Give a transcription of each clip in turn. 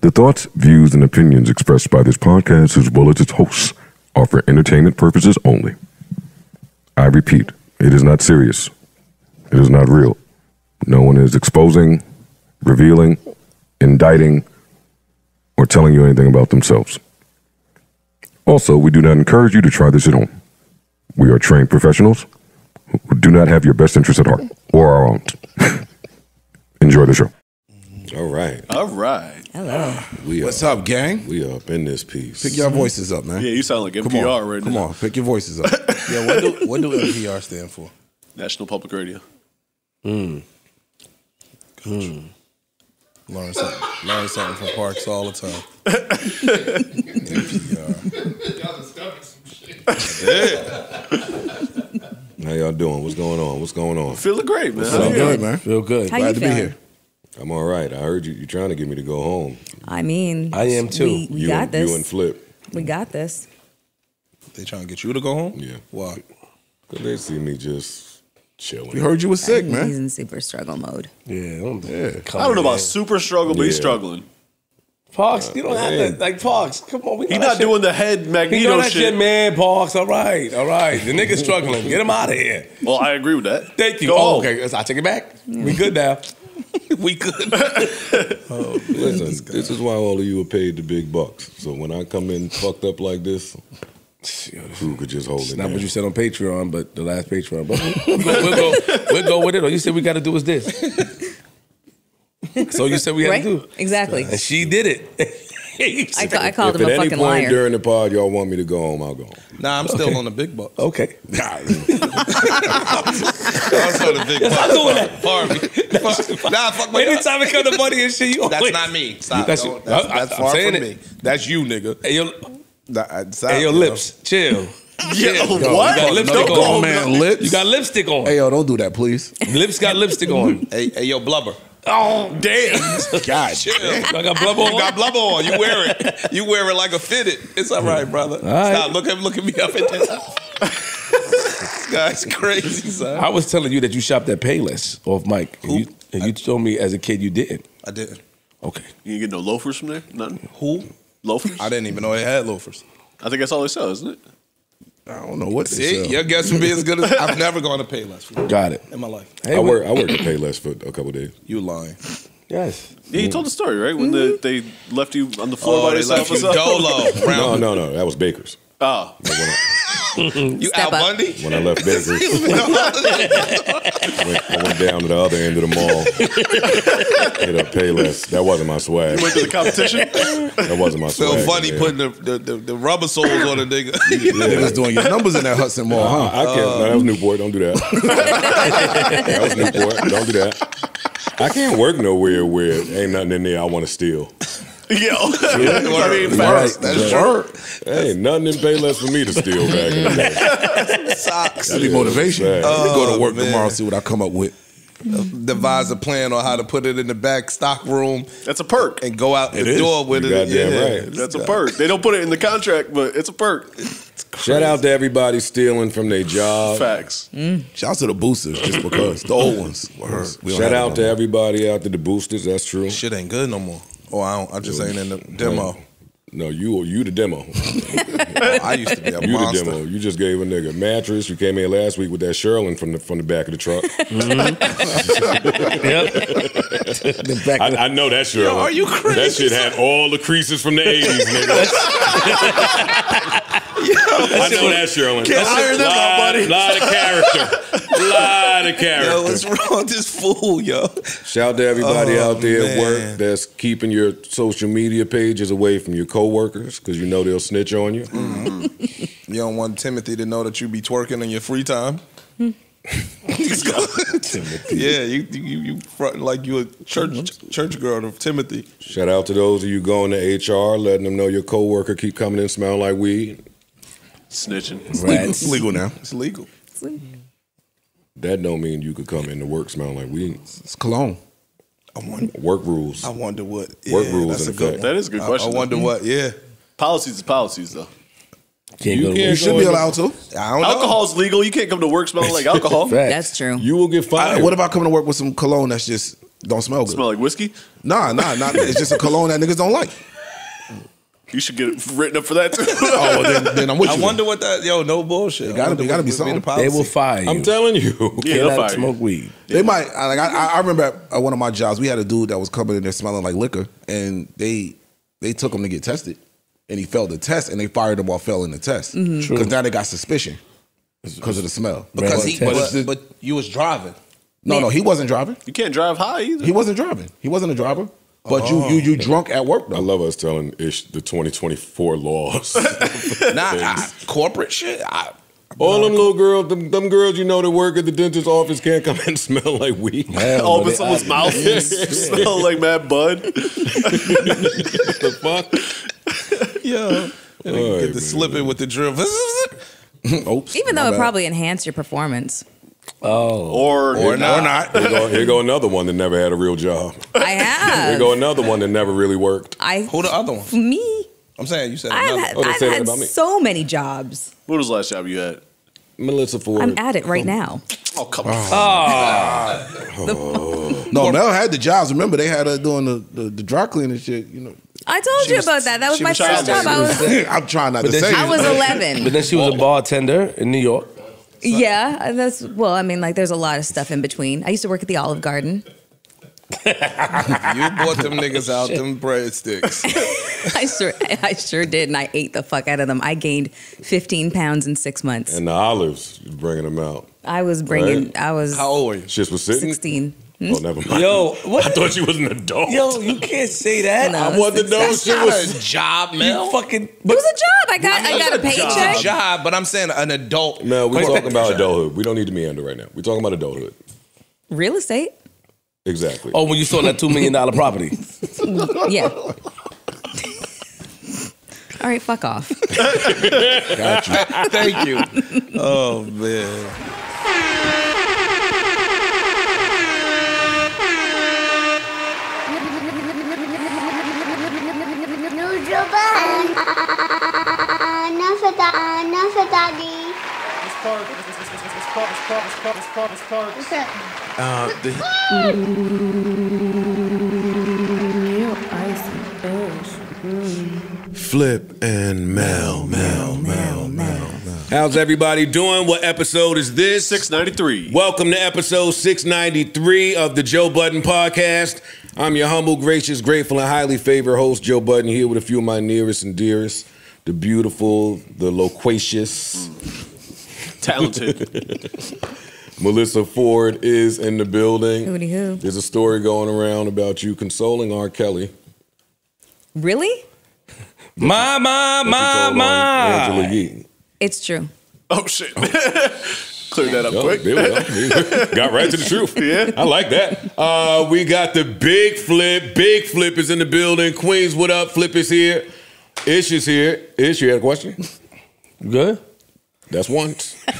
The thoughts, views, and opinions expressed by this podcast, as well as its hosts, are for entertainment purposes only. I repeat, it is not serious. It is not real. No one is exposing, revealing, indicting, or telling you anything about themselves. Also, we do not encourage you to try this at home. We are trained professionals who do not have your best interests at heart or our own. Enjoy the show. All right. All right. Hello. We What's up? up, gang? We up in this piece. Pick your voices up, man. Yeah, you sound like Come NPR on, right come now. on, pick your voices up. yeah, what do, what do NPR stand for? National Public Radio. Hmm. Hmm. Learn something. Learn something from Parks all the time. NPR. Y'all discovered some shit. Yeah. How y'all doing? What's going on? What's going on? Feeling great, man. Feel How you good, man. Feel good. How Glad you to be here. I'm all right. I heard you. You're trying to get me to go home. I mean, I am too. We, we you got and, this. You and Flip. we got this. They trying to get you to go home? Yeah. Why? Cause they see me just chilling. We heard you was sick, He's man. He's in super struggle mode. Yeah, don't, Yeah. I don't know about super struggle, but he's struggling. Parks. Uh, you don't have to like Parks. Come on, we know He's not shit. doing the head He Magneto that shit, shit. man. Parks. All right, all right. The nigga's struggling. Get him out of here. Well, I agree with that. Thank you. Go oh, okay. I take it back. We good now. we good. Oh, Listen, this is why all of you are paid the big bucks. So when I come in fucked up like this, who could just hold it? Not down? what you said on Patreon, but the last Patreon. But we'll go, we'll go, we'll go with it. Or you said we got to do is this. So you said we had Right? to do, Exactly. and she did it. I, ca- I called if him at a any fucking point liar. during the pod y'all want me to go home, I'll go home. Nah, I'm still on the big bucks. okay. I was on the big bucks. I'm doing that. Fuck- Nah, fuck my Anytime it come to money and shit, you That's always- not me. Stop. That's Don't- you. That's, I- I- that's I'm far saying from it. me. That's you, nigga. Hey, your, Nah, stop, hey, your yo. lips, chill. Yeah, Yo, what? You got lipstick Don't on. go home. man, lips. You got lipstick on. Hey, yo, don't do that, please. Lips got lipstick on. Hey, hey, yo, blubber. Oh, Damn. God, I got blubber on. You got blubber on. You wear it. You wear it like a fitted. It's all right, brother. right. Stop. Look at look at me up at this. Guy's crazy, son. I was telling you that you shopped at Payless off mic, and you, and you told me as a kid you didn't. I didn't. Okay. You ain't get no loafers from there? Nothing? Who? Loafers? I didn't even know they had loafers. I think that's all they sell, isn't it? I don't know what they See, sell. your guess would be as good as I've never gone to Payless Got it. in my life. Hey, I what- work. I worked at Payless for a couple days. You lying? Yes. Yeah, you told the story, right? When the, mm-hmm. they left you on the floor by Oh, they yourself left you or something? dolo. No, no, no. That was Baker's. Oh. But when I, You Step Al up. Bundy? when I left Baker's, I went, I went down to the other end of the mall. Hit up Payless. That wasn't my swag. Went to the competition? That wasn't my Feel swag. funny man. putting the, the, the, the rubber soles on a nigga. Yeah. doing your numbers in that Hudson Mall, huh? I can't. no, that was Newport. Don't do that. that was Newport. Don't do that. I can't work nowhere where ain't nothing in there I want to steal. Yo. I mean, Right, facts. that's true. There ain't nothing in Payless for me to steal back in the day. Socks. That'd be motivation. Go to oh, work man. tomorrow, see what I come up with. Devise a plan on how to put it in the back stock room That's a perk. and go out the is. door with You it. goddamn Yeah. right. That's a perk. They don't put it in the contract, but it's a perk. Shout out to everybody stealing from their job. Facts. Mm. Shout out to the boosters just because the old ones. Word. We don't Shout out them to more. everybody out to the boosters. That's true. Shit ain't good no more. Oh, I don't. I just ain't in the demo. No, you you the demo. I used to be a You the demo. You just gave a nigga a mattress. You came in last week with that shearling from the from the back of the truck. The back of the- I, I know that shearling. are you crazy? That crazy, shit had all the creases from the eighties, nigga. I know that shearling. Can't iron them out, lot, buddy. lot of character. lot of Yo, character. what's wrong with this fool, yo? Shout out to everybody Oh, out there at work that's keeping your social media pages away from your coworkers because you know they'll snitch on you. Mm-hmm. You don't want Timothy to know that you be twerking in your free time. Timothy. Yeah, you you you front like you a church church girl to Timothy. Shout out to those of you going to HR, letting them know your coworker keep coming in smelling like weed. Snitching. It's legal now. It's legal. That don't mean you could come into work smelling like weed. It's cologne. I wonder. Work rules. I wonder what. Work rules that's in a good That is a good I- question, I, wonder though. what. Yeah, Policies is policies, though. Can't You go can't you should go be allowed to. I don't know. Alcohol's legal. You can't come to work smelling like alcohol. That's true. You will get I- fired. what about coming to work with some cologne that's just Don't smell good. Smell like whiskey? Nah, nah, nah. It's just a cologne that niggas don't like. You should get it written up for that too. Oh, then, then I'm with I you. I wonder what that. Yo, no bullshit. It gotta I be- wonder gotta what be would something. the They will fire you. I'm telling you. Yeah, they'll Cannot fire you. smoke weed. They might I- like I, I remember at at one of my jobs we had a dude that was coming in there smelling like liquor, and they they took him to get tested, and he failed the test, and they fired him while failing the test mm-hmm. because now they got suspicion because of the smell. Because he, but, but, but you was driving. no, no, he wasn't driving. You can't drive high either. He wasn't driving. He wasn't a driver. But you you you oh. drunk at work I love us telling Ish the 2024 laws. Nah, I, corporate shit. I, All them little girls, them, them girls you know that work at the dentist's office can't come and smell like weed. Hell All no, of a they someone's mouth smell like mad bud. the fuck? yeah. And they get the man. slipping with the drill. Oops. Even though it bad. probably enhanced your performance. Oh, Or, or not. Here go, here go another one that never had a real job. I have. Here go another one that never really worked. I Who the other one? me. I'm saying you said I've another. had, Oh, I've had about me. so many jobs. What was the last job you had? Melyssa Ford. I'm at it right now. Oh, come oh. on. Oh. No, Mel had the jobs. Remember they had her doing the, the, the dry cleaning shit. You know, I told you about that. That was my was first job. I was I'm trying not to say. she- I it. was but then she was a bartender in New York. Yeah, that's well. I mean, like, there's a lot of stuff in between. I used to work at the Olive Garden. You bought them niggas out them breadsticks. I sure, I sure did, and I ate the fuck out of them. I gained 15 pounds in six months. and the olives, bringing them out. I was bringing. Right. I was How old were you? Shit was sitting. 16. Oh, never mind. Yo, what? I thought you was an adult. Yo, you can't say that. No, I wanted to know That's shit was. a job, You Mel. fucking. It was a job. I got. I got a It's a paycheck. job, but I'm saying an adult. No, we're talking about adulthood. We don't need to meander right now. We're talking about adulthood. Real estate. Exactly. Oh, when you sold that two million dollar property. Yeah. All right, fuck off. Got you. Thank you. Oh man. Enough of that. Enough of daddy. Flip and Mel, Mel, Mel, Mel. How's everybody doing? What episode is this? 693. Welcome to episode 693 of the Joe Budden Podcast. I'm your humble, gracious, grateful, and highly favored host, Joe Budden, here with a few of my nearest and dearest, the beautiful, the loquacious. Talented. Melyssa Ford is in the building. Hooty hoo. There's a story going around about you consoling R. Kelly. Really? My, my, that you my, my. Angela Yee. It's true. oh, shit. Clear that up Yo, quick. there we go. got right to the truth. Yeah. I like that. Uh, we got the big flip. Big flip is in the building. Queens, what up? Flip is here. Ish is here. Ish, you had a question? Good. That's once.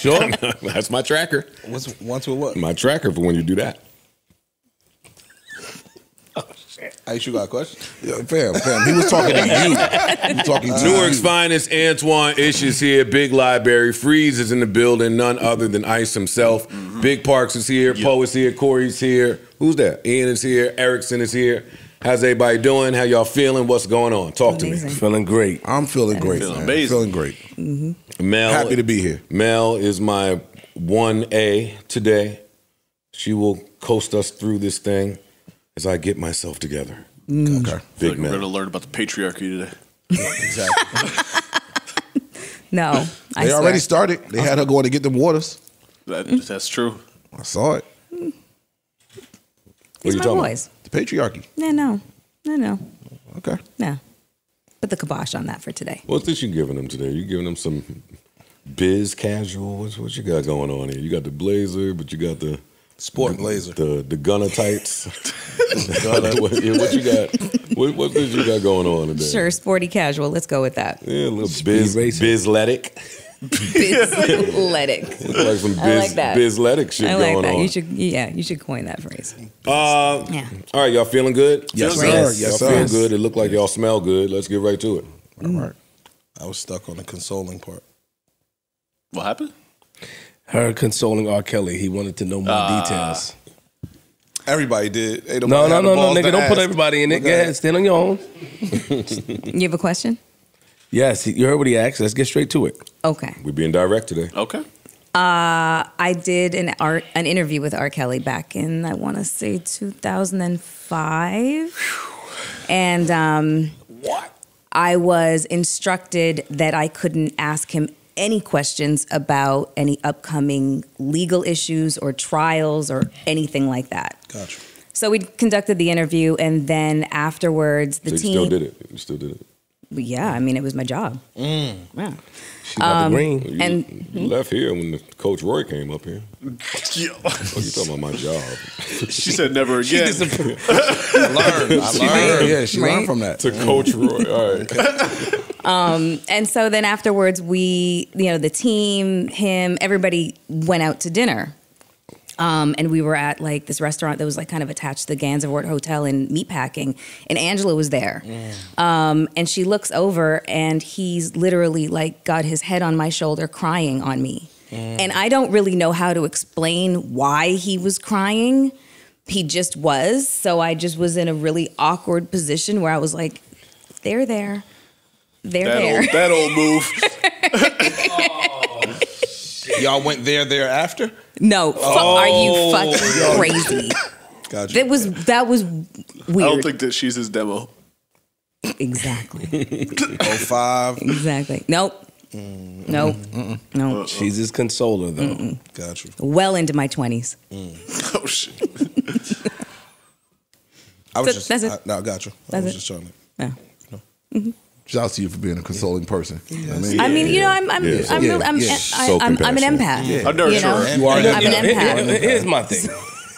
Sure. That's my tracker. What's once with what? My tracker for when you do that. Ice, you got a question? Yeah, fam, fam. He was talking to you. He talking to Newark's you. finest Antoine Ish is here. Big Library. Freeze is in the building. None other than Ice himself. Mm-hmm. Big Parks is here. Poe is here. Corey's here. Who's that? Ian is here. Erickson is here. How's everybody doing? How y'all feeling? What's going on? Talk to Amazing. Feeling great. I'm feeling great, Feeling man. amazing. Feeling great. me. Mel. Happy to be here. Mel is my 1A today. She will coast us through this thing as I get myself together. Mm. Okay. Big like we're going to learn about the patriarchy today. Exactly. No, I They swear. already started. They had her going to get them waters. That, mm. That's true. I saw it. Mm. What These you my talking boys. The patriarchy. No, no, no, no, Okay. no. Put the kibosh on that for today. What's this you giving them today? You giving them some biz casual? What's what you got going on here? You got the blazer, but you got the Sport blazer. the the gunner tights. what, yeah, what you got? What, what's this you got going on today? Sure, sporty casual. Let's go with that. Yeah, a little biz bizletic. Bizletic. Looks like some biz, I like that. bizletic shit I like going that. on. You should, yeah, you should coin that phrase. Uh, Yeah. All right, y'all feeling good? Yes, Feels sir. good. Yes, y'all sir. feel good. It looked like y'all smell good. Let's get right to it. All right. I was stuck on the consoling part. What happened? Her consoling R. Kelly. He wanted to know more details. Everybody did. Ain't No, no, no, no, nigga. Don't put everybody in it. Go ahead, stand on your own. You have a question? Yes, you heard what he asked. Let's get straight to it. Okay. We're being direct today. Okay. I did an art an interview with R. Kelly back in I want to say 2005, and um, What? I was instructed that I couldn't ask him any questions about any upcoming legal issues or trials or anything like that. Gotcha. So we conducted the interview, and then afterwards, the So you team. still did it. You still did it. Yeah, I mean, it was my job. Mm. Yeah. She got Um, the green. You, And- you hmm? left here when the coach Roy came up here. Yo. What you talking about my job? She said never again. I learned. I learned. Yeah, she Right. learned from that. to mm. coach Roy. All right. Um, and so then afterwards, we, you know, the team, him, everybody went out to dinner. Um, and we were at like this restaurant that was like kind of attached to the Gansevoort Hotel in Meatpacking, and Angela was there. Um, and she looks over, and he's literally like got his head on my shoulder, crying on me. And I don't really know how to explain why he was crying. He just was. So I just was in a really awkward position where I was like, "They're there, they're that there." old that old move. Y'all went there there after? No, fu- are you oh. fucking crazy? Gotcha. That was that was weird. I don't think that she's his demo. exactly, Oh five. exactly. Nope, nope, no. Uh-uh. She's his consoler, though. Gotcha. Well into my twenties. Mm. Oh shit. I was So just that's it. I, no, gotcha. I was it. just trying to. Oh. Yeah. Mm-hmm. Shout out to you for being a consoling person. I mean, I mean, you know, I'm I'm Yeah. I'm, Yeah. I'm, Yeah. I, So I'm, I'm an empath. Yeah. A nurturer. You know, You are an I'm an empath. Here- empath. here's my thing.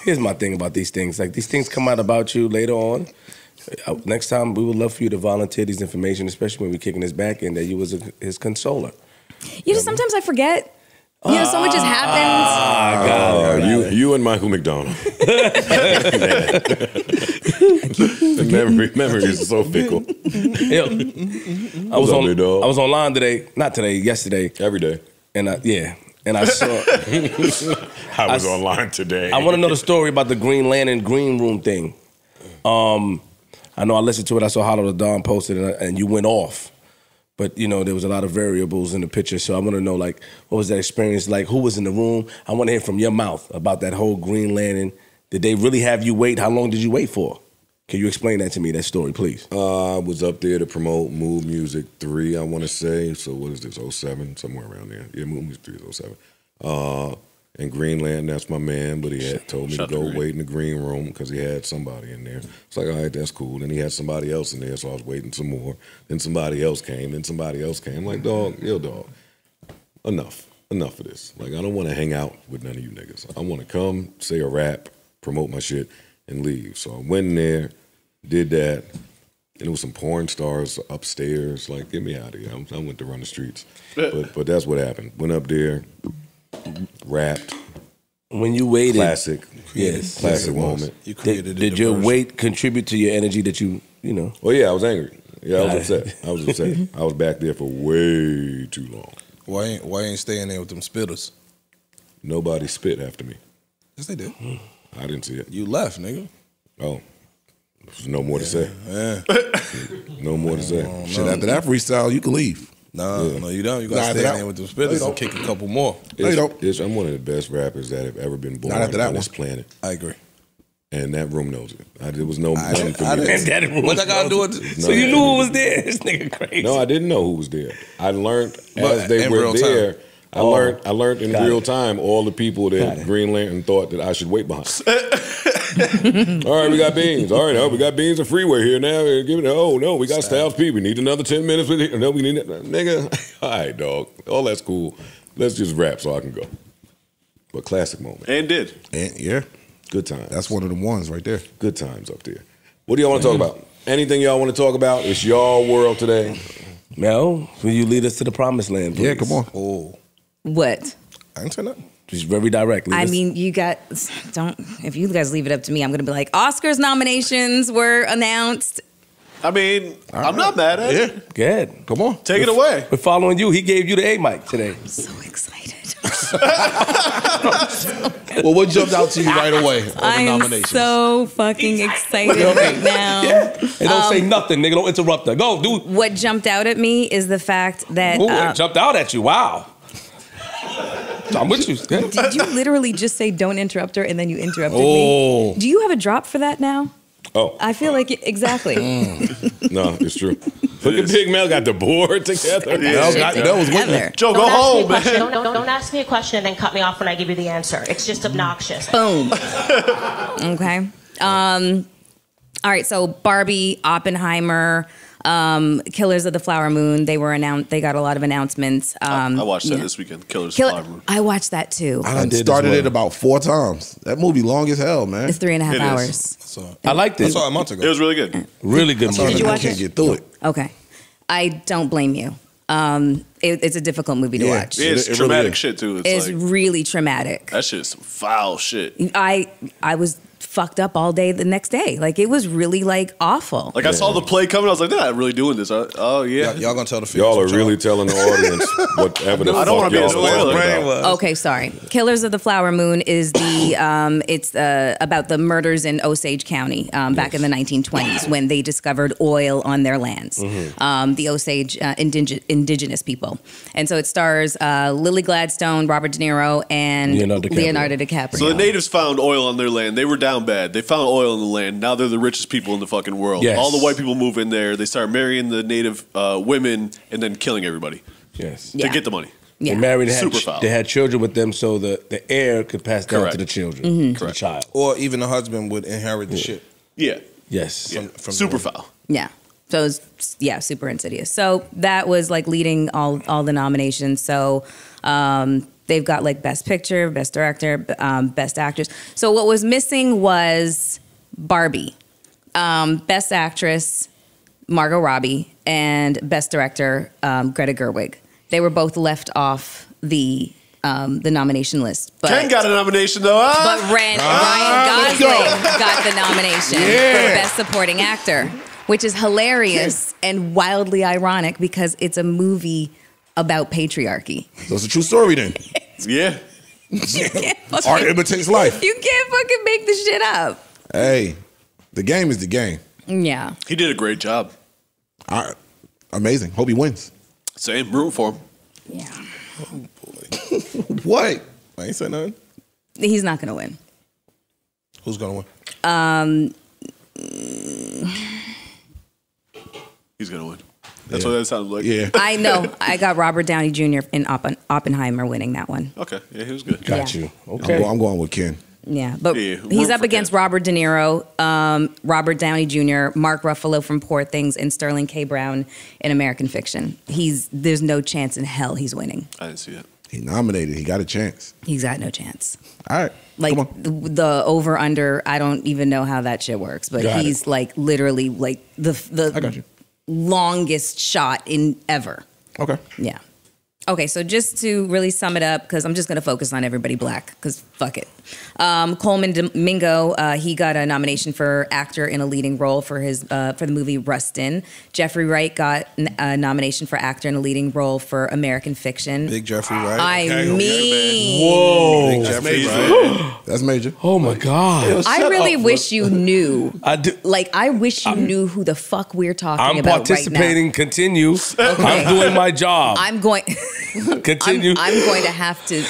Here's my thing about these things. Like these things come out about you later on. Uh, Next time, we would love for you to volunteer these information, especially when we're kicking his back in that you was a, his consoler. You know, sometimes I forget. You know, so much just happens. Ah, God. Uh, you, you and Michael McDonald. the memory, memory is so fickle. Yo, I was up, on. big dog? I was online today. Not today. Yesterday. Every day. And I, yeah, and I saw. I was I- online today. I want to know the story about the Green Lantern green room thing. Um, I know I listened to it. I saw Hollow Da Don posted, and, and you went off. But you know there was a lot of variables in the picture, so I want to know like what was that experience like? Who was in the room? I want to hear from your mouth about that whole Green Lantern. Did they really have you wait? How long did you wait for? Can you explain that to me? That story, please. Uh, I was up there to promote Mood Muzik 3, I want to say. So what is this, 07? Somewhere around there. Yeah, Mood Muzik 3 is 07. Uh, and Greenland, that's my man, but he had told me Shout to go wait in the green room because he had somebody in there. It's like, all right, that's cool. Then he had somebody else in there, so I was waiting some more. Then somebody else came, then somebody else came. Like, dog, yo, dog, enough. Enough of this. Like, I don't want to hang out with none of you niggas. I want to come, say a rap, promote my shit, and leave. So I went in there, did that. And it was some porn stars upstairs. Like, get me out of here. I'm, I went to run the streets. But but that's what happened. Went up there, rapped, When you waited, classic, Yes. classic Yes, moment. You did, created a did your diversion. weight contribute to your energy that you you know? Well, yeah, I was angry. Yeah, I was upset. I was upset. I was back there for way too long. Why ain't why ain't staying there with them spitters? Nobody spit after me. Yes, they did. I didn't see it. You left, nigga. Oh, there's no more to say. Yeah. No more to say. Shit, after that freestyle, you can leave. No, no, you don't. You Nah, gotta after stay in there with them No, you spitters don't. and kick a couple more. No, you It's- don't. it's- I'm one of the best rappers that have ever been born Not after that on this one. planet. I agree. And that room knows it. I, there was no I- nothing for I me. to. And that room What I gotta do was- with So you knew who was there? This nigga crazy. No, I didn't know who was there. I learned But as they were there. time. There. I Oh, learned. I learned in real it. time all the people that. Green Lantern thought that I should wait behind. all right, we got beans. All right, oh, we got beans and freeway here now. Give it. Oh no, we got Styles P. We need another ten minutes with it. No, we need it. nigga. All right, dog. All that's cool. Let's just rap so I can go. But classic moment. And did. And yeah, Good times. that's one of the ones right there. good times up there. What do y'all want to talk about? Anything y'all want to talk about? It's y'all world today. Mel, will you lead us to the promised land? Please? Yeah, come on. Oh, What? I ain't say nothing. Just very directly. I mean, you got don't. If you guys leave it up to me, I'm gonna be like, Oscars nominations were announced. I mean, I'm not mad at it. good. Come on. Take it away. We're following you. He gave you the A mic today. I'm so excited. nominations. Well, what jumped out to you right away on the I'm so fucking excited right now. Hey, don't say nothing, nigga. Don't interrupt her. Go, do. What jumped out at me is the fact that. Ooh, uh, it jumped out at you. Wow. I'm with you. Yeah. did you literally just say don't interrupt her and then you interrupted Oh. me? Do you have a drop for that now? Oh, I feel like it, exactly. no, it's true. Look at Big Mel got the board together. That, got- that was winning. Together. Joe, go Don't ask me a home, question. man. Don't, don't, don't ask me a question and then cut me off when I give you the answer. It's just obnoxious. Boom. okay. Um, all right. So Barbie, Oppenheimer, um, Killers of the Flower Moon. They were announced. They got a lot of announcements. Um, I watched that yeah. this weekend. Killers Kill- of the Flower Moon. I watched that too. I done did started well. it about four times. That movie long as hell, man. It's three and a half It is. hours. So, I liked it. I it. saw it a month ago. It was really good. Really good Sorry, movie. Did you I can't it? get through it. Okay. I don't blame you. Um, it, it's a difficult movie to Yeah. watch. Yeah, it's It- it traumatic is. shit too. It's, It's like really traumatic. that shit's foul shit. I I was fucked up all day the next day. Like it was really like awful. Like I saw the play coming, I was like, they're not really doing this. Uh, oh yeah. y'all, y'all gonna tell the fans Y'all are what really telling the audience whatever the I don't wanna be a y'all spoiler. Okay, sorry. Killers of the Flower Moon is the um, it's uh, about the murders in Osage County um, back in the 1920s when they discovered oil on their lands. Mm-hmm. Um, the Osage uh, indige- indigenous people, and so it stars uh, Lily Gladstone, Robert De Niro, and Leonardo DiCaprio. Leonardo DiCaprio. So the natives found oil on their land. They were down bad. They found oil in the land. Now they're the richest people in the fucking world. Yes. All the white people move in there. They start marrying the native uh, women and then killing everybody Yes. Yeah. to get the money. yeah. They married. Had, Super foul. they had children with them, so the, the heir could pass down Correct. to the children, Mm-hmm. to the child. Or even the husband would inherit the shit. Yeah. Yes. yeah. from Super the- foul. Yeah. So it was, yeah, super insidious. So that was like leading all all the nominations. So um, they've got like best picture, best director, um, best actress. So what was missing was Barbie, um, best actress, Margot Robbie, and best director, um, Greta Gerwig. They were both left off the um, the nomination list. But Ken got a nomination though. but Ah! Ryan Gosling got the nomination for Best Supporting Actor, which is hilarious and wildly ironic because it's a movie about patriarchy. So it's a true story then. yeah. Art imitates life. You can't fucking make the shit up. Hey, the game is the game. Yeah. He did a great job. I, amazing. Hope he wins. Same room for him. Yeah. Oh boy. What? I ain't say nothing. He's not going to win. Who's gonna win? Um. He's gonna win. That's what that sounded like. Yeah. I know. I got Robert Downey Jr. in Oppen- Oppenheimer winning that one. Okay. Yeah, he was good. Got Yeah. you. I'm, Okay. going, I'm going with Ken. Yeah, but Yeah, he's up against Ken. Robert De Niro, um, Robert Downey Jr., Mark Ruffalo from Poor Things, and Sterling K. Brown in American Fiction. He's there's no chance in hell he's winning. I didn't see it. He nominated. He got a chance. He's got no chance. All right. Like Come on. the, the over under, I don't even know how that shit works, but Got it. he's like literally like the the I got you. Longest shot in ever. Okay. Yeah. Okay, so just to really sum it up, because I'm just going to focus on everybody black, because fuck it. Um, Colman Domingo, uh, he got a nomination for actor in a leading role for his uh, for the movie Rustin. Jeffrey Wright got n- a nomination for actor in a leading role for American Fiction. Big Jeffrey Wright. I Okay. mean, Whoa. Big Jeffrey Amazing. Wright. That's major. Oh my God. I really wish you knew. I do. Like, I wish you knew who the fuck we're talking I'm about participating. right Continue. I'm doing my job. I'm going. Continue. I'm, I'm going to have to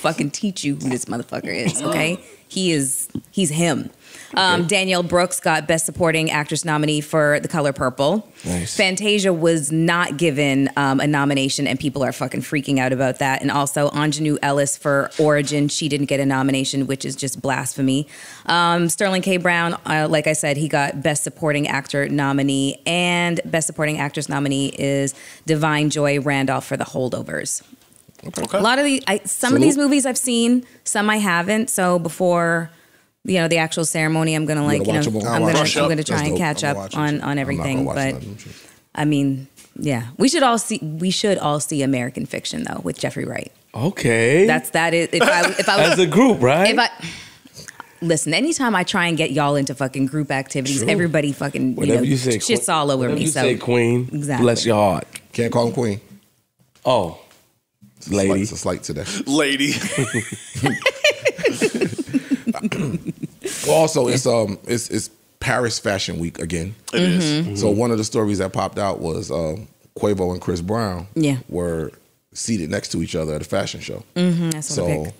fucking teach you who this motherfucker is. Okay, he is. He's him. Um, Danielle Brooks got Best Supporting Actress nominee for The Color Purple. Nice. Fantasia was not given um, a nomination, and people are fucking freaking out about that. And also Aunjanue Ellis for Origin, she didn't get a nomination, which is just blasphemy. Um, Sterling K. Brown, uh, like I said, he got Best Supporting Actor nominee, and Best Supporting Actress nominee is Da'Vine Joy Randolph for The Holdovers. Okay. A lot of the, I, some of these movies I've seen, some I haven't. So before, you know, the actual ceremony, I'm gonna like, you know, them all. I'm I'll gonna, I'm gonna try That's and dope. catch up on on everything. But none of them shit. I mean, yeah, we should all see. We should all see American Fiction though with Jeffrey Wright. okay. That's that is. If I if I was, as was a group, right? if I. Listen, anytime I try and get y'all into fucking group activities, True. everybody fucking whatever you, know, you say, shit's Queen- all over me. You so say, Queen. Exactly. Bless your heart. Can't call him Queen. Oh, Lady. It's a slight to that. Lady. Well, also, it's um, it's it's Paris Fashion Week again. It is. Mm-hmm. So one of the stories that popped out was um, Quavo and Chris Brown. Yeah. were seated next to each other at a fashion show. Mm-hmm, I So, pic.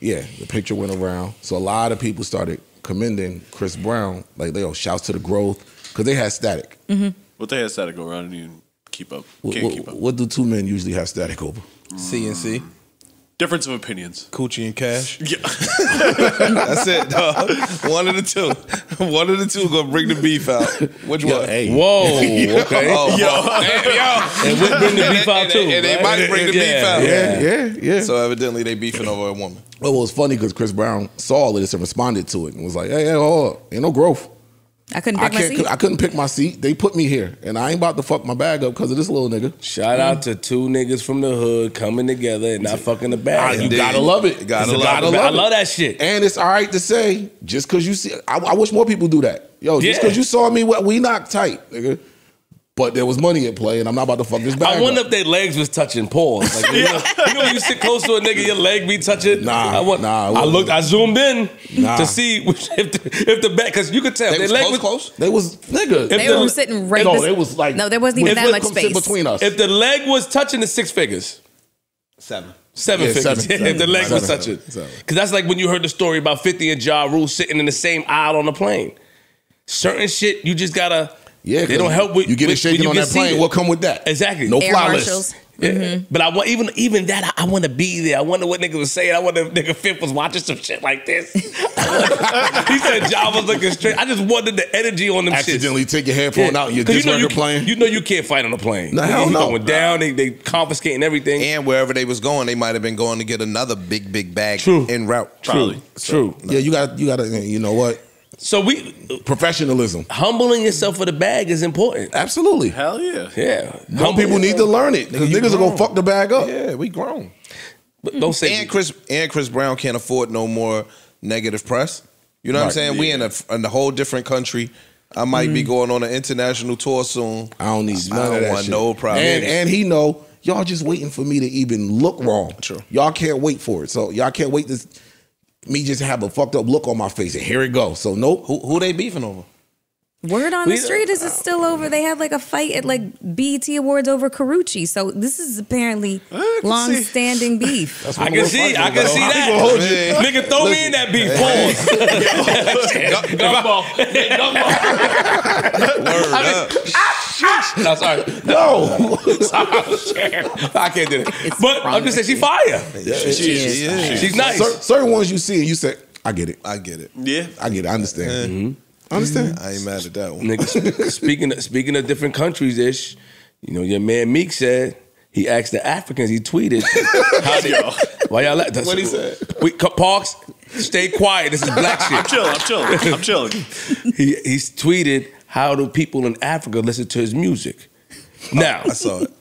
yeah, the picture went around. So a lot of people started commending Chris Brown, like they all shouts to the growth because they had static. What the hell is that to go around and even keep up? Can't what- keep up. what do two men usually have static over? CNC, um, Difference of opinions. Coochie and Cash. Yeah. That's it, dog. One of the two. One of the two gonna bring the beef out. Which one? hey. Whoa, okay. Oh, And we bring the beef out and, too. and, and they right? might bring the beef Yeah, out. Yeah, yeah, yeah. So evidently they beefing over a woman. Well, it was funny because Chris Brown saw all of this and responded to it and was like, "Hey, hey, hold up, ain't no growth. I couldn't I pick my can't. seat. I couldn't pick my seat. They put me here, and I ain't about to fuck my bag up because of this little nigga. Shout out to two niggas from the hood coming together and not fucking the Ah, bag. you Indeed. gotta love it. You gotta You love gotta it. love I love that shit. And it's all right to say just because you see. I, I wish more people do that. Yo, just Yeah. because you saw me, we knocked tight, nigga. But there was money at play, and I'm not about to fuck this bag. I wonder up. if their legs was touching paws. Like, you, know, you know, when you sit close to a nigga, your leg be touching. Nah, I want, nah, I wasn't. looked, I zoomed in Nah. to see which, if the, if the back, because you could tell They their was leg close, was close. They was nigga. They the- were sitting right. no, bes- they was like no, there wasn't even that much space. between us. If the leg was touching the six figures, Seven. seven Yeah, figures. seven, if the seven, leg was seven, touching, because that's like when you heard the story about Fifty and Ja Rule sitting in the same aisle on the plane. Certain shit you just gotta. Yeah, they don't help with you get with- it shaking on get that plane. What come with that? Exactly. No Air fly marshals. list. Yeah. Mm-hmm. But I want even even that I, I want to be there. I wonder what niggas was saying. I wonder if nigga Fifth was watching some shit like this. he said Ja was looking straight. I just wanted the energy on them shit. Accidentally take your headphone out and you're 'Cause just you know you, record playing. You know you can't fight on a plane. No, hell you no. going down. They they confiscating everything. And wherever they was going, they might have been going to get another big, big bag True. en route. True. True. yeah, you got you got to. You know what? So we Professionalism. humbling yourself for the bag is important. Absolutely. Hell yeah. Yeah. Some people need to learn it because you niggas are gonna fuck the bag up. Yeah, we grown. But don't say And Chris and Chris Brown can't afford no more negative press. You know what I'm Right. saying? We in a in a whole different country. I might be mm. going on an international tour soon. I don't need I none don't of that want shit. no problem. And and he know y'all just waiting for me to even look wrong. True. Y'all can't wait for it. So y'all can't wait to me just have a fucked up look on my face and here it goes. So nope. Who who they beefing over? Word on the street is it's uh, still over. They had like a fight at like BET Awards over Karrueche. So this is apparently can long-standing beef. I can see, I can see that. ain't gonna hold you. Nigga, throw me in that beef. Pause. Gumball. Ah, no, sorry. No. I can't do it. But I'm just saying, she fire. She is. She's nice. Certain ones you see and you say, I get it. I get it. Yeah. I get it. I understand. Mm-hmm. I understand. I ain't mad at that one. Nigga, speaking of, speaking of different countries, ish, you know, your man Meek said he asked the Africans. He tweeted, how they, "Why y'all?" Let, What'd he say? We Parks, stay quiet. This is black shit. I'm shit. chilling. I'm chilling. I'm chilling. he he's tweeted, "How do people in Africa listen to his music?" Oh, now, I saw it.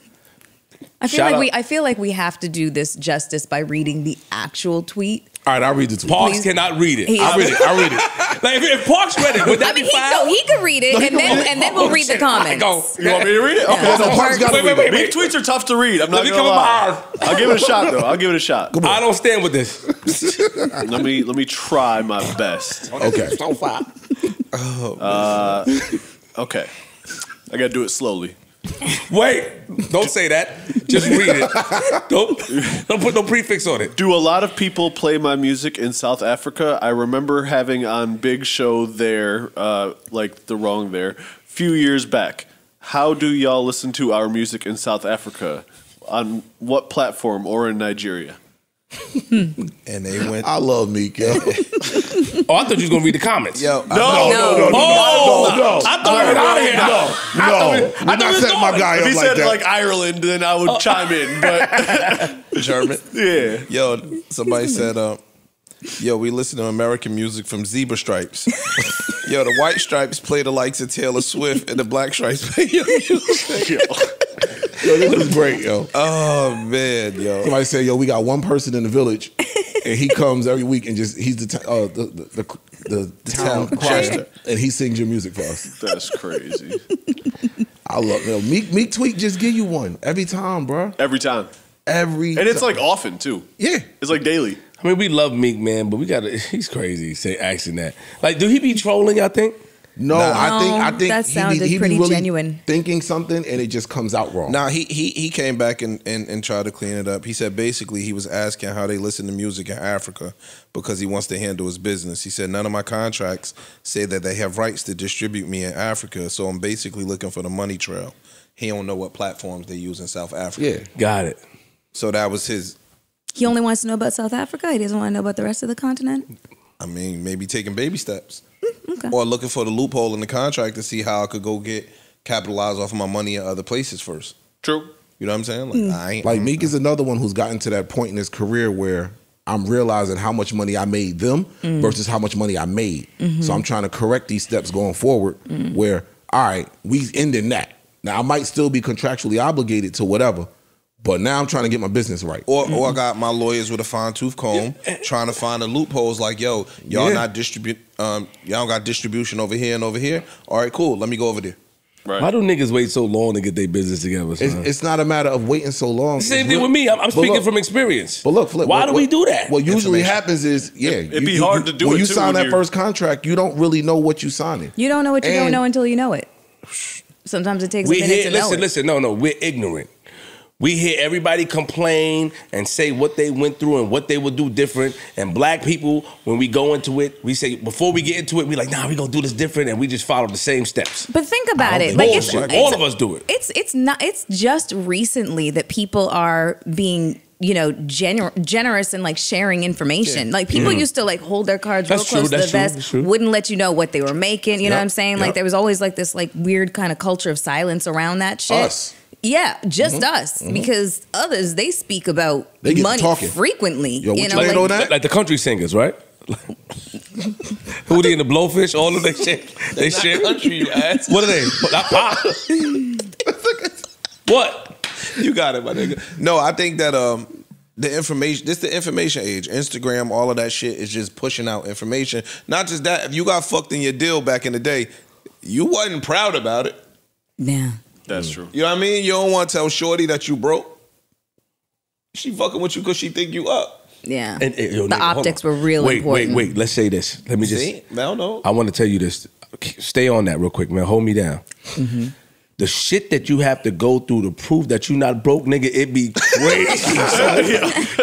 I feel Shout like out- we I feel like we have to do this justice by reading the actual tweet. All right, I'll read it. tweet. Parks Please. cannot read it. He- I'll read it. I'll read it. Like if, if Parks read it, would that I mean, be he, fine? no, he could read it, No, and then read and then we'll read the comments. Go. You want me to read it? Okay. Yeah. No, Parks gotta Wait, read wait, it. wait, Big tweets are tough to read. I'm not Let gonna come lie. I'll give it a shot though. I'll give it a shot. I don't stand with this. Let me let me try my best. Okay. On fire. Uh, okay. I gotta do it slowly. Wait, don't say that. Just read it. Don't don't put no prefix on it. Do a lot of people play my music in South Africa? I remember having on Big Show there, uh, like the wrong there, few years back. How do y'all listen to our music in South Africa? On what platform or in Nigeria? And they went. I love Meek, yo. Oh, I thought you was gonna read the comments. Yo, No, no, no, Oh, no, no. I thought we were out of here. No, no. I we're thought not we setting my guy If up he like said that. like Ireland, then I would chime in. But German. yeah, Yo, somebody said, uh, yo, we listen to American music from Zebra Stripes. yo, the White Stripes play the likes of Taylor Swift, and the Black Stripes play your music. Yo, this is great, yo. Oh, man, yo. Somebody said, "Yo, we got one person in the village, and he comes every week and just he's the t- uh, the, the the the town town choir, choir. and he sings your music for us. that's crazy. I love yo, Meek Meek tweet just give you one every time, bro. Every time. every And it's like often too. Yeah. It's like daily. I mean, we love Meek, man, but we got to. He's crazy. Say asking that. Like, do he be trolling? I think. No, I think I think that he sounded he be pretty really genuine. thinking something and it just comes out wrong. Now he he he came back and, and, and tried to clean it up. He said basically he was asking how they listen to music in Africa because he wants to handle his business. He said none of my contracts say that they have rights to distribute me in Africa, so I'm basically looking for the money trail. He don't know what platforms they use in South Africa. Yeah. Got it. So that was his. He only wants to know about South Africa. He doesn't want to know about the rest of the continent. I mean, maybe taking baby steps. Okay. Or looking for the loophole in the contract to see how I could go get capitalized off of my money in other places first. True. You know what I'm saying? Like Hmm. I ain't Like Meek is another one who's gotten to that point in his career where I'm realizing how much money I made them Mm. versus how much money I made. Mhm. So I'm trying to correct these steps going forward Mm. where, all right, we ending that. Now I might still be contractually obligated to whatever, but now I'm trying to get my business right. Or, or I got my lawyers with a fine tooth comb trying to find the loopholes. Like, yo, y'all Yeah. not distribute, um, y'all got distribution over here and over here. All right, cool. Let me go over there. Right. Why do niggas wait so long to get their business together? It's, it's not a matter of waiting so long. Same thing real- with me. I'm, I'm speaking look- from experience. But look, Flip. why what- do we do that? What usually happens is, yeah, it'd be hard to do when it you too sign that you're- first contract. You don't really know what you signing. You don't know what you don't know until you know it. Sometimes it takes we a minute hear, to listen, know it. listen, no, no, we're ignorant. We hear everybody complain and say what they went through and what they would do different. And black people, when we go into it, we say before we get into it, we like, nah, we gonna do this different, and we just follow the same steps. But think about it. Like think it's, bullshit. it's- All of us do it. It's it's not. It's just recently that people are being you know gener- generous and like sharing information. Yeah. Like people Mhm. used to like hold their cards That's real true, close to the true, vest, true. wouldn't let you know what they were making. You know what I'm saying? yep. Like there was always like this like weird kind of culture of silence around that shit. Us. Yeah, just Mm-hmm. Mhm. us Mhm. because others they speak about They get money talking. frequently. Yo, you you know, like, on that? Like, like the country singers, right? Who and the blowfish? All of that shit. They not shit. country, you ass. What are they? Not pop. what? You got it, my nigga. No, I think that um the information this the information age. Instagram, all of that shit is just pushing out information. Not just that, if you got fucked in your deal back in the day, you wasn't proud about it. Yeah. That's true. You know what I mean? You don't want to tell Shorty that you broke. She fucking with you because she think you up. Yeah. And, and, yo, the nigga, optics were real wait, important. Wait, wait, Let's say this. Let me just. See? I don't know. I want to tell you this. Stay on that real quick, man. Hold me down. Mm-hmm. The shit that you have to go through to prove that you not broke, nigga, it be crazy. son.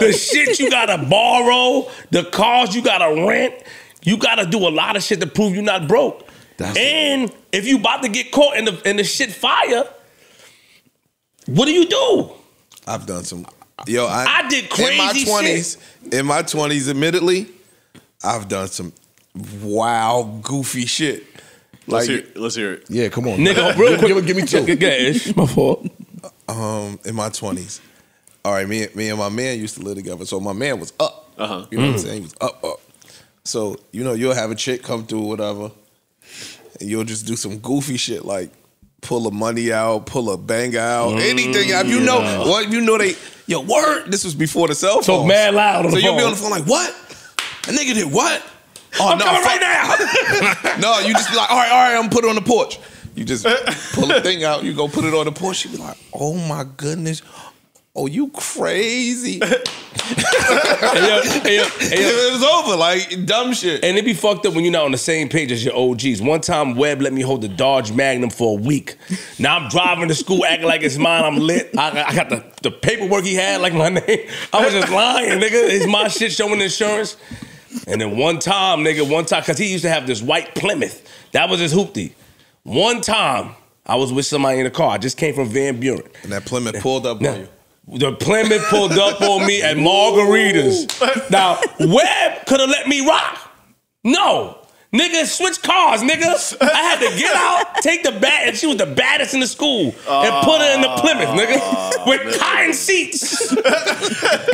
the shit you gotta borrow, the cars you gotta rent, you gotta do a lot of shit to prove you not broke. and if you about to get caught in the in the shit fire, what do you do? I've done some. Yo, I, I did in my twenties. In my twenties, admittedly, I've done some wild, goofy shit. Let's Like, hear. Let's hear it. Yeah, come on, Nigga, real quick. Give, give me two. Go. My fault. um, in my twenties. All right, me, me and my man used to live together. So my man was up. Uh-huh. You know what I'm Mm. saying? He was up, up. So, you know, you'll have a chick come through, whatever, and you'll just do some goofy shit like pull a money out, pull a banger out, Mm. anything. If you know, what you know they, yo, word. This was before the cell phone. So mad loud on so you'll be on the phone like, what? A nigga did what? Oh I'm no, coming right now. no, you just be like, all right, all right, I'm gonna put it on the porch. You just pull the thing out, you go put it on the porch. You be like, oh my goodness, oh you crazy. Yo, yo, yo. it was over, like dumb shit. And it be fucked up when you're not on the same page as your OGs. One time, Webb let me hold the Dodge Magnum for a week. Now I'm driving to school acting like it's mine. I'm lit. I, I got the, the paperwork he had, like my name. I was just lying, nigga. It's my shit showing insurance. And then one time, nigga, one time, because he used to have this white Plymouth. That was his hoopty. One time, I was with somebody in the car. I just came from Van Buren. And that Plymouth pulled up on you. The Plymouth pulled up on me at Margaritas. Now, Webb could have let me rock. No. Nigga, switch cars, nigga. I had to get out, take the bat, and she was the baddest in the school, and put her in the Plymouth, nigga, ah, with cotton seats.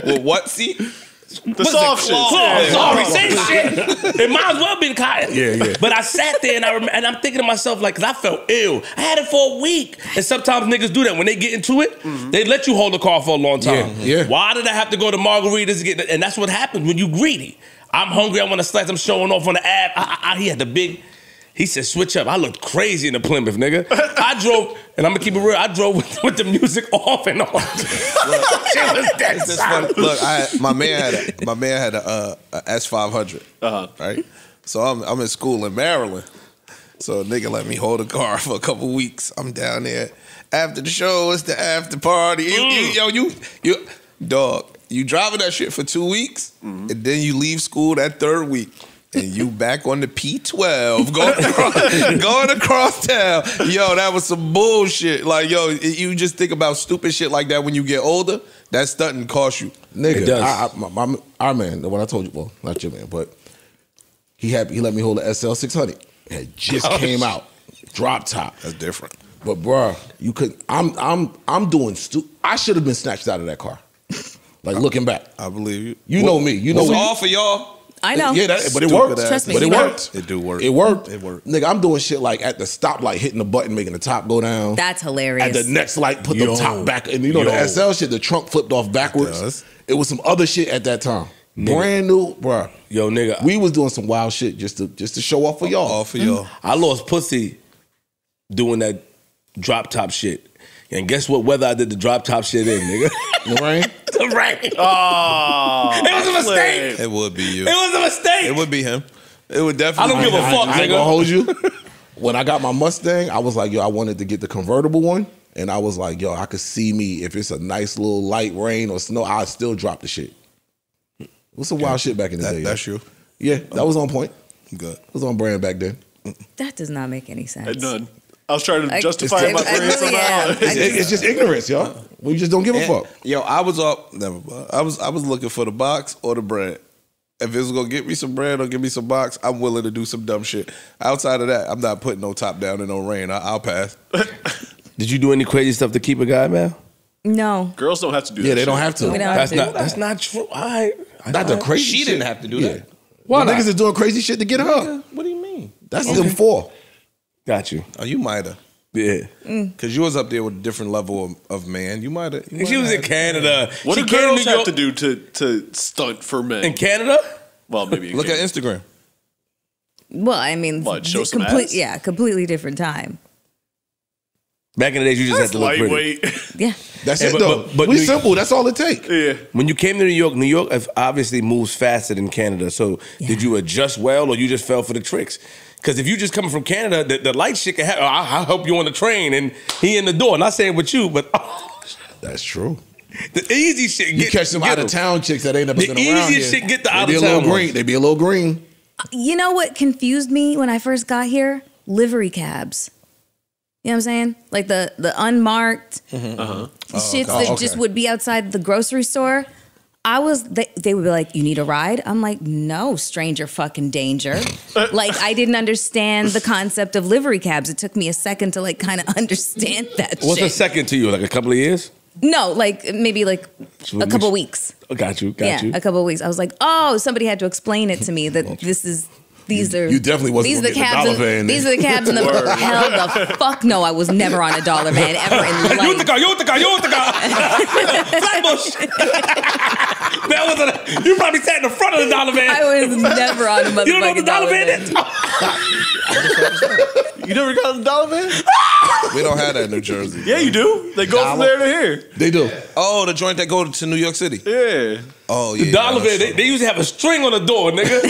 With what seat? The soft shit. Oh, Yeah. sorry, same shit. It might as well been cotton. Yeah, yeah. But I sat there and I rem- and I'm thinking to myself like, cause I felt ill. I had it for a week, and sometimes niggas do that when they get into it. Mm-hmm. They let you hold the car for a long time. Yeah, yeah. Why did I have to go to margaritas to get? And that's what happens when you greedy. I'm hungry. I want to slice. I'm showing off on the ad. I, I, I- he had the big. He said, switch up. I looked crazy in the Plymouth, nigga. I drove, and I'm gonna keep it real, I drove with, with the music off and on. Shit was dead It's just funny. Look, I, my man had a, my man had a, uh, a S five hundred. Uh-huh. Right. So I'm I'm in school in Maryland. So a nigga let me hold a car for a couple weeks. I'm down there after the show. It's the after party. You- you- yo, you you dog. You driving that shit for two weeks, and then you leave school that third week. And you back on the P12 going across, going across town. Yo, that was some bullshit. Like, yo, you just think about stupid shit like that when you get older. That stunting cost you. Nigga, It does. I, I, my, my, our man, the one I told you, well, not your man, but he had he let me hold the SL 600. It just Oh, came out, drop top. That's different. But bruh, you could. I'm I'm I'm doing. Stu- I should have been snatched out of that car. Like looking back, I believe you. you know me. You know It's me. all for y'all. I know. Yeah, that, but it worked. ass Trust me, but it you worked. It do work. It worked. It worked. Nigga, I'm doing shit like at the stoplight, hitting the button, making the top go down. That's hilarious. At the next light, put Yo. the top back. And you know Yo. the SL shit, the trunk flipped off backwards. does. It was some other shit at that time. Nigga. Brand new, bro. Yo, nigga, We was doing some wild shit just to just to show off for y'all. All for y'all. Mm-hmm. I lost pussy doing that drop top shit. And guess what weather I did the drop top shit in, nigga? Lorraine? the rain. Oh, It was a mistake. It would be you. It was a mistake. It would be him. It would definitely. I don't give a be him. fuck, I ain't nigga. gonna hold you. When I got my Mustang, I was like, yo, I wanted to get the convertible one. And I was like, yo, I could see me if it's a nice little light rain or snow, I'd still drop the shit. What's some wild shit back in the That- day? that's you. Yeah, that was on point. Good. It was on brand back then. that does not make any sense. none. I was trying to I- justify I- my I brain really am. somehow. It's, it's just ignorance, y'all. We just don't give a fuck. Yo, I was up. Never mind. I was I was looking for the box or the bread. If it was gonna get me some bread or give me some box, I'm willing to do some dumb shit. Outside of that, I'm not putting no top down in no rain. I, I'll pass. Did you do any crazy stuff to keep a guy, man? No. Girls don't have to do that. Yeah, they shit. don't have to. We don't That's have to. not. That's not true. I. Not the crazy She shit. didn't have to do Yeah. that. Why The not? niggas is doing crazy shit to get her. What do you mean? That's them four. Got you. Oh, you might have. Yeah. Mm. Cause you was up there with a different level of, of man. You might have. She was in Canada. What she do came girls New have York- to do to to stunt for men? in Canada? well, maybe you Look can. at Instagram. Well, I mean, What, show some complete, ass? yeah, completely different time. Back in the days, you just had to look pretty. lightweight. Yeah. That's Yeah, it but- though. but- but we New- simple. That's all it take. yeah. When you came to New York, New York obviously moves faster than Canada. So did you adjust well, or you just fell for the tricks? Because if you just coming from Canada, the, the light shit can happen. I'll, I'll help you on the train, and he in the door. Not saying with you, but That's true. the easy shit. You get- catch some out of town chicks that ain't never The been around easiest here. shit get the they out be of a little town green. ones. They be a little green. You know what confused me when I first got here? Livery cabs. You know what I'm saying? Like the the unmarked Uh-huh. shits Oh, that just would be outside the grocery store. I was they, they would be like, "You need a ride?" I'm like, "No, stranger fucking danger." like I didn't understand the concept of livery cabs. It took me a second to like kind of understand that What's a second to you? Like a couple of years? no, like maybe like So a couple weeks. Oh, got you. Got yeah, you. a couple of weeks. I was like, "Oh, somebody had to explain it to me that this is these are you definitely wasn't these are the gonna get the cabs. dollar van these are the cabs in the Word. hell the fuck no. I was never on a dollar van ever in life. You want the life. You want the car? You want the car? Flatbush. that was a, you probably sat in the front of the dollar van. I was never on a motherfucking you don't know what the dollar van van. is? You never got a dollar van? We don't have that in New Jersey. Yeah, you do. They go from there to here. They do. Oh, the joint that go to New York City. Yeah. Oh yeah. The dollar that's van, they, true. they used to have a string on the door, nigga.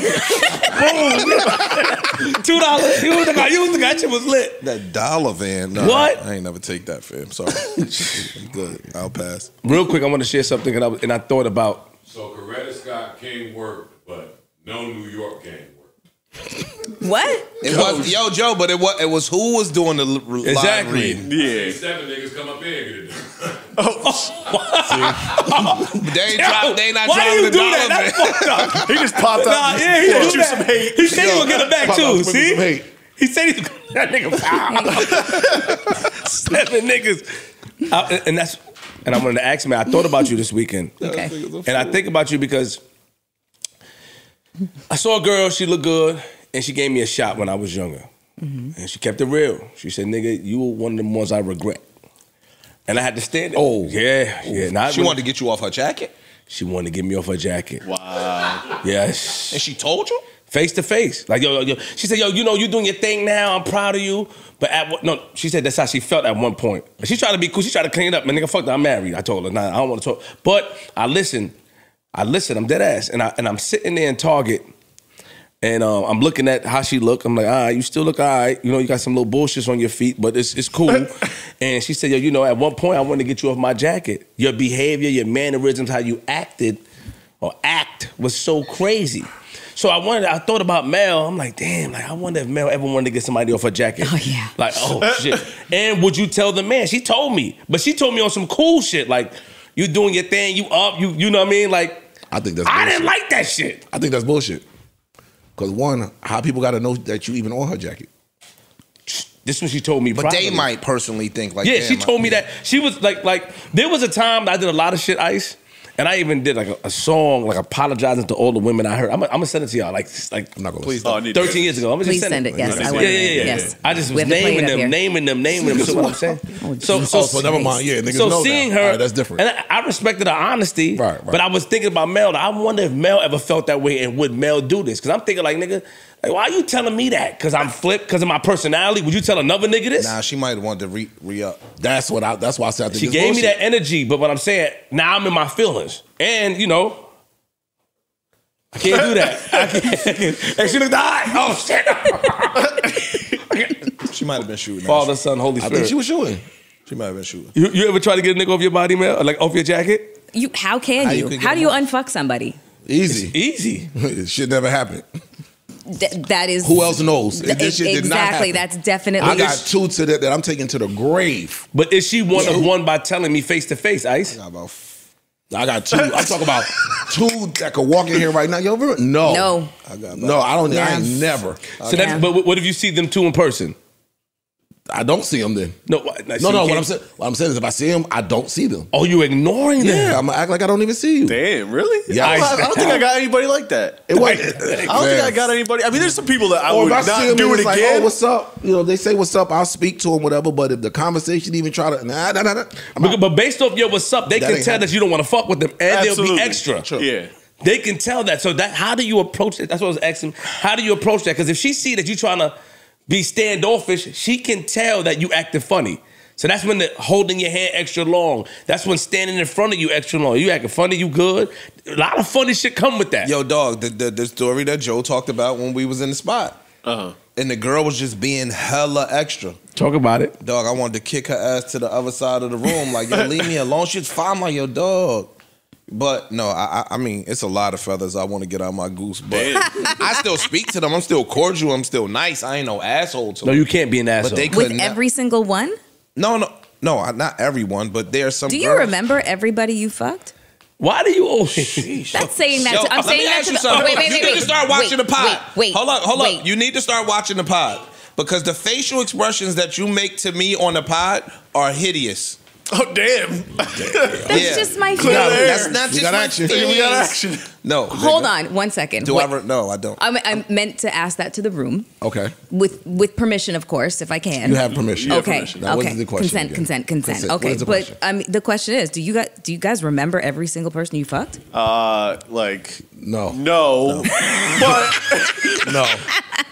Boom. Two dollars. You want the car? You want the car? That shit was lit. That dollar van. No, What? I ain't never take that, fam. Sorry. I'm Good. I'll pass. Real quick, I want to share something, and I, and I thought about. So Coretta Scott King worked, but no New York King worked. What? It was yo Joe, but it was it was who was doing the l- live Exactly. reading. Yeah. Seven niggas come up here and get it done. Oh, they ain't drop, they not Why do dropping you the do dollar that? That's fucked up. He just popped Nah, out. yeah, he Get did some hate. He said he gonna get it back too. split See, some he said he's that nigga. Seven niggas, I- and that's. And I wanted to ask man. I thought about you this weekend, Okay. and I think about you because I saw a girl. She looked good, and she gave me a shot when I was younger, mm-hmm. and she kept it real. She said, "Nigga, you were one of the ones I regret." And I had to stand. Oh. yeah, yeah. Not She wanted to get you off her jacket, She wanted to get me off her jacket. Wow. Yes. and she told you. face to face. Like yo, yo, yo, she said, yo, you know, you're doing your thing now. I'm proud of you. But at what? No, she said that's how she felt at one point. And she tried to be cool. She tried to clean it up. Man, nigga, fuck that. I'm married. I told her, nah, I don't want to talk. But I listened. I listen, I'm dead ass, and I and I'm sitting there in Target. And um, I'm looking at how she look. I'm like, all right, you still look all right. You know, you got some little bullshits on your feet, but it's it's cool. and she said, yo, you know, at one point I wanted to get you off my jacket. Your behavior, your mannerisms, how you acted or act was so crazy. So I wanted, I thought about Mel. I'm like, damn, like I wonder if Mel ever wanted to get somebody off her jacket. Oh yeah. Like, oh shit. And would you tell the man? She told me, but she told me on some cool shit. Like, you doing your thing, you up, you you know what I mean? Like, I think that's. I didn't like that shit. I think that's bullshit. Because one, how people got to know that you even on her jacket. This is what she told me. But they might personally think like, yeah, she I- told me that she was like, like there was a time that I did a lot of shit, Ice, and I even did like a, a song, like apologizing to all the women I heard. I'm, gonna- I'm gonna send it to y'all, like, like I'm not gonna. Please don't. Oh, I need 13 years ago. I'm gonna Please just send it. Yes, I yeah, wanna- yeah, yeah, yeah. yes. I just was have to play naming them, naming them, naming them. So what I'm saying. Oh, so, so, Oh, so never mind. Yeah, niggas so know seeing now. her, All right, that's different. And I, I respected her honesty, Right, right. But I was thinking about Mel. I wonder if Mel ever felt that way, and would Mel do this? Because I'm thinking like, nigga, like, why are you telling me that? Because I'm flipped, because of my personality. Would you tell another nigga this? Nah, she might want to re re up. That's what I. That's why I said I think She it's gave me bullshit. that energy, but what I'm saying, now I'm in my feelings. And, you know, I can't do that. I can't. and she looked hot. Oh, shit. She might have been shooting. Father, Son, Holy Spirit. I think she was shooting. She might have been shooting. you, you ever try to get a nigga off your body, man? Or like off your jacket? You how can How you you? How do you them unfuck somebody? Easy. Easy. it should never happen. Th- that is Who else knows? Th- this shit did not exactly. happen. That's definitely. I got two to that that I'm taking to the grave. But is she one of one by telling me face to face, Ice? Got about I got two. I'm talking about two that could walk in here right now. Yo, remember? no, No. I got no. I don't. I Yeah. ain't never. So that's, but what if you see them two in person? I don't see them then. No, No, so no. What I'm saying, what I'm saying is, if I see them, I don't see them. Oh, you ignoring them? Yeah, I'm gonna act like I don't even see you. Damn, really? Yeah. I, don't- I don't think I got anybody like that. It was. I don't think I got anybody. I mean, there's some people that I Or would if I not see them, do it it's like, oh, again. oh, what's up? You know, they say what's up. I'll speak to them, whatever. But if the conversation even try to, nah, nah, nah, nah. But, but based off your what's up, they That can tell happening. that you don't want to fuck with them, and they'll be extra. Yeah. They can tell that. So that how do you approach it? That's what I was asking. How do you approach that? Because if she see that you trying to be standoffish, she can tell that you acting funny. So that's when the holding your hand extra long. That's when standing in front of you extra long. You acting funny, you good. A lot of funny shit come with that. Yo, dog, the, the the story that Joe talked about when we was in the spot. Uh-huh. And the girl was just being hella extra. Talk about it. Dog, I wanted to kick her ass to the other side of the room. Like, yo, leave me alone. She's fine, I'm like, yo, dog. But no, I, I I mean, it's a lot of feathers I want to get out my goose. But I still speak to them. I'm still cordial. I'm still nice. I ain't no asshole to No, them. you can't be an asshole. But they with couldn't. every single one. no, no, no. I- Not everyone, but there are some. Do you girls- remember everybody you fucked? Why do you always? That's saying that. Yo, to, I'm let saying me that ask to you the. something. oh, wait, wait, you wait, need wait. to start watching wait, the pod. Wait, wait. hold up, hold wait. up. You need to start watching the pod because the facial expressions that you make to me on the pod are hideous. Oh damn! That's Yeah. just my Clear feeling. That's not We just got my action. feelings. we got action. No, Hold nigga. on, one second. Do What- I? Re- no, I don't. I'm, I'm meant to ask that to the room okay, with with permission, of course, if I can. you have permission. You have okay. permission. Now, okay. is the question consent, again? consent, consent, Consent. Okay, is the but question? I mean, the question is, do you guys do you guys remember every single person you fucked? Uh, like No, no, but no.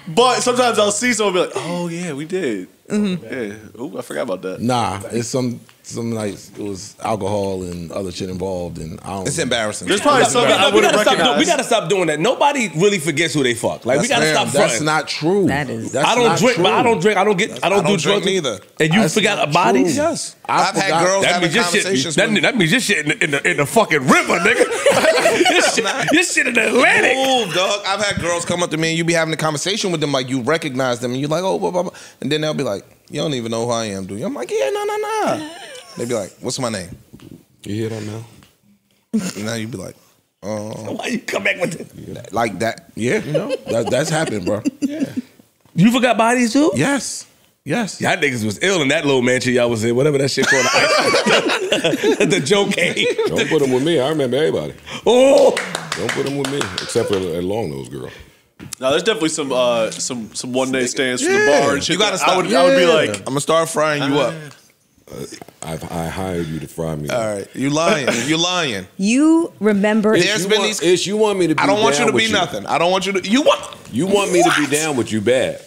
but sometimes I'll see someone be like, oh yeah, we did. Mm-hmm. Yeah. Ooh, I forgot about that. Nah, it's some some nights it was alcohol and other shit involved, and I don't. It's embarrassing. There's probably some we, that I gotta, we, gotta stop, do- we gotta stop doing that. Nobody really forgets who they fuck. Like we gotta Fam, stop That's fronting. not true. That is- That's I don't not drink, but I don't drink. I don't get. I don't, I don't do drink drugs neither. And you That's forgot not bodies. true. Yes. I I've had girls That having means this shit. That, with mean- that means this shit in the, in the, in the fucking river, nigga. this, shit, this shit in the Atlantic. Move, dog. I've had girls come up to me and you be having a conversation with them like you recognize them and you're like, oh, blah, blah, blah. and then they'll be like, you don't even know who I am, do you? I'm like, yeah, no, no, no. They be like, what's my name? You hear that now? And now you'd be like, oh, Why you come back with it? like that. Yeah, you know that, that's happened, bro. Yeah. You forgot bodies too? Yes. Yes. Y'all niggas was ill in that little mansion y'all was in, whatever that shit called. the, the Joe cave. Don't put them with me. I remember everybody. Oh, Don't put them with me, except for a long nose girl. Now there's definitely some uh some some one night stands from the bar and shit. You gotta stop. I would I would be like, I'm gonna start frying you up. I've, I hired you to fry me. All right, you lying. you lying. You remember There's you been want, these. Ish, you want me to be I don't want you to be with nothing. I don't want you to. You want. You want me to be down with you bad,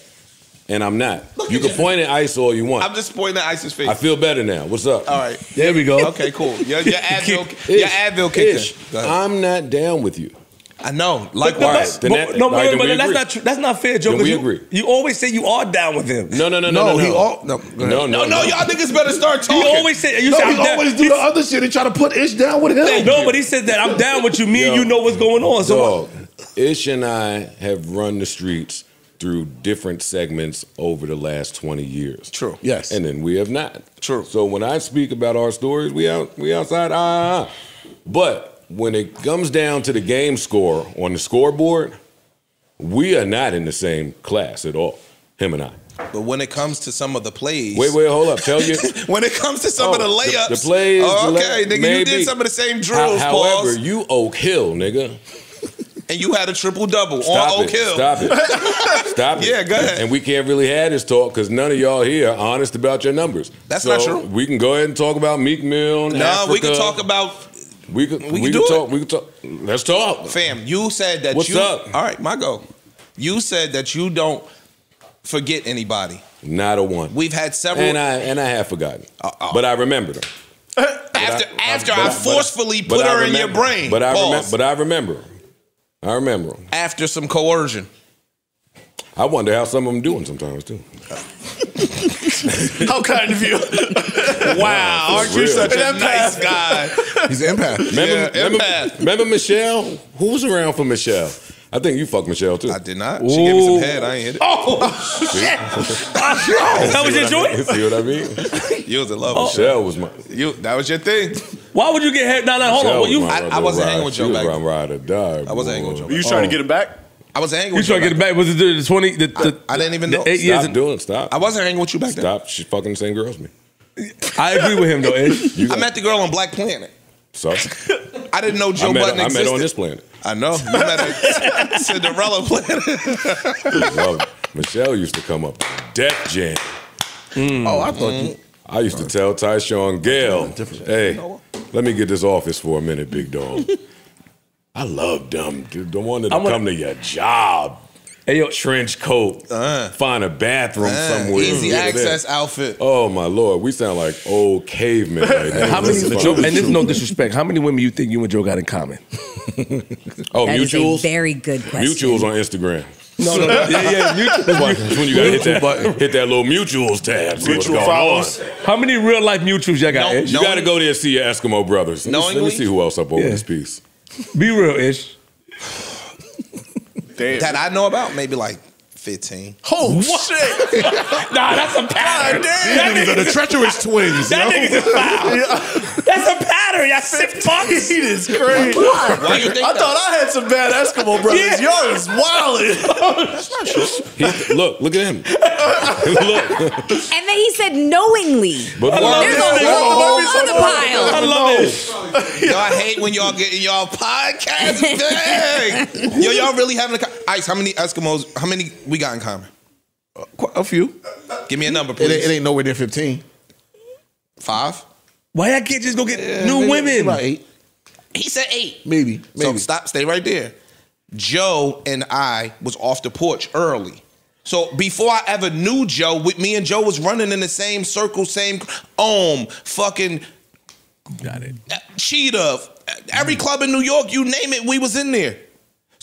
and I'm not. Look you can you. point at ice all you want. I'm just pointing at Ice's face. I feel better now. What's up? All right. There we go. Okay, cool. Your, your Advil, Ish, your Advil kicked Ish, in. I'm not down with you. I know. Likewise. Then but, that- no, all right, but, but that's not true. That's not fair, Joe. We you, agree. You always say you are down with him. No, no, no, no, No, no. he no. all no. no, no, no, no, y'all niggas better start You talking. always say you No, say he I'm down. always do the other shit and try to put Ish down with him. No, but he said that I'm down with you. Me and Yo. you know what's going on. So Dog, Ish and I have run the streets through different segments over the last 20 years. True. Yes. And then we have not. True. So when I speak about our stories, we out we outside ah, ah, ah. But when it comes down to the game score on the scoreboard, we are not in the same class at all. Him and I. But when it comes to some of the plays, Wait, wait, hold up. Tell you when it comes to some Oh, of the the- layups, the plays, oh, the okay, lay- nigga, you did some of the same How- drills, however, pause, you Oak Hill, nigga. and you had a triple double Stop on it. Oak Hill. Stop it. Stop it. Yeah, go ahead. And we can't really have this talk because none of y'all here are honest about your numbers. That's So not true. We can go ahead and talk about Meek Mill. No, we can talk about We can. We, do talk. it. We can talk. Let's talk. fam. You said that What's you. up? All right, my go. You said that you don't forget anybody. Not a one. We've had several. and I and I have forgotten, Uh-uh. but I remember them. after I- after but I, but forcefully put I her in your brain. But I remember. But I remember. I remember 'em. after some coercion. I wonder how some of them doing sometimes too. Uh, How kind of you. Wow, for aren't you real. such a An nice guy? He's an empath. Remember, Yeah, remember, empath. remember Michelle? Who was around for Michelle? I think you fucked Michelle too. I did not. She gave me some head. I ain't hit it. Oh shit! Oh, that was your joint. See what I mean? You was in love. Oh. with Michelle was my. You that was your thing. Why would you get head? No, no, hold on. Michelle What you? was I- I wasn't hanging with she Joe was back my then. ride or die. I wasn't hanging with boy. Joe You was trying to oh. get it back? I was angry. You with trying to get it back? Was it the, the twenty? The, the, I didn't even the know. Eight years. Stop in- doing it. Stop. I wasn't hanging with you back then. Stop. She's fucking the same girl as me. I agree with him though. Ish. You I met the girl on Black Planet. So I didn't know Joe I met, Budden I existed. met on this planet. I know. You met a Cinderella planet. Love it. Michelle used to come up Def Jam. Mm. Oh, I thought you. I used to tell Tyshawn Gale, hey, let me get this office for a minute, big dog. I love them. dude. The one that I wanna- come to your job, Hey yo, trench coat, Uh. find a bathroom somewhere. Easy get it in. access outfit. Oh my lord, we sound like old cavemen right now. how many? This is Joe, fun. and this is no disrespect. How many women you think you and Joe got in common? oh, That is a mutuals. very good question. Mutuals on Instagram. No, no, no. Yeah, yeah. Mutual. That's why- that's when you gotta hit that, button. hit that little mutuals tab. See what's Mutual going on. How many real life mutuals y'all got? No, Ish? You got to go there and see your Eskimo brothers. Let me, let me see who else up over Yeah. this piece. Be real, Ish. Damn. That I know about, maybe like 15. oh, shit. Nah, that's a pattern. damn. These are the treacherous twins. That yo. nigga's a foul. That's a pattern. Y'all sick fucks. He is crazy. Why you think I that? thought I had some bad Eskimo brothers. Y'all is wildin'. Oh, he, look, look at him. look. And then he said knowingly. But There's a this. whole There other I pile. love it. Y'all hate when y'all get in y'all podcast bag. Yo, y'all really having a co- Ice, how many Eskimos, how many we got in common? Quite a few. Give me a number, It please. it ain't nowhere near 15. Five? Why y'all can't just go get new Maybe women? About eight. He said eight. Maybe. So Maybe. stop, stay right there. Joe and I was off the porch early. So before I ever knew Joe, with me and Joe was running in the same circle, same Ohm, fucking Got it. Cheetah, every mm. club in New York, you name it, we was in there.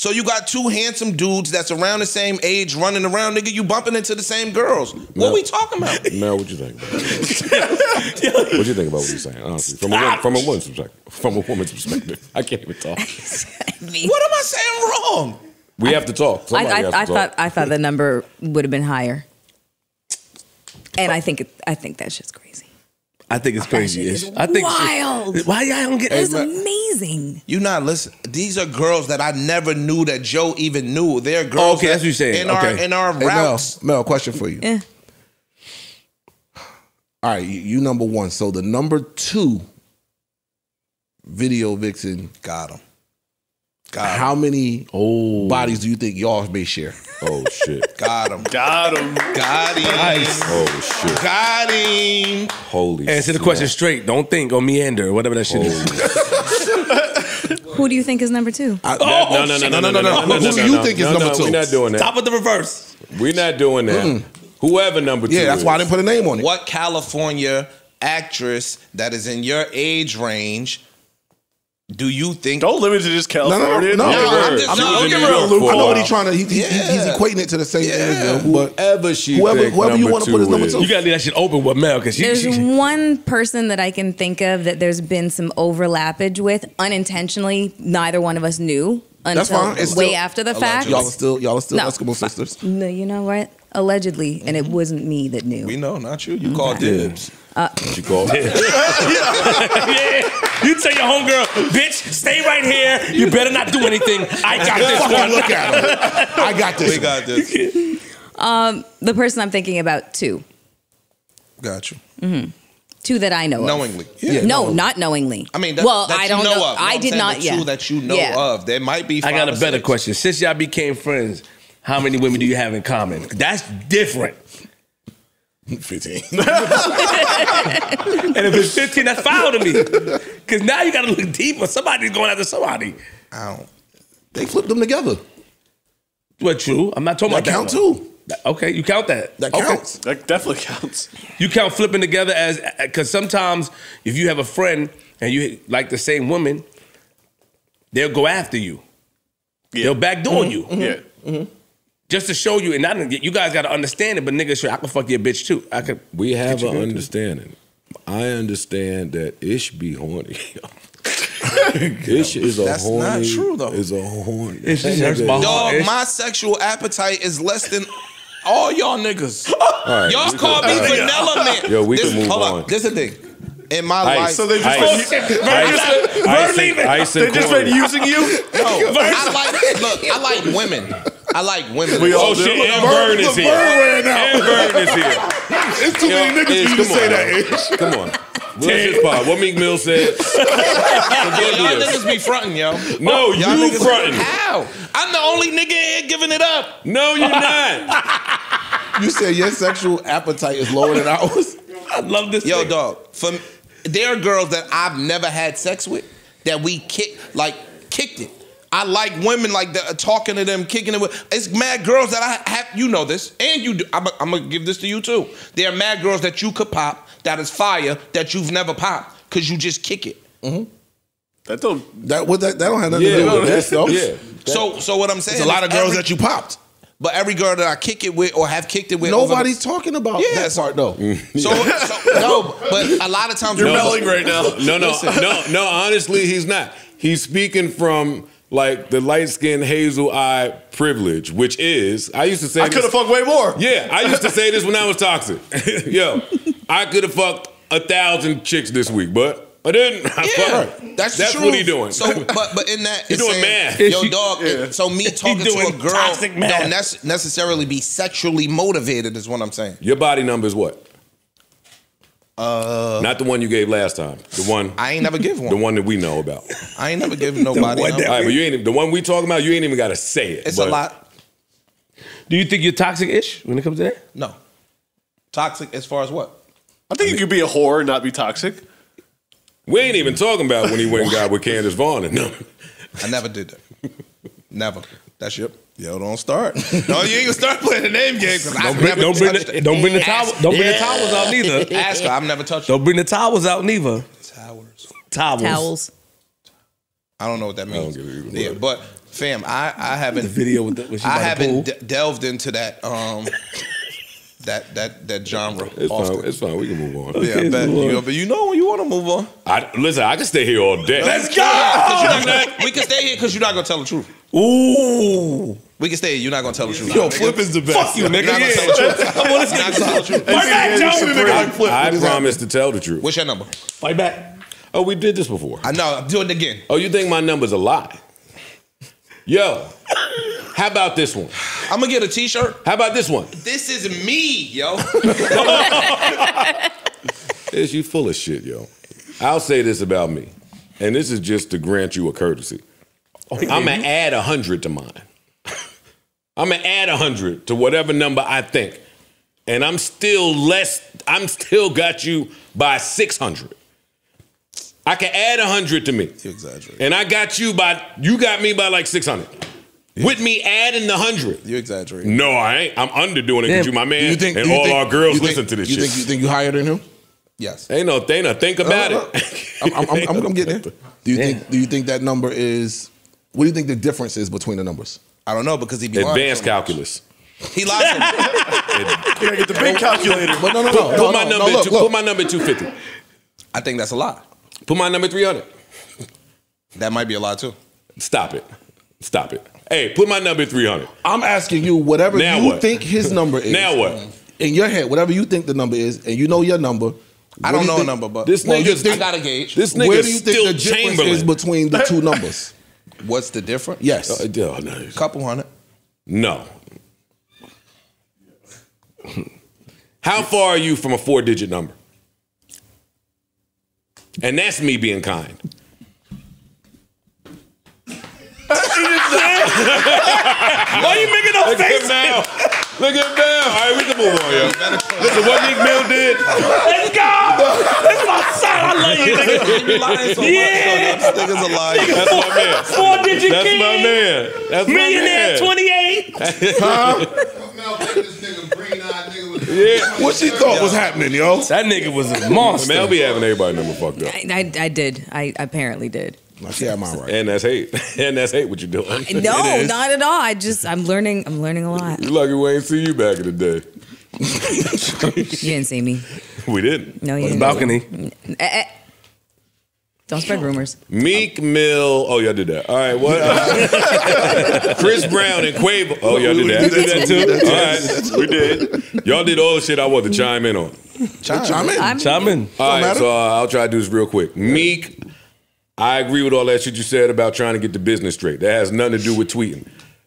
So you got two handsome dudes that's around the same age running around, nigga. You bumping into the same girls. What No. we talking about? Mel, what you think? About what you think about what he's saying? Honestly, from a, woman, from a woman's perspective. From a woman's perspective, I can't even talk. What am I saying wrong? We have to talk. I, Somebody I, has to I talk. thought I thought the number would have been higher, and I think it, I think that's just crazy. I think it's crazy. shit is I think wild. Why y'all don't get? It's man. amazing. You not listen. These are girls that I never knew that Joe even knew. They're girls. Oh, okay, that that's what you're saying. In our Okay. in our Hey, Mel, routes. Mel, question for you. Eh. All right, you, you number one. So the number two video vixen Got him. How many oh. bodies do you think y'all may share? Oh shit. Got him. Got him. Got him. Nice. Oh shit. Got him. Holy. Answer the question straight. Don't think or meander, or whatever that shit is. Who do you think is number two? Oh, no, no, no, no, no, no, no, no, no, Who do no, you no, think is no, number no, two? We're not doing that. Top with the reverse. We're not doing that. Whoever number two. Yeah, that's why I is. didn't put a name on it. What California actress that is in your age range do you think? Don't limit it to just California. No, no, California. no. Yeah, I'm word. just- She I'm was not in giving a York loop. for I a know what he's trying to. He, he- he- he's equating it to the same Yeah. interview, but Whoever she Whoever- think whoever you wanna put as number two. You gotta leave that shit open with Mel because she, There's she, one person that I can think of that there's been some overlappage with unintentionally. Neither one of us knew until that's fine. It's way still- after the fact. y'all are still y'all are still No. Eskimo sisters. Uh, no, you know what? Allegedly, and it wasn't me that knew. We know, not you. You called dibs. Uh, you called. yeah. You tell your homegirl, bitch, stay right here. You better not do anything. I got this one. look at him. I got this. We got this. The person I'm thinking about, too. got you. Mm-hmm. Two that I know of. Knowingly. no, not knowingly. I mean, that, well, that I you don't know, know. of. No, I I'm did not. the Yeah, two that you know Yeah. of. There might be. I got a better six. question. Since y'all became friends, how many women do you have in common? That's different. Fifteen. And if it's 15, that's foul to me. Because now you got to look deeper. Somebody's going after somebody. I don't. they flipped them together. Well, true. I'm not talking That about count that one. too. Okay, you count that. That Okay. counts. That definitely counts. You count flipping together as because sometimes if you have a friend and you like the same woman, they'll go after you. They'll backdoor mm-hmm. you mm-hmm. Yeah. Mm-hmm. Just to show you. And I didn't get you guys got to understand it. But nigga, sure, I can fuck your bitch too. I could. We have Get an good, too. understanding. I understand that Ish be horny. Ish is a That's not true, though. Is a horny. Ish just That my. Dog, Ish. my sexual appetite is less than all y'all niggas. right, y'all we call can- me all right. vanilla man. Yo, we this, can move hold on. Up. This is the thing. In my Ice. life, So they just Ice. been, Ice, ice, leave and, it. ice they just been using you. no, I like look. I like women. I like women. We all Oh shit! Look, And Burn is here. Burn ran out. And Burn is here. It's too Yo, many niggas for you to come say that. Come on. What's this part? What Meek Mill said? Yo, y'all niggas be fronting, yo. No, Y'all you fronting. How? I'm the only nigga here giving it up. No, you're not. You said your sexual appetite is lower than ours. I love this. Yo, nigga. dog. For there are girls that I've never had sex with that we kick like kicked it. I like women like that, uh, talking to them, kicking it with. It's mad girls that I have. You know this, and you do. I'm, I'm gonna give this to you too. There are mad girls that you could pop that is fire that you've never popped because you just kick it. Mm-hmm. That don't. That what that, that don't have nothing Yeah, to do with that's this though. yeah. So, so what I'm saying, It's a lot of girls every- that you popped. but every girl that I kick it with or have kicked it with, over the- Nobody's talking about Yeah. that part though. Mm. So, so no, but a lot of times You're girls- melting right now. No, no, no, no. Honestly, he's not. He's speaking from like the light skinned hazel eye privilege, which is I used to say. I could have fucked way more. Yeah, I used to say this when I was toxic. Yo, I could have fucked a thousand chicks this week, but I didn't. I Yeah, fucked. that's that's true. what he doing. So, but but in that, He it's doing saying, math. Yo, dog. Yeah. So me talking to a girl don't nec- necessarily be sexually motivated, is what I'm saying. Your body number is what? Uh, not the one you gave last time. The one, I ain't never give one. the one. one that we know about. I ain't never give nobody. one that- All right, but you ain't the one we talking about. You ain't even got to say it. It's but a lot. Do you think you're toxic-ish when it comes to that? No, toxic as far as what? I think you could be a whore and not be toxic. We ain't even talking about when he went and got with Candace Vaughn. And no. I never did that. never. That's your. Yo, don't start. No, you ain't gonna start playing the name game because Don't bring, don't bring the, don't bring the towel. Don't bring the towels out neither. Ask her. I've never touched Don't bring the towels out neither. towers. Towels. Towels. I don't know what that means. get it either, yeah, but fam, I I haven't The video with the, she I haven't pool. de- delved into that um that that that genre It's often. fine. It's fine. We can move on. yeah, I bet. You know, but you know when you want to move on. I, listen, I can stay here all day. Let's go. 'Cause you're not gonna- we can stay here because you're not gonna tell the truth. Ooh. We can stay. You're not gonna tell the truth. Yo, Nigga. Flip is the best. Fuck you, You're nigga. not gonna tell the truth. Come on, let's You're not gonna tell the truth. Fight back, Joe. I, I promise to tell the truth. What's your number? Fight back. Oh, we did this before. I know. Do it again. Oh, you think my number's a lie? Yo, how about this one? I'm gonna get a T-shirt. How about this one? This is me, yo. Is you full of shit, yo. I'll say this about me, and this is just to grant you a courtesy. Oh, I'm gonna add a hundred to mine. I'm gonna add a hundred to whatever number I think, and I'm still less. I'm still got you by six hundred. I can add a hundred to me, You exaggerate. and I got you by. You got me by like six hundred. With me adding the hundred. You exaggerate. No, I ain't. I'm underdoing it because you my man, you think, and you all think- our girls think- listen to this you shit. Think, you think you higher than him? Yes. Ain't no thing to think about Uh, it. I'm, I'm, I'm, I'm, I'm getting there. Do you think? Do you think that number is? What do you think the difference is between the numbers? I don't know because he be Advanced so calculus. He lies. so much. You gotta get the big calculator. But no, no, Put, no. put no, my no, number. no, look, two, look. Put my number two fifty. I think that's a lie. Put my number three hundred. That might be a lie too. Stop it. Stop it. Hey, put my number three hundred. I'm asking you whatever Now you what? think his number is. Now what? Mm-hmm. In your head, whatever you think the number is, and you know your number. I don't do you know a number, but This Well, you nigga's I got a gauge. This Where do you think still the difference is between the two numbers? What's the difference? Yes. Uh, oh, no. couple hundred. No. How far are you from a four digit number? And that's me being kind. Why are you making no Look at him face? now. Look at him now. All right, we can move on, yo. Listen, what Meek Mill did. Let's go. That's my son. I love you, nigga. You lying so Yeah. much. So this nigga's a liar. That's my man. Four digit That's king. my man. That's my Millionaire man. 28. Yeah. What she thought was happening, yo? That nigga was a monster. Mel be having everybody number fucked up. I, I, I did. I apparently did. No, she had mine right. And that's hate. And that's hate what you're doing. No, not at all. I just I'm learning. I'm learning a lot. You lucky we ain't see you back in the day. You didn't see me. We didn't. No, you didn't. Balcony. Eh, eh. Don't spread rumors. Meek Mill. Oh, y'all did that. All right. What? Uh, Chris Brown and Quavo. Oh, y'all did that. Did that too. All right. We did. Y'all did all the shit I wanted to chime in on. Chime in. Chime in. All right. So uh, I'll try to do this real quick. Meek, I agree with all that shit you said about trying to get the business straight. That has nothing to do with tweeting.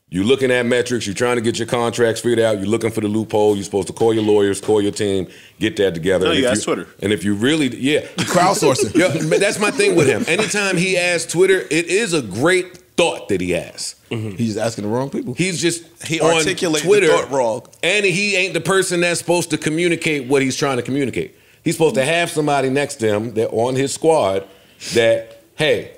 You're looking at metrics. You're trying to get your contracts figured out. You're looking for the loophole. You're supposed to call your lawyers, call your team, get that together. No, And you if ask Twitter. And if you really, yeah, Crowdsourcing. yeah, that's my thing with him. Anytime he asks Twitter, it is a great thought that he has. Mm-hmm. He's asking the wrong people. He's just He on articulated the Twitter thought wrong. and he ain't the person that's supposed to communicate what he's trying to communicate. He's supposed to have somebody next to him that on his squad that hey,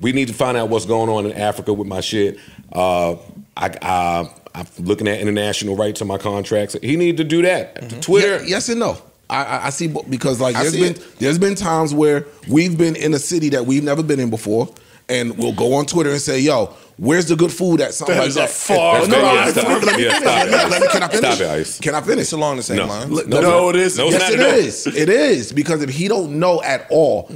we need to find out what's going on in Africa with my shit. Uh, I, I, I'm looking at international rights on my contracts. He need to do that. Twitter. Yeah, yes and no. I, I, I see because like I there's see been it. there's been times where we've been in a city that we've never been in before, and we'll go on Twitter and say, "Yo, where's the good food at something like There's that?" a far no, no, Yeah, no, stop. let me Yeah, stop. Let me- Can I finish? Stop it, Ice. Can I finish? It's along the same No. line. No, No, No, it is. No, it's yes, not it at all. is. It is because if he don't know at all,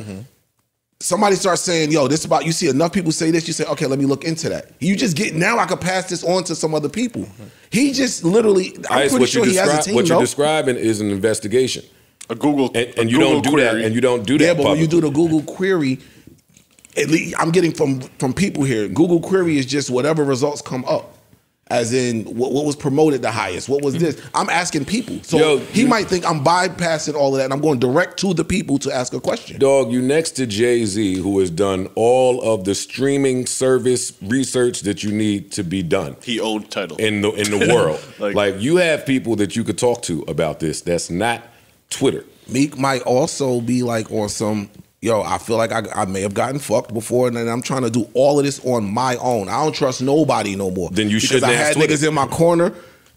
somebody starts saying, "Yo, this about." You see enough people say this, you say, "Okay, let me look into that." You just get now. I could pass this on to some other people. He just literally. I'm Ice, pretty what sure you he has a describe, team. what you're though. describing is an investigation, A Google and, a you Google don't do that, and you don't do that. Yeah, but when you do the Google query, at least I'm getting from from people here. Google query is just whatever results come up. As in, what, what was promoted the highest? What was this? Mm-hmm. I'm asking people. So Yo, he you- might think I'm bypassing all of that and I'm going direct to the people to ask a question. Dog, you next to Jay Z, who has done all of the streaming service research that you need to be done he owned title. in the in the world. Like- like, you have people that you could talk to about this. That's not Twitter. Meek might also be like on some, yo, I feel like I, I may have gotten fucked before, and then I'm trying to do all of this on my own. I don't trust nobody no more. Then you shouldn't I had Twitter. niggas in my corner.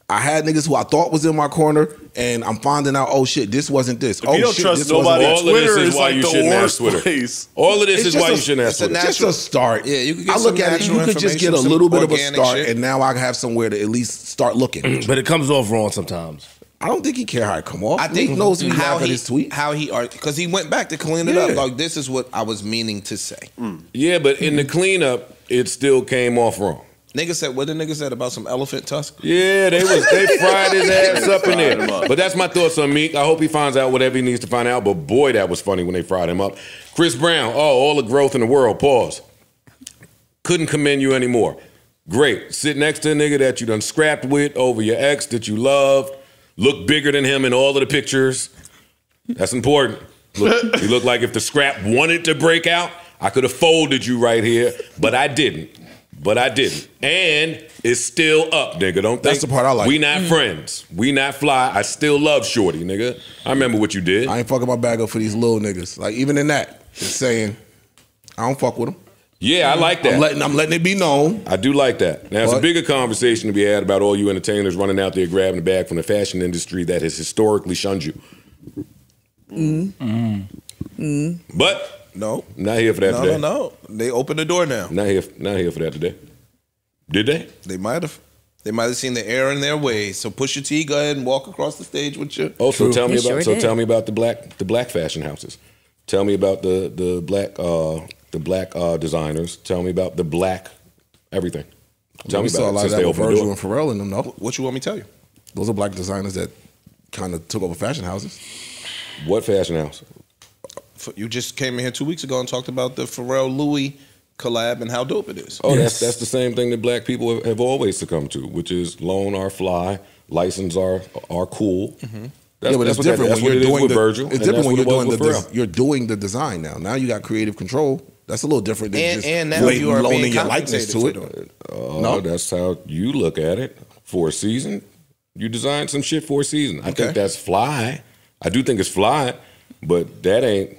I had niggas who I thought was in my corner, and I'm finding out, oh shit, this wasn't this. if oh you don't shit, trust this wasn't nobody, that. All of this Twitter is is why like you shouldn't ask Twitter. place. All of this It's is why a- you shouldn't ask it's a Twitter. Just a start. Yeah, you could get I look some at it. You could just get a little bit of a start, shit. and now I have somewhere to at least start looking. But it comes off wrong sometimes. I don't think he care how it come off. I think Meek knows he how he his tweet. how he because he went back to clean it Yeah. up. Like this is what I was meaning to say. Yeah, but in the cleanup, it still came off wrong. Nigga said what the nigga said about some elephant tusk. Yeah, they was they fried his ass up in there. But that's my thoughts on Meek. I hope he finds out whatever he needs to find out. But boy, that was funny when they fried him up. Chris Brown, oh, all the growth in the world. Pause. Couldn't commend you anymore. Great. Sit next to a nigga that you done scrapped with over your ex that you love. Look bigger than him in all of the pictures. That's important. Look, he looked like if the scrap wanted to break out, I could have folded you right here, but I didn't. But I didn't. And it's still up, nigga. Don't think That's the part I like. We not mm. friends. We not fly. I still love Shorty, nigga. I remember what you did. I ain't fucking my bag up for these little niggas. Like even in that, just saying I don't fuck with them. Yeah, I like that. I'm letting I'm letting it be known. I do like that. Now, it's a bigger conversation to be had about all you entertainers running out there grabbing the bag from the fashion industry that has historically shunned you. Mm. Mm. But No, not here for that no, today. no, no. They opened the door now. Not here. Not here for that today. Did they? They might have. They might have seen the error in their ways. So push your T, go ahead and walk across the stage with your. Oh, so tell me They about. sure so did. tell me about the black the black fashion houses. Tell me about the the black uh the black uh designers. Tell me about the black everything. Tell we me saw a about lot it of since that they with opened Virgil and Pharrell in them. No, What you want me to tell you? those are black designers that kind of took over fashion houses. What fashion house? You just came in here two weeks ago and talked about the Pharrell Louis collab and how dope it is. Oh, Yes. that's that's the same thing that black people have, have always succumbed to, which is loan are fly, license are are cool. That's, yeah, but that's it's what that- different when you're doing the. Virgil. It's different when you're doing the. with Pharrell. Des- you're doing the design now. Now you got creative control. That's a little different than And- just and now you are loaning your likeness to it. compensated Oh, No. that's how you look at it. For a season, you designed some shit for a season. I Okay. think that's fly. I do think it's fly, but that ain't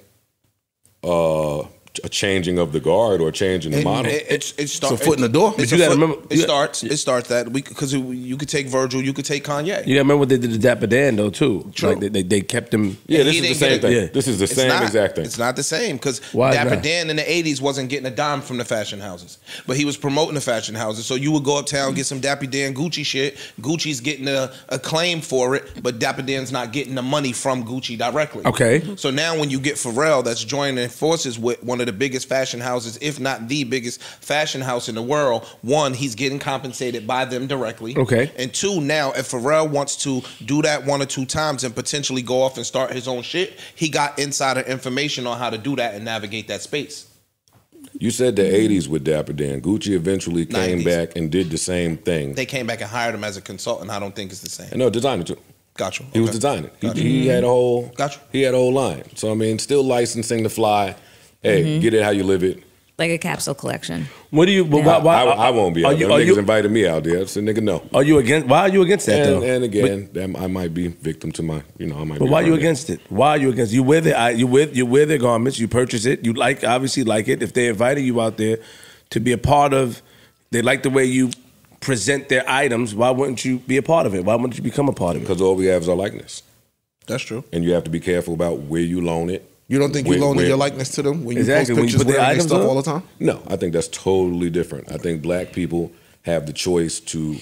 uh, a changing of the guard or changing the It, model. it, it's it's start, It's a foot in the door. But you gotta remember- It you- starts. It starts that we because you could take Virgil, you could take Kanye. You gotta remember what they did to Dapper Dan though too. True. Like they, they, they kept him. yeah, this is the same thing. Yeah. This is the It's same not. exact thing. It's not the same because Dapper that? Dan in the '80s wasn't getting a dime from the fashion houses, but he was promoting the fashion houses. So you would go uptown get some Dapper Dan Gucci shit. Gucci's getting a, a claim for it, but Dapper Dan's not getting the money from Gucci directly. Okay. So now when you get Pharrell, that's joining forces with one of the biggest fashion houses, if not the biggest fashion house in the world. One, he's getting compensated by them directly. Okay. And two, now if Pharrell wants to do that one or two times and potentially go off and start his own shit, he got insider information on how to do that and navigate that space. You said the '80s with Dapper Dan. Gucci eventually came 90s. back and did the same thing. They came back and hired him as a consultant. I don't think it's the same. no, designer too. Gotcha. He was Okay. designing. He, Gotcha. he had a whole. Gotcha. He had a whole line. So I mean, still licensing the fly. Hey, Mm-hmm. get it how you live it. Like a capsule collection. What do you? But Yeah. why, why, I, I won't be Are out you? there. Are Niggas you, invited me out there. So nigga, no. are you against? Why are you against that And, though? and again, that I might be victim to my, you know, I might. But be why are you against it? Why are you against? You wear the you wear you wear their garments. You purchase it. You like obviously like it. If they invited you out there to be a part of, they like the way you present their items. Why wouldn't you be a part of it? Why wouldn't you become a part of it? Because all we have is our likeness, That's true. and you have to be careful about where you loan it. You don't think you Where- loaning your likeness to them when you Exactly, post when you pictures put the wearing their stuff up? all the time? No, I think that's totally different. I think black people have the choice to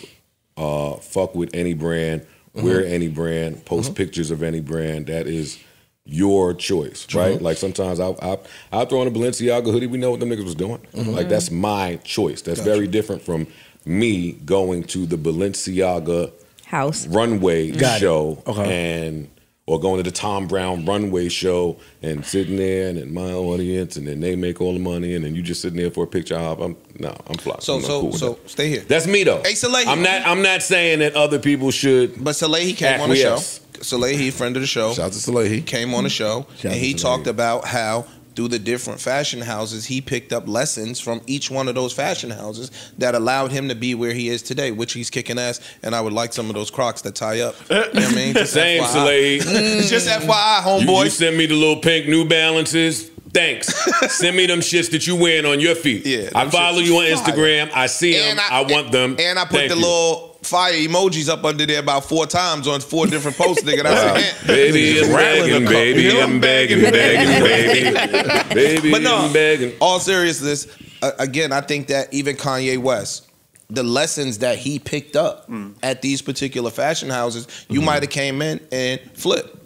uh, fuck with any brand, Mm-hmm. wear any brand, post pictures of any brand. That is your choice, right? Like sometimes I'll, I'll, I'll throw on a Balenciaga hoodie. We know what them niggas was doing. Mm-hmm. Like that's my choice. That's very different from me going to the Balenciaga House. runway Got show Okay. and or going to the Thom Browne runway show and sitting there and in my audience and then they make all the money and then you just sitting there for a picture op. I'm no, I'm fly. So I'm so cool so that. stay here. that's me though. Hey, Salehe. I'm not I'm not saying that other people should But Salehe came on the show. Salehe, friend of the show. Shout out to Salehe. came on the show Shout and he talked about how through the different fashion houses he picked up lessons from each one of those fashion houses that allowed him to be where he is today which he's kicking ass and i would like some of those crocs that tie up you know what i mean Just Same. Slade. It's just fyi homeboy you send me the little pink New Balances. Thanks. send me them shits that you wearing on your feet. Yeah, I follow you on is fire. Instagram. I see them. I, want them. and i put Thank the you. little fire emojis up under there about four times on four different posts nigga that's a hint Baby, I'm begging, the cup. baby, You know? I'm begging, begging, baby. Baby, But no, I'm begging. all seriousness, uh, again, I think that even Kanye West, the lessons that he picked up at these particular fashion houses, you might have came in and flipped.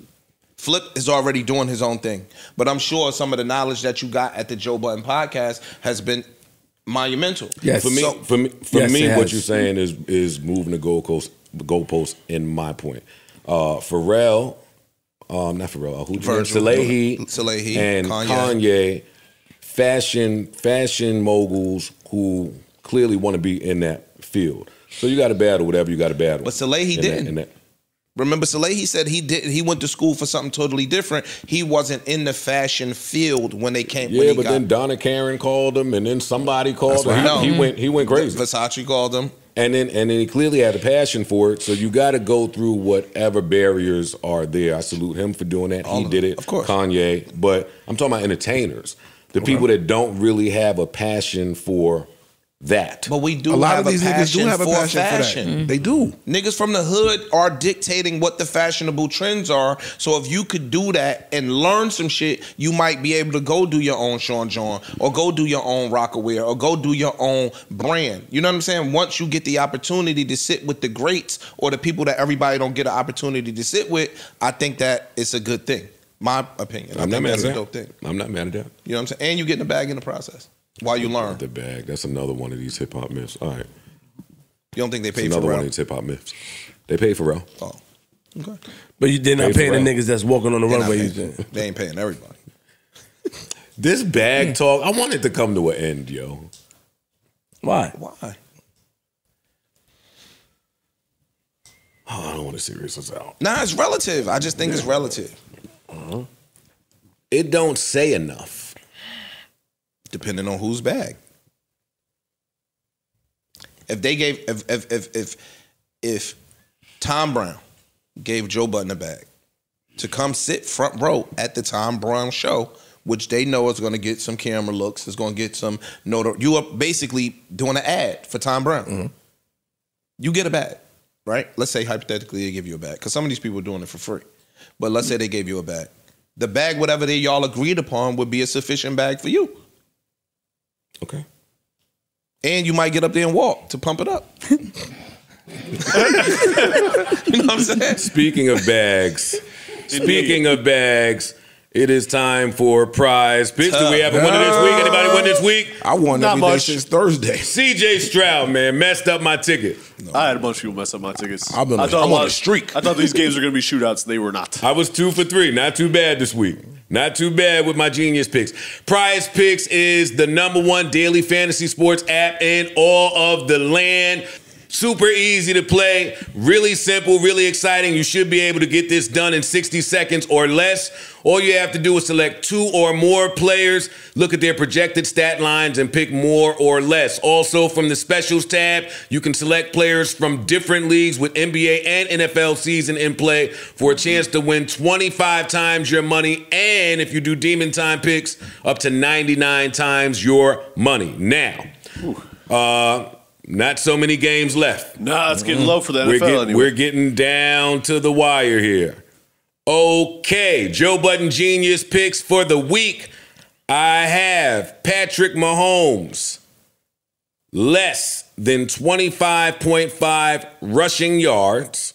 Flip is already doing his own thing, but I'm sure some of the knowledge that you got at the Joe Budden podcast has been monumental. Yes. For me, So- for me, for Yes, me, what you're saying is is moving the goalpost, the goalpost. In my point, uh, Pharrell, um, not Pharrell, uh, who Virgil, Salehe, Salehe, and Kanye. Kanye. fashion fashion moguls who clearly want to be in that field. So you got to battle whatever you got to battle. But Salehe in didn't. in that. Remember, Salehe, he said he did. He went to school for something totally different. He wasn't in the fashion field when they came. Yeah, but got, then Donna Karan called him, and then somebody called him. He, he went. He went crazy. Versace called him. And then and then he clearly had a passion for it. So you got to go through whatever barriers are there. I salute him for doing that. All he did it. of course. Kanye. But I'm talking about entertainers, the people that don't really have a passion for that. But we do A lot have of these a niggas do passion have a for passion for that. fashion. Mm-hmm. They do. Niggas from the hood are dictating what the fashionable trends are. So if you could do that and learn some shit, you might be able to go do your own Sean John or go do your own Rocawear or go do your own brand. You know what I'm saying? Once you get the opportunity to sit with the greats or the people that everybody don't get an opportunity to sit with, I think that it's a good thing. My opinion. I I'm not think mad at a that. dope thing. I'm not mad at that. You know what I'm saying? And you get in the bag in the process while you learn. The bag. That's another one of these hip hop myths. All right. You don't think they It's pay for another one of Pharrell? these hip hop myths. They pay Pharrell. Oh. Okay. But you did not Pay pay the niggas that's walking on the They not runway. You paying- think? They ain't paying everybody. This bag talk, I want it to come to an end, yo. Why? Why? Oh, I don't want to serious this out. Nah, it's relative. I just think it's relative. Uh -huh. It don't say enough. Depending on whose bag. If they gave if if if if, if Thom Browne gave Joe Budden a bag to come sit front row at the Thom Browne show, which they know is going to get some camera looks, is going to get some notor. You are basically doing an ad for Thom Browne. Mm-hmm. You get a bag, right? Let's say hypothetically they give you a bag because some of these people are doing it for free. But let's say they gave you a bag. The bag, whatever they y'all agreed upon, would be a sufficient bag for you. Okay. And you might get up there and walk to pump it up. you know what I'm saying? Speaking of bags, speaking of bags, it is time for prize picks. Do we have a winner this week? Anybody win this week? I won Not every day much. since Thursday. CJ Stroud, man, messed up my ticket. I had a bunch of people mess up my tickets. I've been I on- thought I'm a on a streak. I thought these games were going to be shootouts. They were not. I was two for three. Not too bad this week. Not too bad with my genius picks. Prize Picks is the number one daily fantasy sports app in all of the land. Super easy to play, really simple, really exciting. You should be able to get this done in 60 seconds or less. All you have to do is select two or more players, look at their projected stat lines, and pick more or less. Also, from the specials tab, you can select players from different leagues with NBA and NFL season in play for a chance to win 25 times your money. And if you do demon time picks, up to 99 times your money. Now, uh, not so many games left. Nah, it's getting low for the NFL We're, get- anyway. we're getting down to the wire here. Okay, Joe Budden Genius picks for the week. I have Patrick Mahomes, less than 25.5 rushing yards.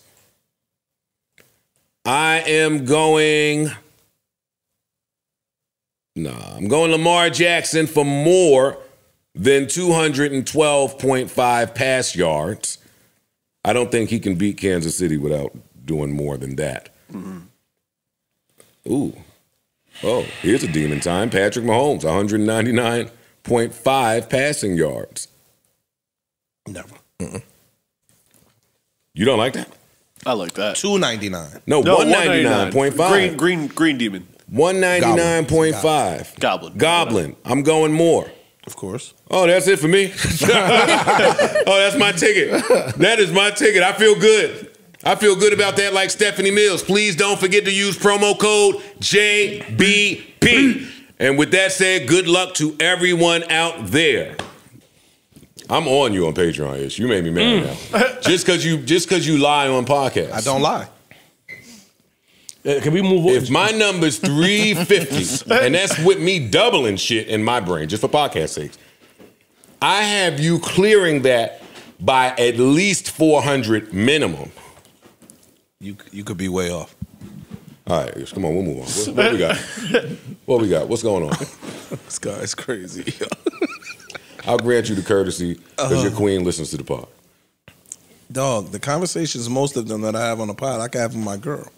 I am going. Nah, I'm going Lamar Jackson for more than 212.5 pass yards. I don't think he can beat Kansas City without doing more than that. Mm-hmm. Ooh. Oh, here's a demon time. Patrick Mahomes, 199.5 passing yards. Never. You don't like that? I like that. Two ninety nine. No, No, 199.5. Green, green, green demon. 199.5. Goblin. Goblin. I'm going more. Of course. Oh, that's it for me. oh, that's my ticket. That is my ticket. I feel good. I feel good about that, like Stephanie Mills. Please don't forget to use promo code JBP. And with that said, good luck to everyone out there. I'm on you on Patreon, Ish. You made me mad mm. now. Just cause you just cause you lie on podcasts. I don't lie. Uh, Can we move on? If my number's 350, and that's with me doubling shit in my brain, just for podcast sakes, I have you clearing that by at least 400 minimum. You you could be way off. All right, come on, we'll move on. What, what we got? What we got? What's going on? This guy's crazy. I'll grant you the courtesy because your queen listens to the pod. Dog, the conversations, most of them that I have on the pod, I can have with my girl.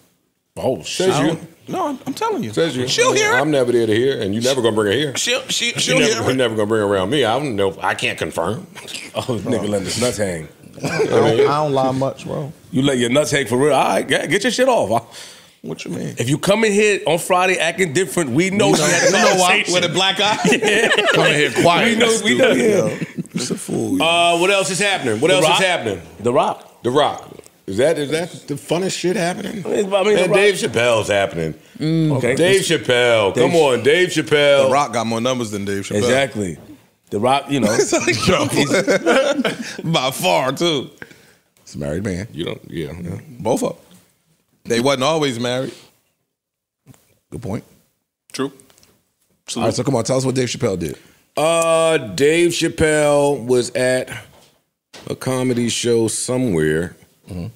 Oh, shit. Says you. No, I'm, I'm telling you. Says you. She'll hear it. I'm never there to hear, and you're never gonna bring her here. She'll she, You she'll never, hear you're it. never gonna bring her around me. I don't know. I can't confirm. Oh, nigga, let his nuts hang. I don't, I don't lie much, bro. You let your nuts hang for real. All right, get get your shit off. huh? What you mean? If you come in here on Friday acting different, we know We she know- had a we know why. conversation. With a black eye? Yeah. Come in here quiet. We know. We know. Stupid, Yeah. It's a fool. Uh, what else is happening? What The else Rock? is happening? The Rock. The Rock. Is that is that the funnest shit happening? I mean, The Man, Rock- Dave Chappelle's happening. Okay. Dave Chappelle. Dave Come on, Dave Chappelle. The Rock got more numbers than Dave Chappelle. Exactly. The Rock, you know. It's like, yo, by far too. It's a married man. You don't. Yeah. yeah. Both of them. They wasn't always married. Good point. True. All right, so come on, tell us what Dave Chappelle did. Uh, Dave Chappelle was at a comedy show somewhere,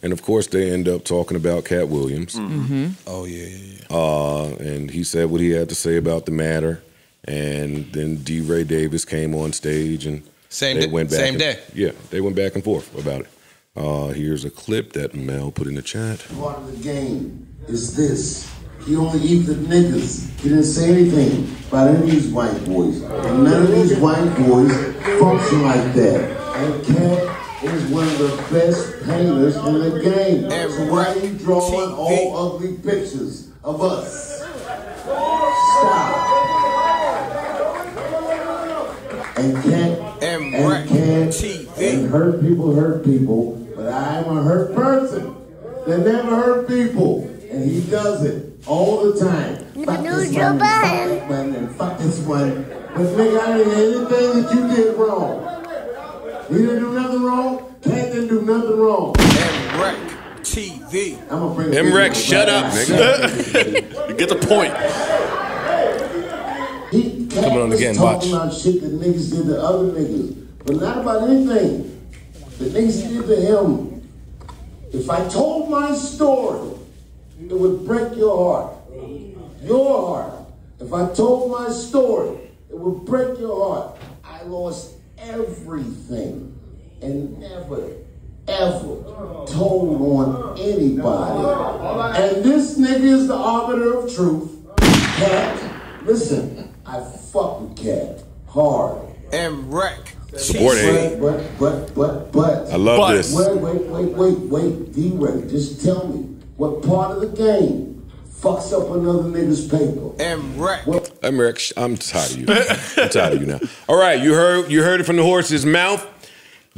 and of course they end up talking about Katt Williams. Oh yeah, yeah, yeah. Uh, and he said what he had to say about the matter, and then D-Ray Davis came on stage and Same they day- went back same and- day. Yeah, they went back and forth about it. Uh, here's a clip that Mel put in the chat. Part of the game is this. He only eat the niggas. He didn't say anything about any of these white boys. And none of these white boys function like that. And Katt is one of the best painters in the game. So why are you drawing all ugly pictures of us? Stop. And Katt and Katt and hurt people hurt people, but I'm a hurt person that never hurt people. And he does it all the time. Fuck this one, fuck this one, and fuck this one. But nigga, I didn't hear anything that you did wrong. He didn't do nothing wrong. Katt didn't do nothing wrong. TV. I'm gonna bring MREC, shut up, You get the point. He Katt Coming on again, talking watch. about shit that niggas did to other niggas, but not about anything that niggas did to him. If I told my story, it would break your heart. Your heart. If I told my story, it would break your heart. I lost everything and never, ever told on anybody. And this nigga is the arbiter of truth. Katt, listen, I fuck with Katt hard. And wreck. Support hate. But, but, but, but. I love this. Wait, wait, wait, wait, wait. D-Ray, just tell me what part of the game fucks up another nigga's paper. And wreck. I'm Rick. I'm tired of you. I'm tired of you now. All right, you heard you heard it from the horse's mouth.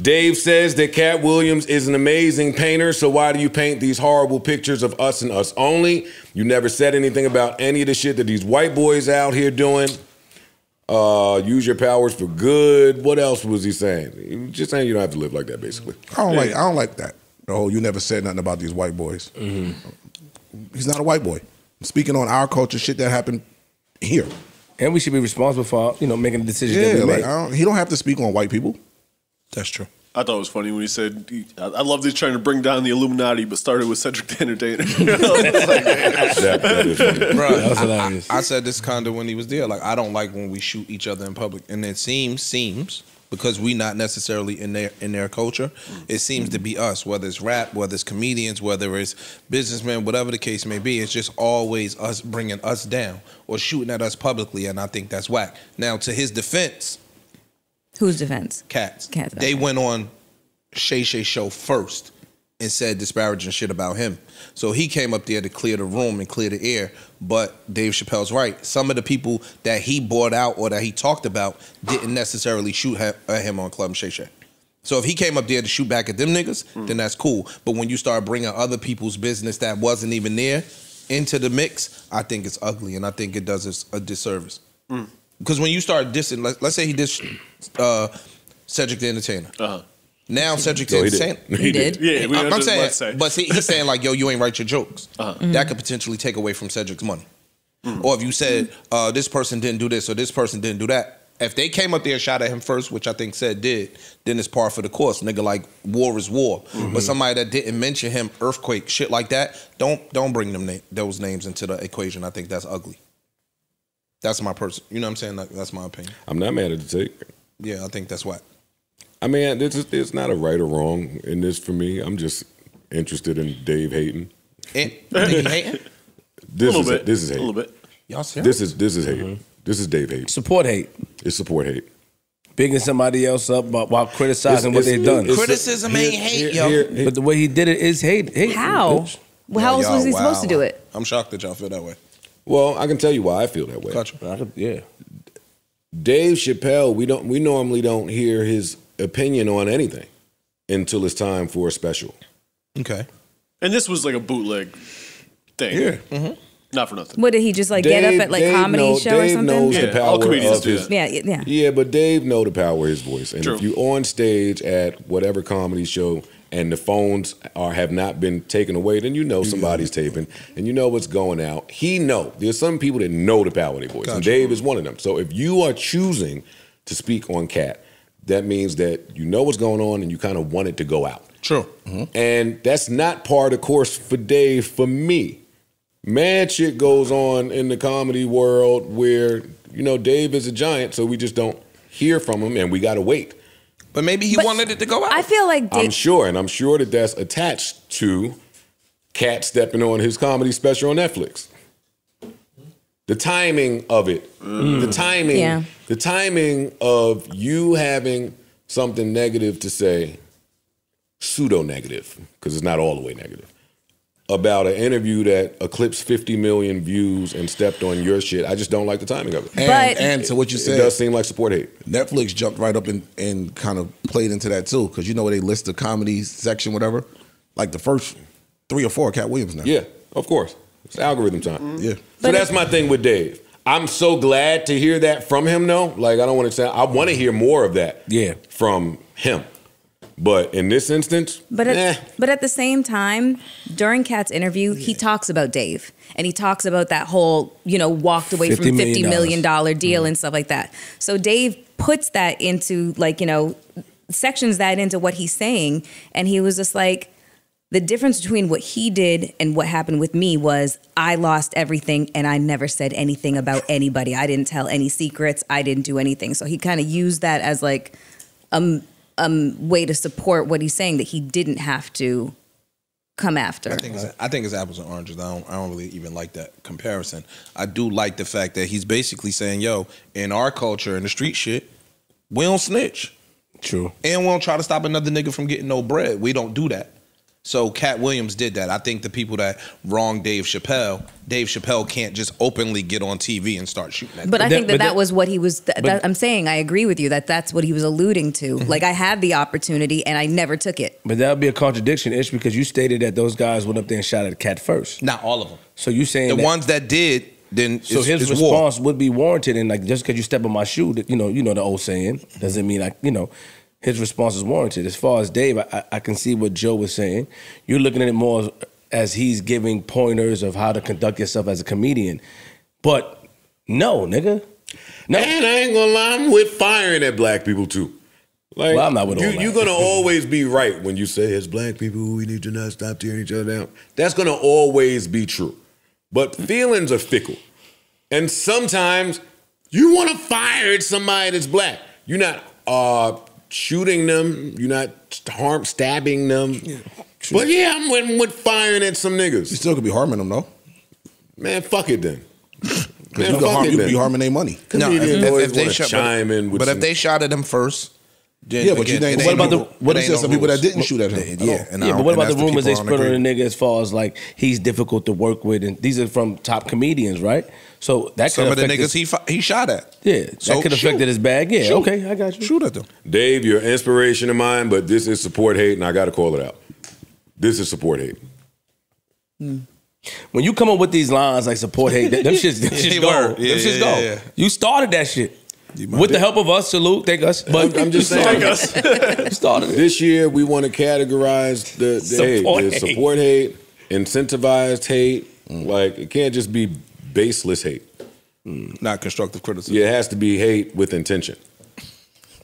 Dave says that Katt Williams is an amazing painter, so why do you paint these horrible pictures of us and us only? You never said anything about any of the shit that these white boys out here doing. Uh, use your powers for good. What else was he saying? He was just saying you don't have to live like that, basically. I don't like. I don't like that. Oh, you never said nothing about these white boys. He's not a white boy. Speaking on our culture, shit that happened here. And we should be responsible for you know making the decisions that Yeah, we like make. I don't, he don't have to speak on white people. That's true. I thought it was funny when he said, he- I I love that he's trying to bring down the Illuminati, but started with Cedric the Entertainer. That, that is funny. Bro, I. I, I said this kind of when he was there. Like, I don't like when we shoot each other in public, and it seems seems because we not necessarily in their in their culture. Mm. It seems to be us, whether it's rap, whether it's comedians, whether it's businessmen, whatever the case may be. It's just always us bringing us down or shooting at us publicly, and I think that's whack. Now, to his defense, Whose defense? Katt's, Katt's, they okay. went on Shay Shay show first and said disparaging shit about him. So he came up there to clear the room and clear the air. But Dave Chappelle's right. Some of the people that he bought out or that he talked about didn't necessarily shoot at him on Club Shay Shay. So if he came up there to shoot back at them niggas, then that's cool. But when you start bringing other people's business that wasn't even there into the mix, I think it's ugly, and I think it does us a disservice. Because when you start dissing, let, let's say he dissed uh, Cedric the Entertainer. Uh-huh. Now Cedric the No, he did. Entertainer. He did. Yeah, we I'm have to- saying, let's say. but see, he's saying like, yo, you ain't write your jokes. Uh-huh. That could potentially take away from Cedric's money. Mm. Or if you said uh, this person didn't do this or this person didn't do that, if they came up there and shot at him first, which I think said did, then it's par for the course. Nigga, like war is war. Mm-hmm. But somebody that didn't mention him, earthquake, shit like that, don't don't bring them na- those names into the equation. I think that's ugly. That's my person. You know what I'm saying? Like, that's my opinion. I'm not mad at the take. Yeah, I think that's whack. I mean, this is it's not a right or wrong in this for me. I'm just interested in Dave hating. And, you hating? This little is bit. this is A hate. little bit. Y'all serious? This is this is hate. Mm-hmm. This is Dave hate. Support hate. It's support hate. bigging somebody else up while, while criticizing It's- what it's- they've done. it's- Criticism ain't here- hate, here- yo. here- here- but the way he did it is hate. hate How? Well, how else was he y'all supposed to do it? I'm shocked that y'all feel that way. Well, I can tell you why I feel that way. Gotcha. I could- yeah. Dave Chappelle, we don't we normally don't hear his opinion on anything until it's time for a special. Okay. And this was like a bootleg thing. Yeah. Mm-hmm. Not for nothing. What did he just like get up at like Dave comedy know- show or Dave something? knows Yeah, the all power comedians of do his. that. Yeah, yeah, yeah. Yeah, but Dave know the power of his voice, and True. if you on stage at whatever comedy show and the phones are have not been taken away, then you know somebody's taping and you know what's going out. He know there's some people that know the power of their voice, and Dave is one of them. So if you are choosing to speak on Katt, that means that you know what's going on and you kind of want it to go out. True. Mm-hmm. And that's not part of course for Dave for me. Mad shit goes on in the comedy world where, you know, Dave is a giant, so we just don't hear from him and we gotta wait. But maybe he But wanted it to go out. I feel like I'm sure, and I'm sure that that's attached to Katt stepping on his comedy special on Netflix. The timing of it, the mm. timing, Yeah. The timing of you having something negative to say, pseudo negative, because it's not all the way negative, about an interview that eclipsed 50 million views and stepped on your shit. I just don't like the timing of it. And, But- and to what you said, it said, does seem like support hate. Netflix jumped right up and, and kind of played into that too, because you know where they list the comedy section, whatever. Like the first three or four, Katt Williams now. Yeah, of course. It's algorithm time. Yeah. So But that's my thing with Dave. I'm so glad to hear that from him, though. Like, I don't want to say, I want to hear more of that Yeah. from him. But in this instance, But at, eh, but at the same time, during Katt's interview, he talks about Dave and he talks about that whole, you know, walked away from fifty million dollar deal Mm-hmm. and stuff like that. So Dave puts that into like, you know, sections that into what he's saying, and he was just like, the difference between what he did and what happened with me was I lost everything and I never said anything about anybody. I didn't tell any secrets. I didn't do anything. So he kind of used that as like a um way to support what he's saying that he didn't have to come after. I think it's, I think it's apples and oranges. I don't, I don't really even like that comparison. I do like the fact that he's basically saying, "Yo, in our culture, in the street shit, we don't snitch, True. and we don't try to stop another nigga from getting no bread. We don't do that." So Katt Williams did that. I think the people that wronged Dave Chappelle, Dave Chappelle can't just openly get on TV and start shooting at. But I think that but that, that- was what he was. That, but- I'm saying I agree with you that that's what he was alluding to. Mm-hmm. Like I had the opportunity and I never took it. But that would be a contradiction, Ish, because you stated that those guys went up there and shot at Katt first. Not all of them. So you saying The that, ones that did, then So it's, his it's war. response would be warranted, and like just because you step on my shoe, you know, you know the old saying doesn't mean like you know, his response is warranted. As far as Dave, I, I- can see what Joe was saying. You're looking at it more as, as he's giving pointers of how to conduct yourself as a comedian, but no, nigga, no. and I ain't gonna lie, I'm with firing at black people too. Like, Well, I'm not with you, all. You're gonna always be right when you say, as black people, we need to not stop tearing each other down. That's gonna always be true. But feelings are fickle. And sometimes you wanna fire at somebody that's black. You're not uh, shooting them, you're not harm stabbing them. Yeah. but yeah, I'm with, with firing at some niggas. You still could be harming them though. Man, fuck it then. Because you, could harm, you could be harming their money. No, if, if- if they shot, chime but, in with but some- if they shot at him first, then Yeah, but you again, ain't- it what about no- the- what it if some no people that didn't shoot at him They- at Yeah, all? Oh. yeah, but what about the that's rumors they spread on aren't the nigga as far as like he's difficult to work with, and these are from top comedians, right? So that Some could of the affect niggas his- he fi- he shot at. yeah, that could have shoot. affected his bag. Yeah, Shoot. okay, I got you. Shoot at them. Dave, you're an inspiration of mine, but this is support hate, and I got to call it out. This is support hate. When you come up with these lines like support hate, them shits, them shits Yeah, go. word. Them Yeah, shits yeah, go. yeah. You started that shit. With the help of us, salute, thank us. But I'm just you saying. started it. Started it. This year, we want to categorize the, the Support hate. hate. The support hate, incentivized hate. Like it can't just be baseless hate. Hmm. Not constructive criticism. Yeah, it has to be hate with intention.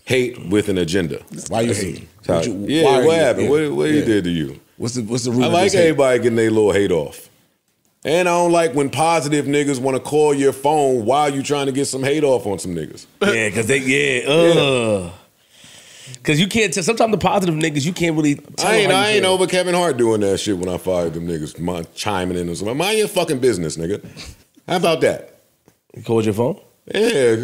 Hate with an agenda. Why you hating? You- yeah, why what happened? yeah, What, what he yeah. did to you? What's the what's the root I like this hate? everybody getting their little hate off. And I don't like when positive niggas want to call your phone while you trying to get some hate off on some niggas. Yeah, because they, yeah, ugh. Because you can't tell, sometimes the positive niggas, you can't really tell I ain't, I ain't feel. over Kevin Hart doing that shit when I fired them niggas, mind, chiming in or something. Mind your fucking business, nigga. How about that? You called your phone? Yeah,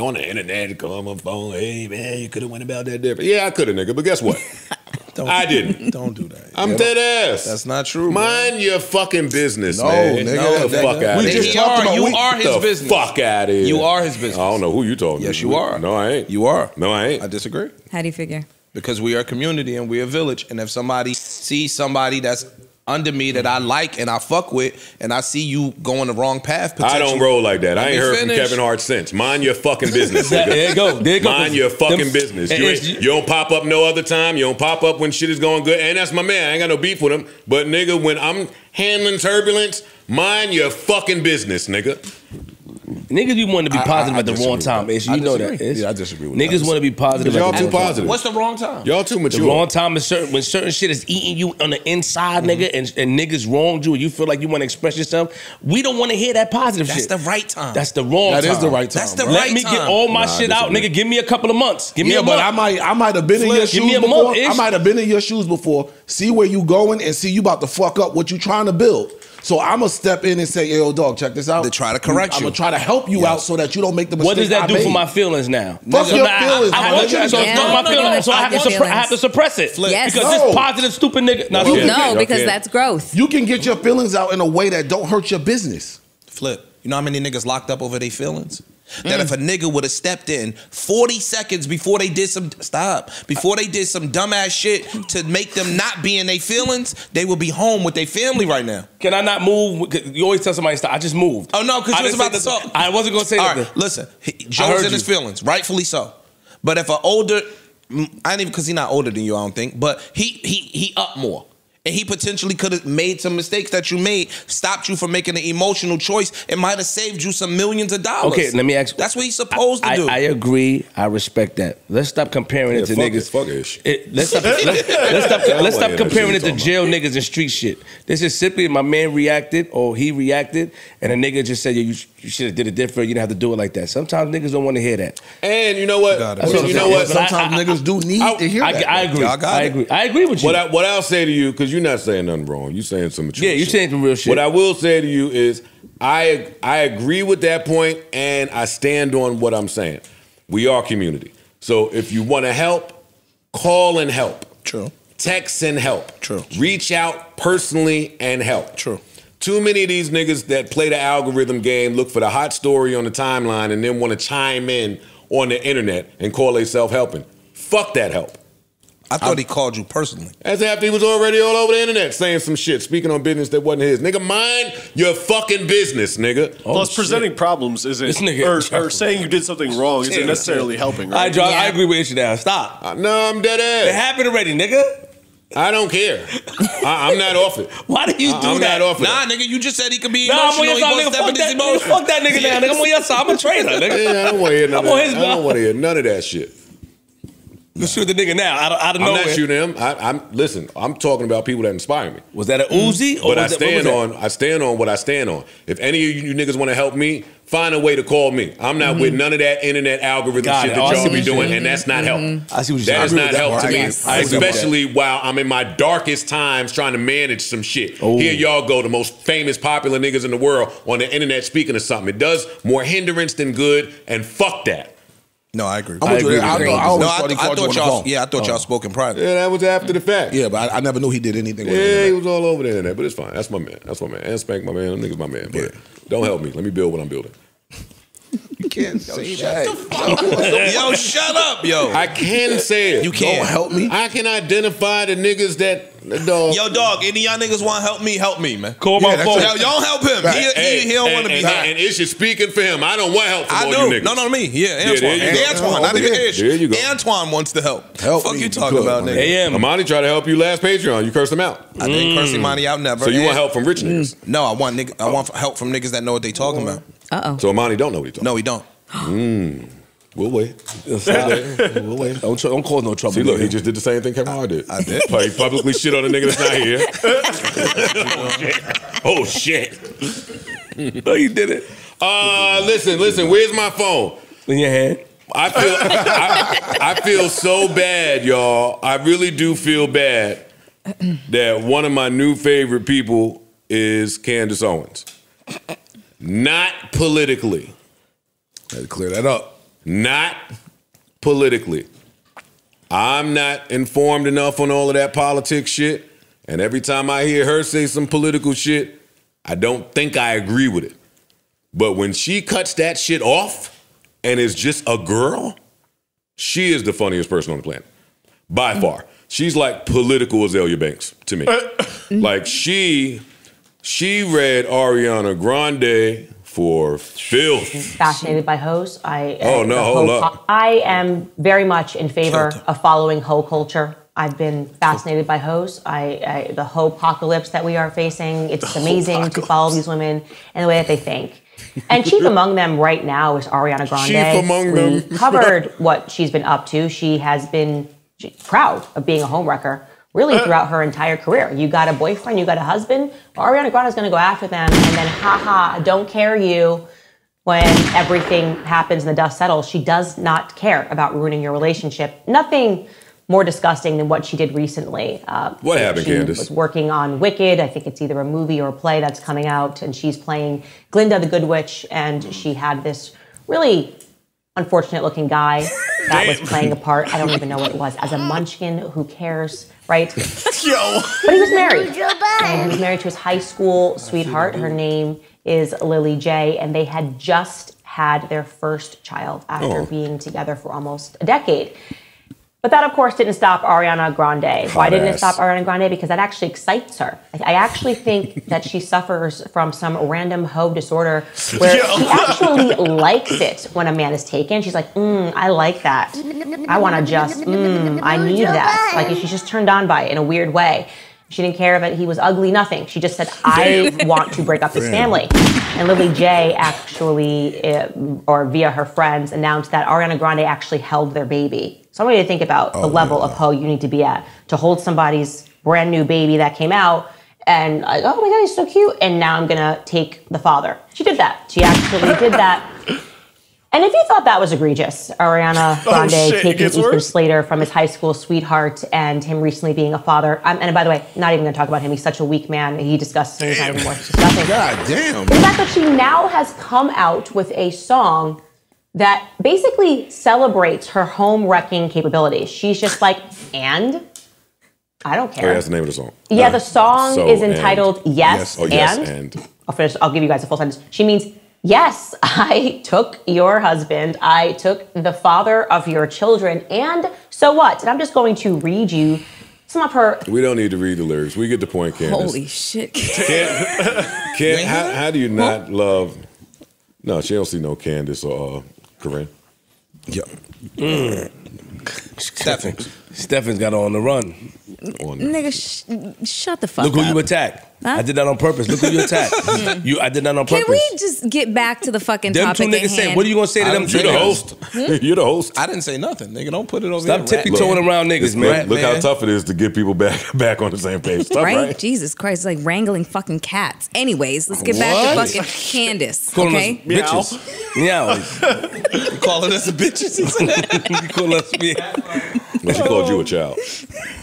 on the internet, call my phone. Hey man, you could have went about that different. Yeah, I could have, nigga. But guess what? I didn't. Don't do that. I'm dead ass. That's not true. Mind your fucking business, No, man. nigga, Get the that- fuck out we of just here. talked about- you we- are his the business. Fuck out of here. You are his business. I don't know who you talking Yes, to. you are. No, I ain't. You are. No, I ain't. I disagree. How do you figure? Because we are a community and we're a village. And if somebody sees somebody that's under me that I like and I fuck with, and I see you going the wrong path, I don't roll like that. Let I ain't heard finish. from Kevin Hart since. Mind your fucking business. That- nigga. there you go. There you go. Mind your fucking Them- business. You, you don't pop up no other time. You don't pop up when shit is going good. And that's my man. I ain't got no beef with him. But nigga, when I'm handling turbulence, mind your fucking business, nigga. Niggas you want to be I- I- positive I at the wrong time. that. Ish, you I know that. Ish. Yeah, I disagree with that. Niggas want to be positive. Y'all too wrong time. positive. What's the wrong time? Y'all too The mature. wrong time is certain when certain shit is eating you on the inside, nigga, mm-hmm. and, and niggas wronged you, and you feel like you want to express yourself. We don't want to hear that positive That's shit. the right time. That's the wrong That time. is the right time. That's the bro. Right time. Let me get all my Nah, shit out, nigga. Give me a couple of months. Give me yeah, a but. I might I might have been in Flip, your give me shoes a before. month-ish. I might have been in your shoes before. See where you going and see you about to fuck up what you trying to build. So I'm gonna step in and say, "Yo, dog, check this out." To try to correct you. I'm gonna try to help you out so that you don't make the mistake. What does that I do made. for my feelings now? Fuck So your now I- feelings, I, I bro. want you to so Yeah. fuck my No, no, feelings. So I have, to your suppre- I have to suppress it. Yes. Because No. this positive, stupid nigga. No, No, shit. Yeah. No, because can't. that's growth. You can get your feelings out in a way that don't hurt your business. Flip. You know how many niggas locked up over their feelings? Mm. That if a nigga would have stepped in 40 seconds before they did some stop, before they did some dumbass shit to make them not be in their feelings, they would be home with their family right now. Can I not move? You always tell somebody to stop. I just moved. Oh no, because you was about to talk. I wasn't gonna say All nothing. right, listen. He, Joe's in his feelings, rightfully so. But if an older, mm, I ain't even because he's not older than you, I don't think. But he he he up more. And he potentially could have made some mistakes that you made, stopped you from making an emotional choice. It might have saved you some millions of dollars. Okay, let me ask. That's what he's supposed to do. I agree. I respect that. Let's stop comparing Yeah, it to fuck niggas. it, fuck ish. It- let's stop. let's, let's stop. I Let's stop comparing it to you jail niggas and street shit. This is simply my man reacted or he reacted, and a nigga just said, "Yo, you, you should have did it different. You didn't have to do it like that." Sometimes niggas don't want to hear that. And you know what? Got it. I mean, That's you know what? Sometimes I- I- niggas do need I- to hear I, that. I agree. Y'all got I agree. I agree with you. What I, what I'll say to you, because you're not saying nothing wrong. You're saying some mature yeah, you shit. saying some real shit. What I will say to you is, I I agree with that point, and I stand on what I'm saying. We are community, so if you want to help, call and help. True. Text and help. True. Reach out personally and help. True. Too many of these niggas that play the algorithm game, look for the hot story on the timeline, and then want to chime in on the internet and call themselves helping. Fuck that help. I thought he called you personally. As after he was already all over the internet saying some shit, speaking on business that wasn't his. Nigga, mind your fucking business, nigga. Plus, presenting problems isn't, This nigga- or, or saying you did something wrong isn't necessarily helping, All right, right? Joe, I Yeah. agree with you now. Stop. Uh, no, I'm dead ass. It happened already, nigga. I don't care. I, I'm not off it. Why do you do I'm that? not off it. Nah, nigga, you just said he could be Nah, I'm on your side, won't nigga. Fuck that, nigga. Fuck that nigga now, nigga. I'm on your side. I'm a traitor, nigga. Yeah, I don't want to hear none of that. I don't want to hear none of that shit. You shoot the nigga now out of, out of I'm nowhere. not shooting him. I, I'm listen. I'm talking about people that inspire me. Was that an Uzi? Or But I stand that? on. I stand on what I stand on. If any of you niggas want to help me, find a way to call me. I'm not mm-hmm. with none of that internet algorithm Got shit it. that Oh, y'all be doing, and that's not help. Mm-hmm. I see what you're saying. That I is not that help to me, agree. I agree with that. especially while I'm in my darkest times trying to manage some shit. Oh. Here y'all go, the most famous, popular niggas in the world on the internet speaking of something. It does more hindrance than good, and fuck that. No, I agree. I'm with you. agree I, thought, you. I always no, I, thought he I called you thought on the y'all. Yeah, I thought y'all oh. spoke in private. Yeah, that was after the fact. Yeah, but I, I never knew he did anything with Yeah, he was all over the internet, but it's fine. That's my man. That's my man. And Spank, my man. Them niggas, my man. But don't help me. Let me build what I'm building. You can't say that. yo, shut up, yo. I can say it. You can't. Help me. I can identify the niggas that the dog. Yo, dog, any of y'all niggas want to help me? Help me, man. Call Yeah, my phone. it. Yo, y'all help him. He, Hey, he, he don't want to be and, helped. And it's just speaking for him. I don't want help from I all know. you niggas. No, no, me. Yeah, Yeah, Antoine. there you go. Antoine, not even. Ish. There you go. Antoine wants to help. Help Fuck me. you talking Good, about, my nigga. AM. Amani tried to help you last Patreon. You cursed him out. I didn't curse mm. Imani out never. So you And- want help from rich niggas. No, I want nigga, I want help from niggas that know what they talking mm. about. Uh oh. So Amani don't know what he's talking No, he don't. We'll wait. Stop. We'll wait. Don't, tr- don't cause no trouble. See, look, nigga. he just did the same thing Kevin Hart did. I did. He publicly shit on a nigga that's not here. oh, shit. No, you did it. Uh, listen, listen. Where's my phone? In your hand. I feel I, I feel so bad, y'all. I really do feel bad that one of my new favorite people is Candace Owens. Not politically. Had to clear that up. Not politically. I'm not informed enough on all of that politics shit. And every time I hear her say some political shit, I don't think I agree with it. But when she cuts that shit off and is just a girl, she is the funniest person on the planet. By far. She's like political Azealia Banks to me. Uh, like she she read Ariana Grande for filth. fascinated by hoes. I Oh, no, hold up. cu- I am very much in favor of following hoe culture. I've been fascinated by hoes. I, I the hoe apocalypse that we are facing. It's amazing to follow these women and the way that they think. And chief among them right now is Ariana Grande. Chief among we them. covered what she's been up to. She has been she's proud of being a homewrecker really throughout her entire career. You got a boyfriend, you got a husband. Ariana Grande is going to go after them, and then, haha, I don't care you. When everything happens and the dust settles, she does not care about ruining your relationship. Nothing more disgusting than what she did recently. Uh, What happened, she Candace? was working on Wicked. I think it's either a movie or a play that's coming out, and she's playing Glinda the Good Witch, and she had this really unfortunate looking guy that was playing a part. I don't even know what it was. As a munchkin, who cares, right? Yo. But he was married. And he was married to his high school sweetheart. Her name is Lilly Jay. And they had just had their first child after Oh. being together for almost a decade. But that, of course, didn't stop Ariana Grande. Why didn't it stop Ariana Grande? Because that actually excites her. I I actually think that she suffers from some random hoe disorder where she actually likes it when a man is taken. She's like, mm, I like that. I want to just, mm, I need that. Like she's just turned on by it in a weird way. She didn't care that he was ugly, nothing. She just said, I want to break up this family. And Lilly Jay actually, uh, or via her friends, announced that Ariana Grande actually held their baby. So I want you to think about the level of hoe you need to be at to hold somebody's brand new baby that came out and like, oh my god, he's so cute. And now I'm gonna take the father. She did that. She actually did that. And if you thought that was egregious, Ariana Oh, Grande shit, taking Ethan worse? Slater from his high school sweetheart and him recently being a father. Um, and by the way, not even going to talk about him. He's such a weak man. He disgusts me. He's not even worth discussing. God damn. The fact that she now has come out with a song that basically celebrates her home wrecking capabilities. She's just like, and I don't Oh, care. yeah, that's the name of the song. Yeah, the song So, is and- entitled Yes, Oh, yes, and. and. I'll finish. I'll give you guys a full sentence. She means, yes, I took your husband. I took the father of your children. And so what? And I'm just going to read you some of her. We don't need to read the lyrics. We get the point, Candace. Holy shit. Can, can, how, how do you not love? No, she don't see no Candace or uh, Corinne. Yeah. Stephen. Stephen's got her on the run. On Nigga, sh- shut the fuck Look who you attacked. Huh? I did that on purpose. Look who you attacked. Hmm. you, I did that on purpose. Can we just get back to the fucking them two topic at niggas say, what are you gonna say to I them You're the host. that. Hmm? You're the host. I didn't say nothing, nigga. Don't put it over Stop here. tippy Rat- toeing around niggas, Look, man. look how tough it is to get people back back on the same page. Tough, right? right? Jesus Christ, it's like wrangling fucking cats. Anyways, let's get back to fucking Candace, Calling okay? us bitches. Meow. You calling us bitches? He said. you call us me. When she called you a oh. child.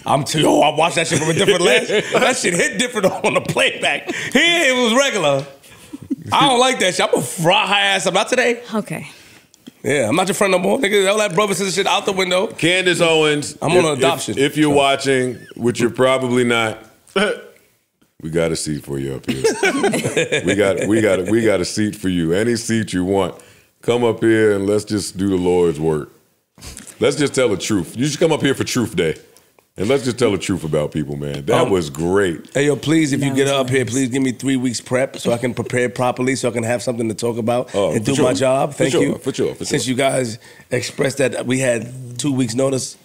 I'm too. Yo, I watched that shit from a different lens. that shit hit different on the playback. Here it was regular. I don't like that shit. I'm gonna fry her ass up. Not today. Okay. Yeah, I'm not your friend no more, nigga. All that brother sister shit out the window. Candace Owens. I'm on if- adoption. If, if you're watching, which you're probably not, we got a seat for you up here. we got we got we got a seat for you. Any seat you want. Come up here and let's just do the Lord's work. Let's just tell the truth. You should come up here for Truth Day. And let's just tell the truth about people, man. That Um, was great. Hey yo, please, if you get was up here, please give me three weeks prep so I can prepare properly, so I can have something to talk about Oh, and do sure. my job. For Thank sure, you. for sure, for Since sure. you guys expressed that we had two weeks notice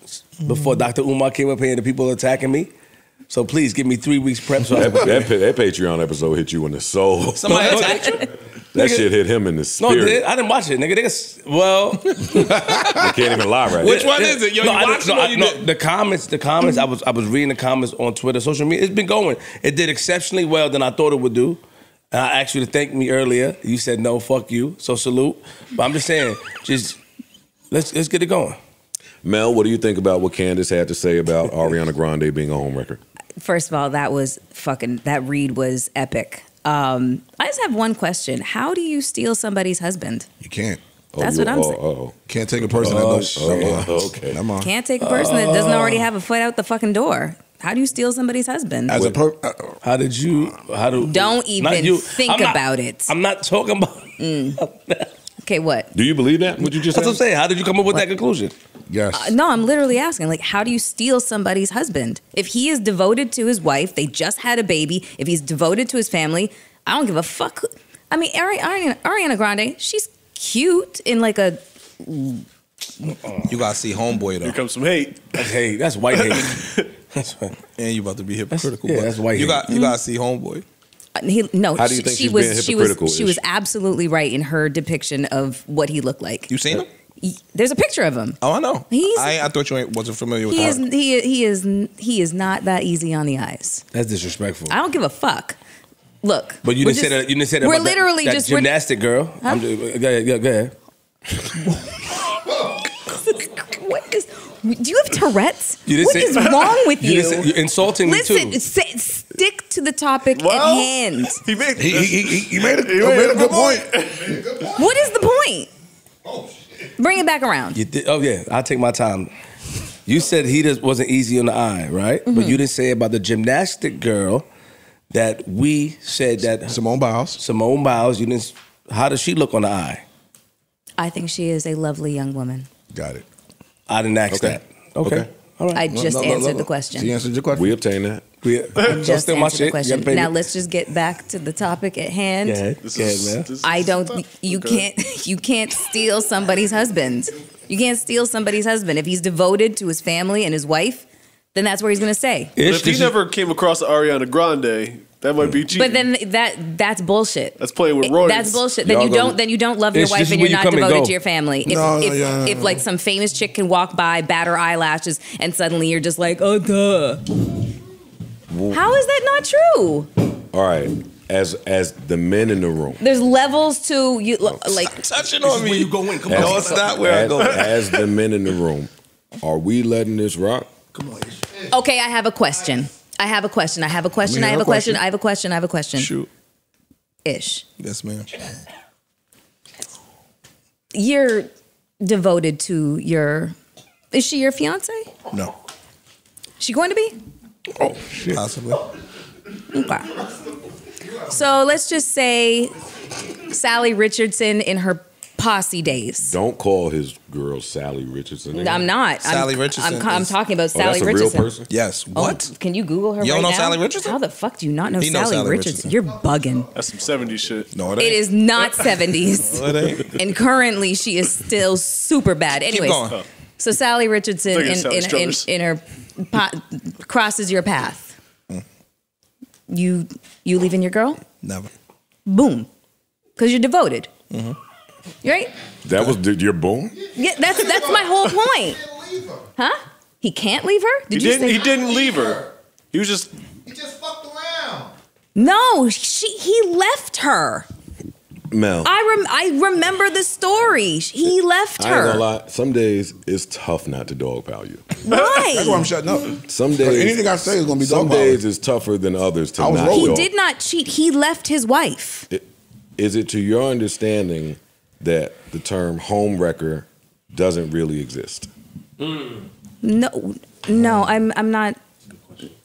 before Dr. Umar came up here and the people attacking me. So please give me three weeks prep so That, can that, that Patreon episode hit you in the soul. Somebody attacked you? That Nigga. shit hit him in the No, spirit. dude, I didn't watch it, nigga. Niggas, well, I can't even lie right Which now. one is it? Yo, no, you I watched didn't- it no, or I- you no, the comments, the comments. I was, I was reading the comments on Twitter, social media. It's been going. It did exceptionally well than I thought it would do. And I asked you to thank me earlier. You said no, fuck you. So salute. But I'm just saying, just let's let's get it going. Mel, what do you think about what Candace had to say about Ariana Grande being a homewrecker? First of all, that was fucking that read was epic. Um, I just have one question. How do you steal somebody's husband? You can't. That's what I'm oh, saying. Oh, Can't take a person that Oh, knows. oh, Never okay. Never mind. Can't take a person that doesn't already have a foot out the fucking door. How do you steal somebody's husband? As a per, uh, How did you? How do? Don't not even you. think I'm not- about it. I'm not talking about. Okay, what? Do you believe that? What you just That's what I'm saying. How did you come up with that conclusion? yes. Uh, no, I'm literally asking, like, how do you steal somebody's husband? If he is devoted to his wife, they just had a baby, if he's devoted to his family, I don't give a fuck. I mean, Ari- Ariana, Ariana Grande, she's cute in like a. You gotta see homeboy Here though, comes some hate. That's hate. That's white hate. That's right. and you about to be hypocritical. yeah, but that's white You hate. got you gotta see homeboy. He, no, How do you she, think she she's was being she was she was absolutely right in her depiction of what he looked like. You seen him? There's a picture of him. Oh, I know. He's- I, I thought you wasn't familiar with him. He her. is he he is he is not that easy on the eyes. That's disrespectful. I don't give a fuck. Look, But you didn't say that. You didn't say that. We're about that- literally that just we're- gymnastic girl. I'm just, go ahead. Go, go ahead. What is? Do you have Tourette's? You didn't What say- is wrong with You you? didn't say- you're insulting me too. say- stick to the topic at hand. He made he, he, he, he made a, He he made a good point. What is the point? Oh, shit. Bring it back around. You did, oh yeah, I'll take my time. You said he just wasn't easy on the eye, right? But Mm-hmm. you didn't say about the gymnastic girl that we said that Simone Biles. Simone Biles. You didn't. How does she look on the eye? I think she is a lovely young woman. Got it. I didn't ask Okay. that. Okay. Okay. All right. I just No, no, no, answered no. the question. She answered your question. We obtain that. We, I don't just steal my the shit. Question. gotta pay me. Now let's just get back to the topic at hand. Go ahead. This Go ahead, is- man. this I don't. You Okay. can't. You can't steal somebody's husband. You can't steal somebody's husband. If he's devoted to his family and his wife, then that's where he's going to stay. But if he you- never came across Ariana Grande, that might be cheating. But then that that's bullshit. That's playing with It- royals. That's bullshit. Then Y'all you don't. Then you don't love your Ish, wife this and you're you not come and devoted go. to your family. If, No, if, yeah, if like some famous chick can walk by, bat her eyelashes, and suddenly you're just like, oh duh. How is that not true? All right. As as the men in the room. There's levels to you. Oh, like touching on me. you go in. Come As, No, it's not where I as, go. as the men in the room, are we letting this rock? Come on. Okay, I have a question. I have a question. I have a question. I have a question. I have a question. I have a question. Shoot. Ish. Yes, ma'am. You're devoted to your. Is she your fiance? No. She going to be? Oh shit. Possibly. Okay. So let's just say Salli Richardson in her posse days. Don't call his girl Salli Richardson. I'm not. Sally I'm, Richardson I'm, I'm is- talking about Oh, Sally that's a real Richardson. person. Yes. Oh, What? can you Google her You right don't know now? Salli Richardson? How the fuck do you not know He knows Sally, Salli Richardson? Richardson. You're bugging. That's some 70s shit. No, it ain't. It is not 70s. No, it ain't. and currently she is still super bad. Anyways, going. so Salli Richardson in, Sally in, in, in her po- crosses your path. You you leaving your girl? Never. Boom, because you're devoted. Mm-hmm. You right? That was the, your boom. Yeah, that's that's my whole point. Huh? He can't leave her? He Did you didn't. say? He didn't leave her. He was just. He just fucked around. No, she he left her. Mel. I rem, I remember the story. He left I ain't gonna lie. Some days it's tough not to dog pile you. That's why Why? I'm shutting up. Some days, anything I say is gonna be some dog days violence. it's tougher than others to I was not rolling. He did not cheat. He left his wife. Is it to your understanding that the term home wrecker doesn't really exist? No, no, I'm I'm not.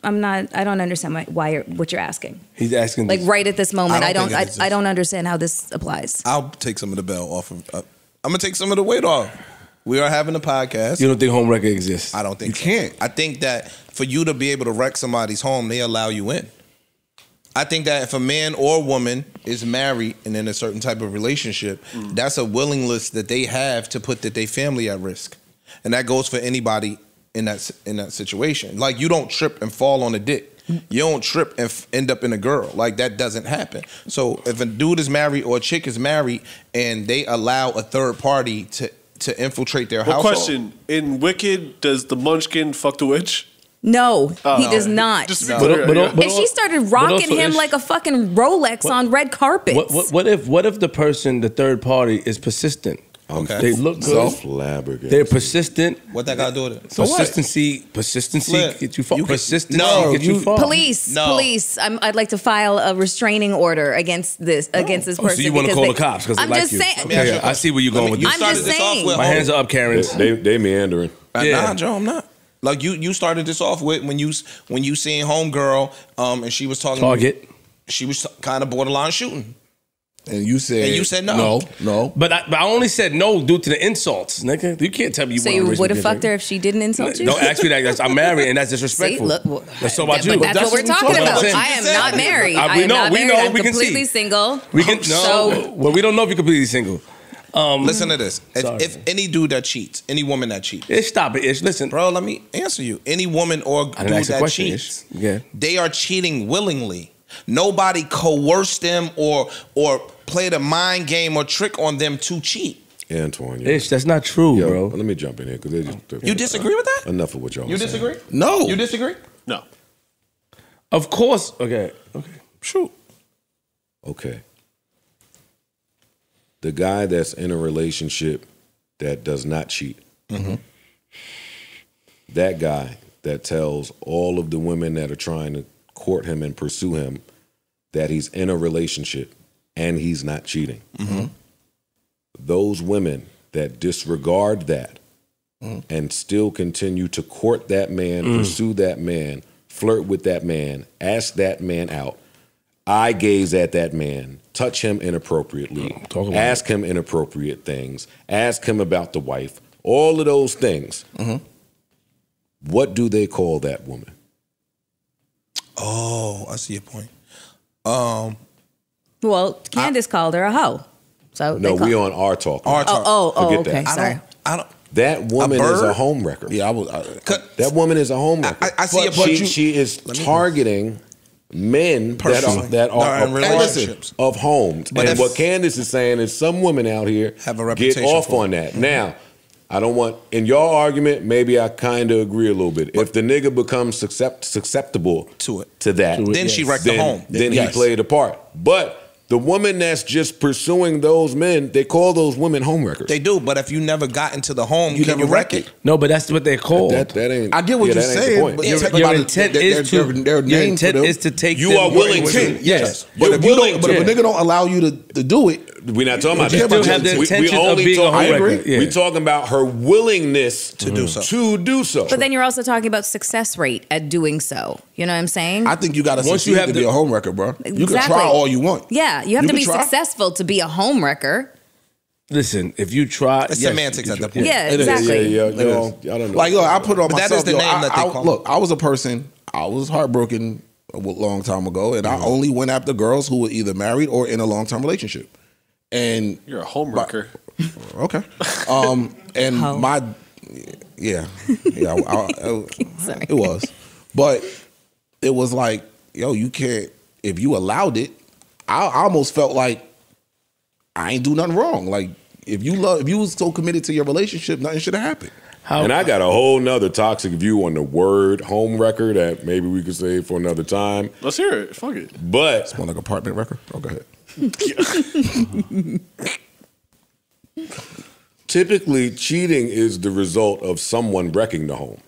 I'm not. I don't understand why, why you're, what you're asking. He's asking. Like right at this moment, I I don't don't. I, I don't understand how this applies. I'll take some of the bell off of. Uh, I'm gonna take some of the weight off. We are having a podcast. you don't think home record exists? I don't think You so. can't. I think that for you to be able to wreck somebody's home, they allow you in. I think that if a man or woman is married and in a certain type of relationship, mm. that's a willingness that they have to put that they family at risk, and that goes for anybody in that in that situation. Like you don't trip and fall on a dick. You don't trip and f- end up in a girl. Like that doesn't happen. So if a dude is married or a chick is married and they allow a third party to to infiltrate their Well, household, question: In Wicked, does the Munchkin fuck the witch? No, he Oh. does not. Just to be But- but- but- and she started rocking him like a fucking Rolex on red carpet. What, what, what if what if the person, the third party, is persistent? Okay. They look So? good. flabbergasted. They're persistent. What that got to do with it? So what? Persistency, persistency Flip. get you far. You can- Persistency No, get you, you- far. Police, No. police. I'm, I'd like to file a restraining order against this against this Oh, person. so you want to call they- the cops because they I'm like just you? saying. Okay, yeah, I see where you're going with You this. I'm started just this off saying. with My oh, hands are up, Karen. They, they meandering. Uh, Yeah. Nah, Joe, I'm not. Like you, you started this off with when you when you seen homegirl, um, and she was talking. Target. She was kind of borderline shooting. And you said And you said no. No, no. But I, but I only said no due to the insults, nigga. You can't tell me you So you would have fucked her if she didn't insult you? Don't ask me that. That's, I'm married, and that's See, disrespectful. look, well, That's all about but you. that's, That's what we're what we're talking talking about. about. I am not married. I we am know, not we married. know, I'm we can completely see. single. We can no. So well, we don't know if you're completely single. Um, Listen to this. If, if any dude that cheats, any woman that cheats, Ish, stop it, Ish. Listen, bro, let me answer you. Any woman or dude that question. cheats, Ish. Yeah. they are cheating willingly. Nobody coerced them or or played a mind game or trick on them to cheat. Antoine. yo. Ish, that's not true, Yo, bro. let me jump in here because they just. You disagree with that? Enough of what y'all. You are saying. disagree? No. You disagree? No. Of course. Okay. Okay. Shoot. Okay. The guy that's in a relationship that does not cheat. Mm-hmm. That guy that tells all of the women that are trying to court him and pursue him that he's in a relationship and he's not cheating. Mm-hmm. Those women that disregard that mm. and still continue to court that man, mm. pursue that man, flirt with that man, ask that man out, eye gaze at that man, touch him inappropriately, talk about ask him inappropriate things, ask him about the wife, all of those things. What do they call that woman? Oh, I see your point. Um, well, Candace called her a hoe. So No, we on our talk. Our Oh, talk. oh, oh, Forget okay. that. I Sorry. don't. I don't. That woman is a home wrecker. Yeah, I was. I, That woman is a home wrecker. I- I see But it, but she, you- she is targeting men that are Personally. that are That are in oppressors relationships. of homes. But and what Candace is saying is some women out here Have a reputation get off on that. Mm-hmm. Now, I don't want in your argument. Maybe I kind of agree a little bit. if the nigga becomes suscept, susceptible To it. to that, Then she wrecked the then, home. Then Yes. he played a part. But the woman that's just pursuing those men, they call those women home wreckers. They do, but if you never got into the home, You can never you wreck wreck it? it. No, but that's what they're called. that, that ain't. I get what yeah, you're that the saying, but your, technically your about intent their- is their- to their your intent is to take You them are willing to. you. Yes. But You're if, you don't, but if a nigga don't allow you to, to do it, We're not talking about that. still have the We- we intention of only being talk- home I agree. yeah. We talking about her willingness to do so. To do so. But then you're also talking about success rate at doing so. You know what I'm saying? I think you got to Once you succeed have to the- be a home wrecker, bro. You can try all you want. yeah, you have You to be try. successful to be a home wrecker. Listen, if you try, It's yes, semantics at the point. Yeah, It is. exactly. yeah, yeah, yo, is. I don't know. Like, yo, I put it on But myself. is the yo, name I- that they I- call Look, I was a person. I was heartbroken a w- long time ago, and I only went after girls who were either married or in a long term relationship. And You're a home But- wrecker. okay, um, and Hoe. my yeah, yeah, I, I- I- Sorry. it was, but it was like, yo, you can't if you allowed it. I, I almost felt like I ain't do nothing wrong. Like if you love, if you was so committed to your relationship, nothing should have happened. How, and I got a whole nother toxic view on the word home wrecker that maybe we could save for another time. Let's hear it. Fuck it. But More like apartment record. Oh, go ahead. typically, cheating is the result of someone wrecking the home.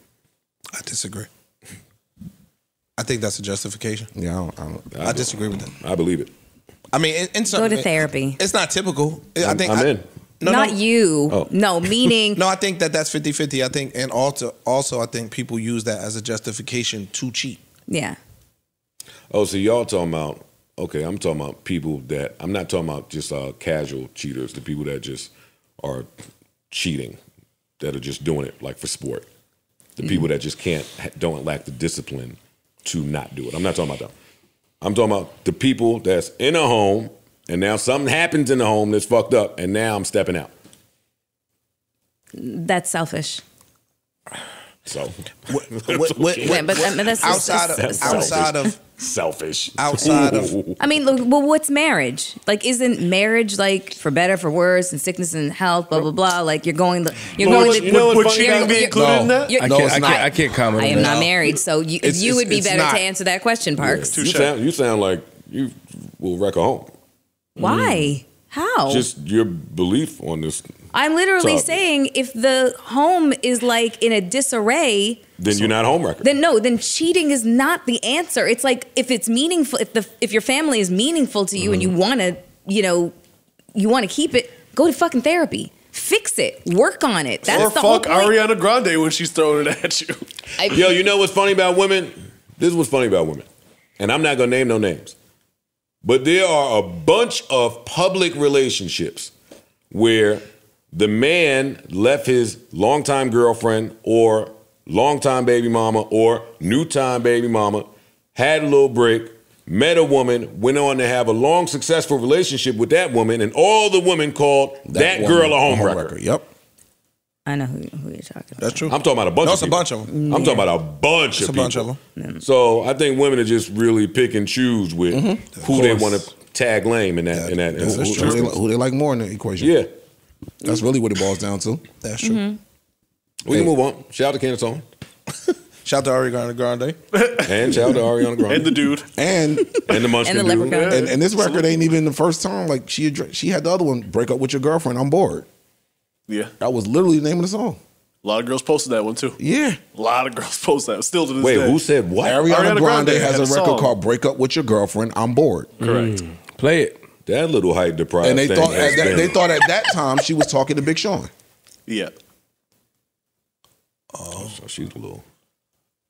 I disagree. I think that's a justification. Yeah, I, don't, I, don't, I disagree with that. I believe it. I mean, in, in some, Go to therapy. It's not typical. I I'm- think I'm I- in. No, Not no, you. Oh. No, meaning No, I think that that's 50-50. I think, and also, also, I think people use that as a justification to cheat. yeah. Oh, so y'all talking about? Okay, I'm talking about people that I'm not talking about just uh, casual cheaters. The people that just are cheating, that are just doing it like for sport. The Mm-hmm. people that just can't, don't lack the discipline to not do it. I'm not talking about them. I'm talking about the people that's in a home and now something happens in the home that's fucked up, and now I'm stepping out. That's selfish. So What, what, what, Yeah, but, I mean, that's outside of that's- outside of selfish. Outside of- I mean, look, well, what's marriage? Like, isn't marriage like for better, for worse, and sickness and health, blah blah blah? Like, you're going, the, you're But going. would- the, you know what's you're- funny you're- about being you're- in that? I No, can't, I can't, I can't comment. I on am that. not married, so you, It's- you would be it's- it's better not. to answer that question, Parks. You sound, you sound like you will wreck a home. Why? Mm. How? Just your belief on this. I'm literally Talk. saying if the home is like in a disarray, Then you're not a homewrecker. then no, then cheating is not the answer. It's like if it's meaningful, if the if your family is meaningful to you and you Mm-hmm. want to, you know, you want to keep it, go to fucking therapy, fix it, work on it. That's or the whole fuck point. Ariana Grande when she's throwing it at you. Yo, you know what's funny about women? This is what's funny about women. And I'm not gonna name no names. But there are a bunch of public relationships where the man left his longtime girlfriend or longtime baby mama or new time baby mama, had a little break, met a woman, went on to have a long, successful relationship with that woman, and all the women called that, woman girl a a homewrecker. Yep. I know who, who you're talking about. That's true. I'm talking about a bunch No, of it's a people. bunch of them. I'm talking about a bunch It's of a bunch of them. So I think women are just really pick and choose with Mm-hmm. who they want to tag lame in that. in that in Who, who- who they, who they like more in the equation. yeah, That's really what it boils down to. That's true. Mm-hmm. we can move on. Shout out to Candace Owens Shout out to Ariana Grande. and shout out to Ariana Grande And the dude. And and the Munchkin And the dude. leprechaun. and, and this record ain't even the first time. Like she addre- she had the other one, break up with your girlfriend. I'm bored. Yeah. That was literally the name of the song. A lot of girls posted that one too. Yeah. A lot of girls posted that still to this Wait, day. who said what? Ariana, Ariana Grande, Grande has a a record song. called "Break Up with Your Girlfriend." I'm bored. Correct. Play it. That little height deprived And they thing thought has at that, been- they thought at that time she was talking to Big Sean. Yeah. Oh, so she's a little.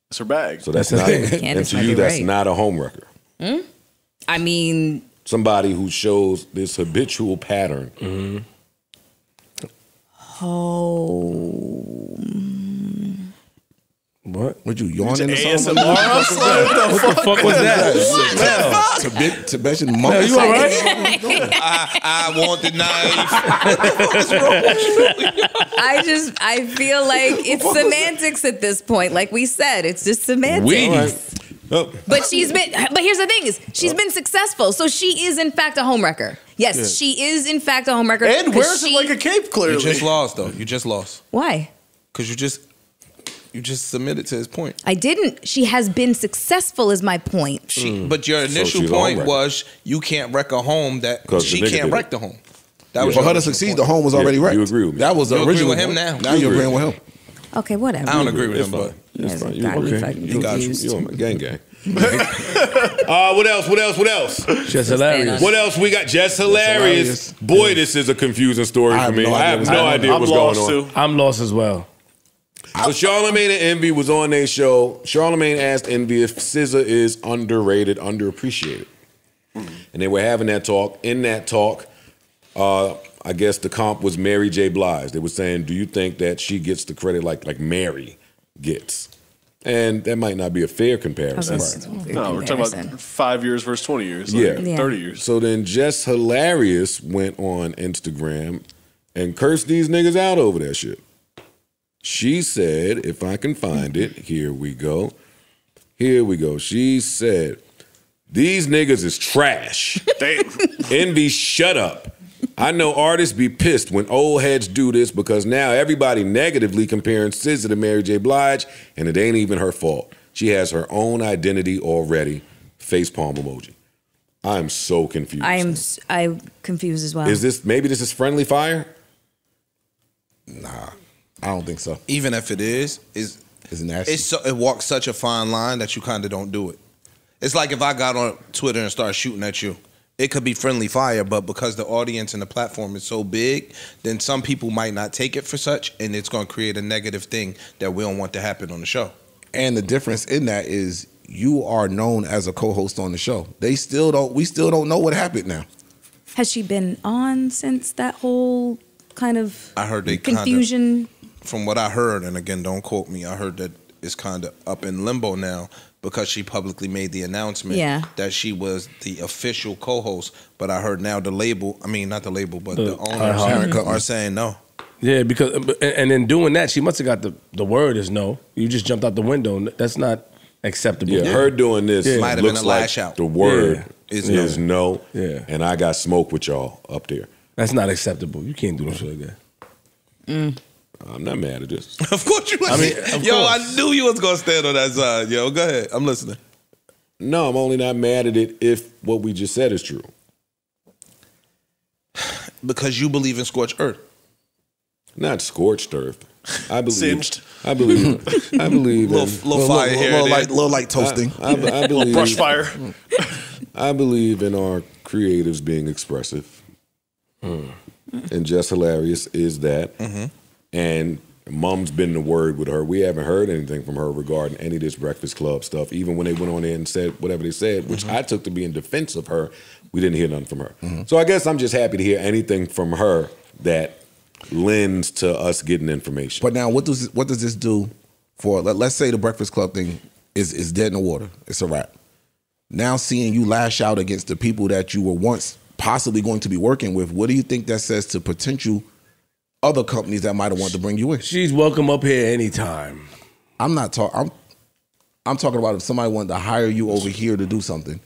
It's her bag. So that's That's not. the thing. and to you, that's right. not a homewrecker. I mean, Somebody who shows this habitual pattern. Mm-hmm. oh, What? Would you yawn in the song? ASMR. I was like, what the What the fuck was that? Tibet, Tibetan Mel, monk. you all right? I, I want the knife. I just I feel like it's semantics at this point. Like we said, it's just semantics. We. Oh, But she's been. But here's the thing: is she's oh. been successful, so she is in fact a homewrecker. Yes, she is in fact a homewrecker. And 'cause wears she- it like a cape, clear? You just lost though. You just lost Why? because you just you just submitted to his point. I didn't. She has been successful, is my point. She, But your Mm. So initial point was you can't wreck a home that she can't wreck it. the home. That was For her to succeed, point. the home was Yeah, already you wrecked. agree with me. That was the You agree original with him now. Now You you're agree. agreeing with him. Okay, whatever. I don't agree with him, but It's fine. You, got okay. You, got you, confused. you on my gang gang. uh, what else? What else? What else? Jess Hilarious. What else we got? Jess Hilarious. hilarious. Boy, this is a confusing story I for me. no I have no going on. idea I'm what's lost going on. too. I'm lost as well. So Charlamagne and Envy was on their show. Charlamagne asked Envy if SZA is underrated, underappreciated, and they were having that talk. In that talk, uh, I guess the comp was Mary J. Blige. They were saying, "Do you think that she gets the credit like like Mary gets?" And that might not be a fair comparison. No, we're talking about five years versus 20 years. Yeah. Yeah. 30 years. So then Jess Hilarious went on Instagram and cursed these niggas out over that shit. She said, if I can find it, here we go. Here we go. She said, These niggas is trash. Damn. Envy, shut up. I know artists be pissed when old heads do this because now everybody negatively comparing SZA to Mary J. Blige, and it ain't even her fault. She has her own identity already. Face palm emoji. I'm so confused. I am. I'm confused as well. Is this maybe this is friendly fire? Nah, I don't think so. even if it is, is It's nasty. it's so, it walks such a fine line that you kind of don't do it. It's like if I got on Twitter and started shooting at you. It could be friendly fire, but because the audience and the platform is so big, then some people might not take it for such, and it's going to create a negative thing that we don't want to happen on the show. and the difference in that is you are known as a co-host on the show. They still don't. We still don't know what happened now. Has she been on since that whole kind of I heard they kinda- confusion? From what I heard, and again, don't quote me, I heard that it's kind of up in limbo now because she publicly made the announcement Yeah. that she was the official co-host. But I heard now the label, I mean, not the label, but the, The owners iHeart. are saying no. Yeah, because uh, and, and in doing that, she must have got the the word is no. You just jumped out the window. That's not acceptable. Yeah, her doing this Yeah. Might have looks been a like lash out. the word Yeah. is, Is no. Yeah. And I got smoke with y'all up there. That's not acceptable. You can't do no shit like that. Mm. I'm not mad at this. of course you. I mean, yo, course. I knew you was gonna stand on that side. Yo, go ahead. I'm listening. No, I'm only not mad at it if what we just said is true. Because you believe in scorched earth. Not scorched earth. I believe. Singed. I believe. I believe. Little- in, little fire here and there. light, little light toasting. I, I, I believe. Brush fire. I believe in our creatives being expressive. Mm. And Jess Hilarious is that. Mm-hmm. And Mom's been the word with her. We haven't heard anything from her regarding any of this Breakfast Club stuff. Even when they went on there and said whatever they said, which mm-hmm. I took to be in defense of her, we didn't hear nothing from her. Mm-hmm. So I guess I'm just happy to hear anything from her that lends to us getting information. But now, what does what does this do for? Let, let's say the Breakfast Club thing is is dead in the water. It's a wrap. Now, seeing you lash out against the people that you were once possibly going to be working with, what do you think that says to potential other companies that might have wanted to bring you in? She's welcome up here anytime. I'm not talking. I'm I'm talking about if somebody wanted to hire you over here to do something.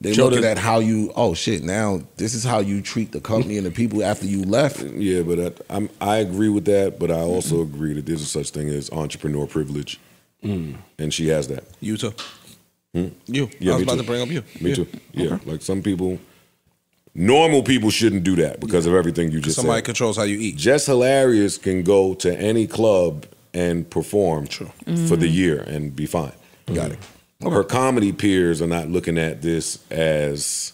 They Show looking the- at how you. Oh shit! Now this is how you treat the company and the people after you left. Yeah, but I, I'm, I agree with that. But I also agree that there's a such thing as entrepreneur privilege, and she has that. You too. Hmm? You. Yeah, I was about too. to bring up you. Me Yeah. too. Yeah, like some people, normal people shouldn't do that because of everything you just said. Somebody said. controls how you eat. Jess Hilarious can go to any club and perform for the mm-hmm. year and be fine. Got it. Her comedy peers are not looking at this as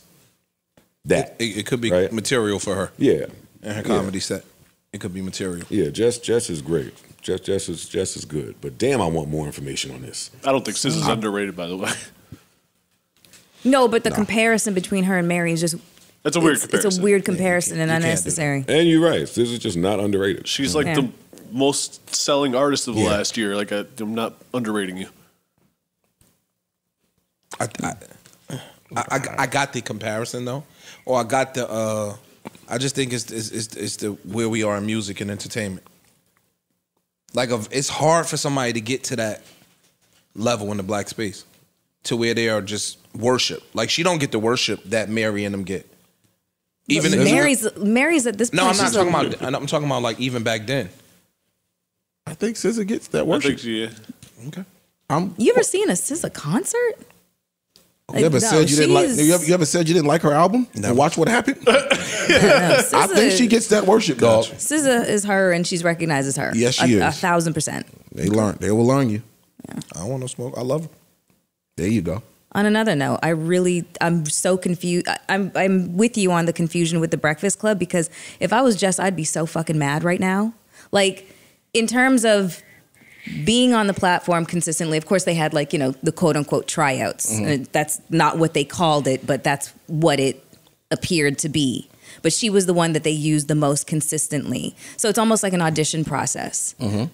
that. It, it could be Right. material for her Yeah, and her Yeah. comedy set. It could be material. yeah. Jess, Jess is great. Jess, Jess is Jess is good. But damn, I want more information on this. I don't think SZA is underrated, by the way. No, but the comparison between her and Mary is just That's a weird it's, comparison. It's a weird comparison and you can't do unnecessary. And you're right. This is just not underrated. She's like Yeah. the most selling artist of the Yeah. last year. Like I, I'm not underrating you. I, I, I, I got the comparison though, or I got the. uh I just think it's it's, it's, it's the where we are in music and entertainment. Like, of, it's hard for somebody to get to that level in the black space, to where they are just worship. Like, she don't get the worship that Mary and them get. Even Mary's Mary's at this point. no, I'm not she's talking a- about. I'm talking about like even back then. I think SZA gets that I worship. think she. Okay. I'm. You ever seen a SZA concert? You ever no, said you didn't like? You ever, you ever said you didn't like her album? And watch what happened. No, I think she gets that worship, dog. SZA is her, and she's recognizes her. Yes, she a, A is. thousand percent. They learn. They will learn you. I don't want no smoke. I love her. There you go. On another note, I really, I'm so confused. I'm, I'm with you on the confusion with the Breakfast Club because if I was Jess, I'd be so fucking mad right now. Like, in terms of being on the platform consistently, of course, they had like, you know, the quote unquote tryouts. Mm-hmm. That's not what they called it, but that's what it appeared to be. But she was the one that they used the most consistently. So it's almost like an audition process Mm-hmm.